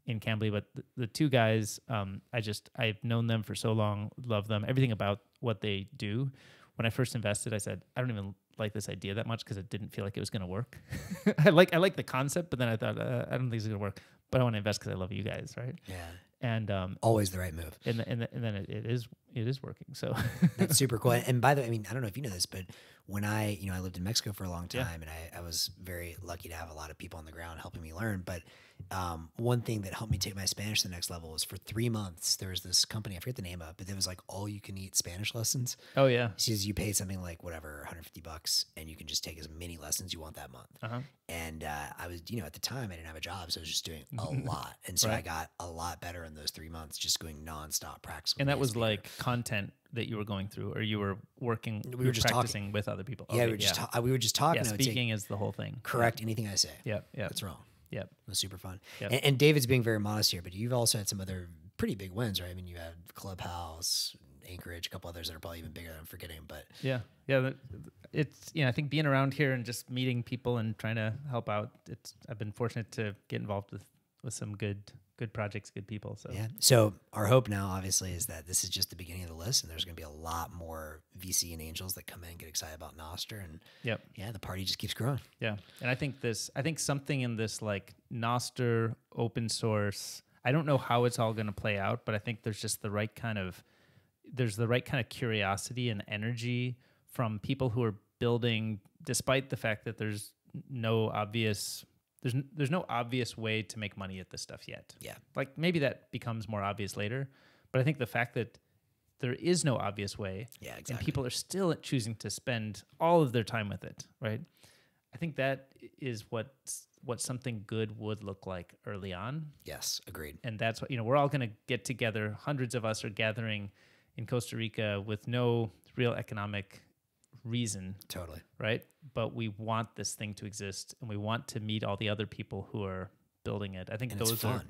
in Cambly, but the, the two guys, um, I just I've known them for so long, love them, everything about what they do. when I first invested, I said I don't even like this idea that much because it didn't feel like it was going to work. *laughs* I like I like the concept, but then I thought uh, I don't think it's going to work. But I want to invest because I love you guys, right? Yeah. And um, Always the right move. and, th- and, th- and then it, it is it is working. So That's *laughs* super cool. And by the way, I mean, I don't know if you know this, but when I, you know, I lived in Mexico for a long Yeah. time and I, I was very lucky to have a lot of people on the ground helping me learn. But um, one thing that helped me take my Spanish to the next level was for three months, there was this company, I forget the name of, but it was like all you can eat Spanish lessons. oh yeah, Says you pay something like whatever, 150 bucks, and you can just take as many lessons you want that month. uh-huh. And uh, I was, you know, at the time I didn't have a job, so I was just doing a *laughs* lot. And so I got a lot better in those three months, just going nonstop practice. and that was like content that you were going through, or you were working. We you were just talking. practicing with other people. yeah, Okay, we were just yeah. we were just talking. yeah, speaking is the whole thing. correct anything I say. Yeah, yep, That's wrong. yep. It was super fun. Yep. And, and David's being very modest here, but you've also had some other pretty big wins, right? I mean, you had Clubhouse, Anchorage, a couple others that are probably even bigger that I'm forgetting. But Yeah, yeah. It's you know I think being around here and just meeting people and trying to help out. It's I've been fortunate to get involved with with some good good projects, good people. So yeah. So our hope now, obviously, is that this is just the beginning of the list, and there's going to be a lot more VC and angels that come in and get excited about Nostr, and yep, yeah, the party just keeps growing. yeah. And I think this I think something in this like Nostr open source. I don't know how it's all going to play out, but I think there's just the right kind of there's the right kind of curiosity and energy from people who are building despite the fact that there's no obvious there's n- there's no obvious way to make money at this stuff yet. Yeah. Like maybe that becomes more obvious later, but I think the fact that there is no obvious way Yeah, exactly. and people are still choosing to spend all of their time with it, right? I think that is what what something good would look like early on yes, agreed. and that's what you know we're all going to get together hundreds of us are gathering in costa rica with no real economic reason Totally. right but we want this thing to exist and we want to meet all the other people who are building it i think And those it's fun. are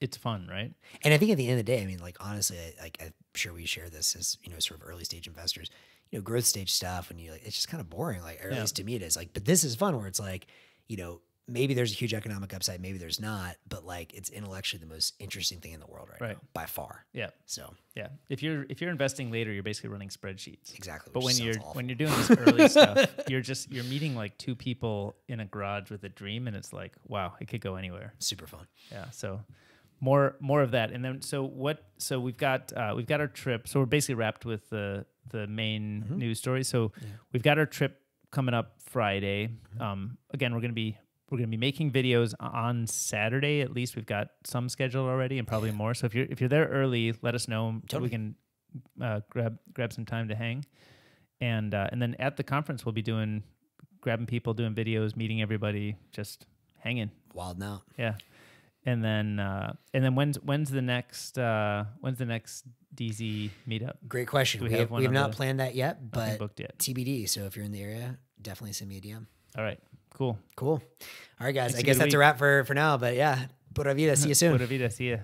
it's fun right And I think at the end of the day, I mean, like honestly, I, like I'm sure we share this as you know, sort of early stage investors. You know, growth stage stuff, and you like, it's just kind of boring. Like, or at Yeah. least to me, it is. Like, but this is fun, where it's like, you know, maybe there's a huge economic upside, maybe there's not, but like, it's intellectually the most interesting thing in the world right, Right. now, by far. yeah So yeah if you're if you're investing later you're basically running spreadsheets exactly. but when you're awful. when you're doing this early *laughs* stuff you're just you're meeting like two people in a garage with a dream and it's like wow it could go anywhere super fun. yeah so more more of that and then so what so we've got uh, we've got our trip so we're basically wrapped with the the main Mm-hmm. news story so we've got our trip coming up friday Mm-hmm. um again we're gonna be we're gonna be making videos on saturday at least we've got some scheduled already and probably more so if you're if you're there early let us know Totally. we can uh, grab grab some time to hang and uh, and then at the conference we'll be doing grabbing people doing videos meeting everybody just hanging Wild now. yeah. And then uh and then when's when's the next uh when's the next Deezy meetup? Great question. Do We, we have, have we have not the- planned that yet, but booked yet. TBD. So if you're in the area, definitely send me a DM. All right. Cool. Cool. All right, guys. It's I guess that's a wrap for for now. But yeah, pura vida. See you *laughs* soon. Pura vida. See ya.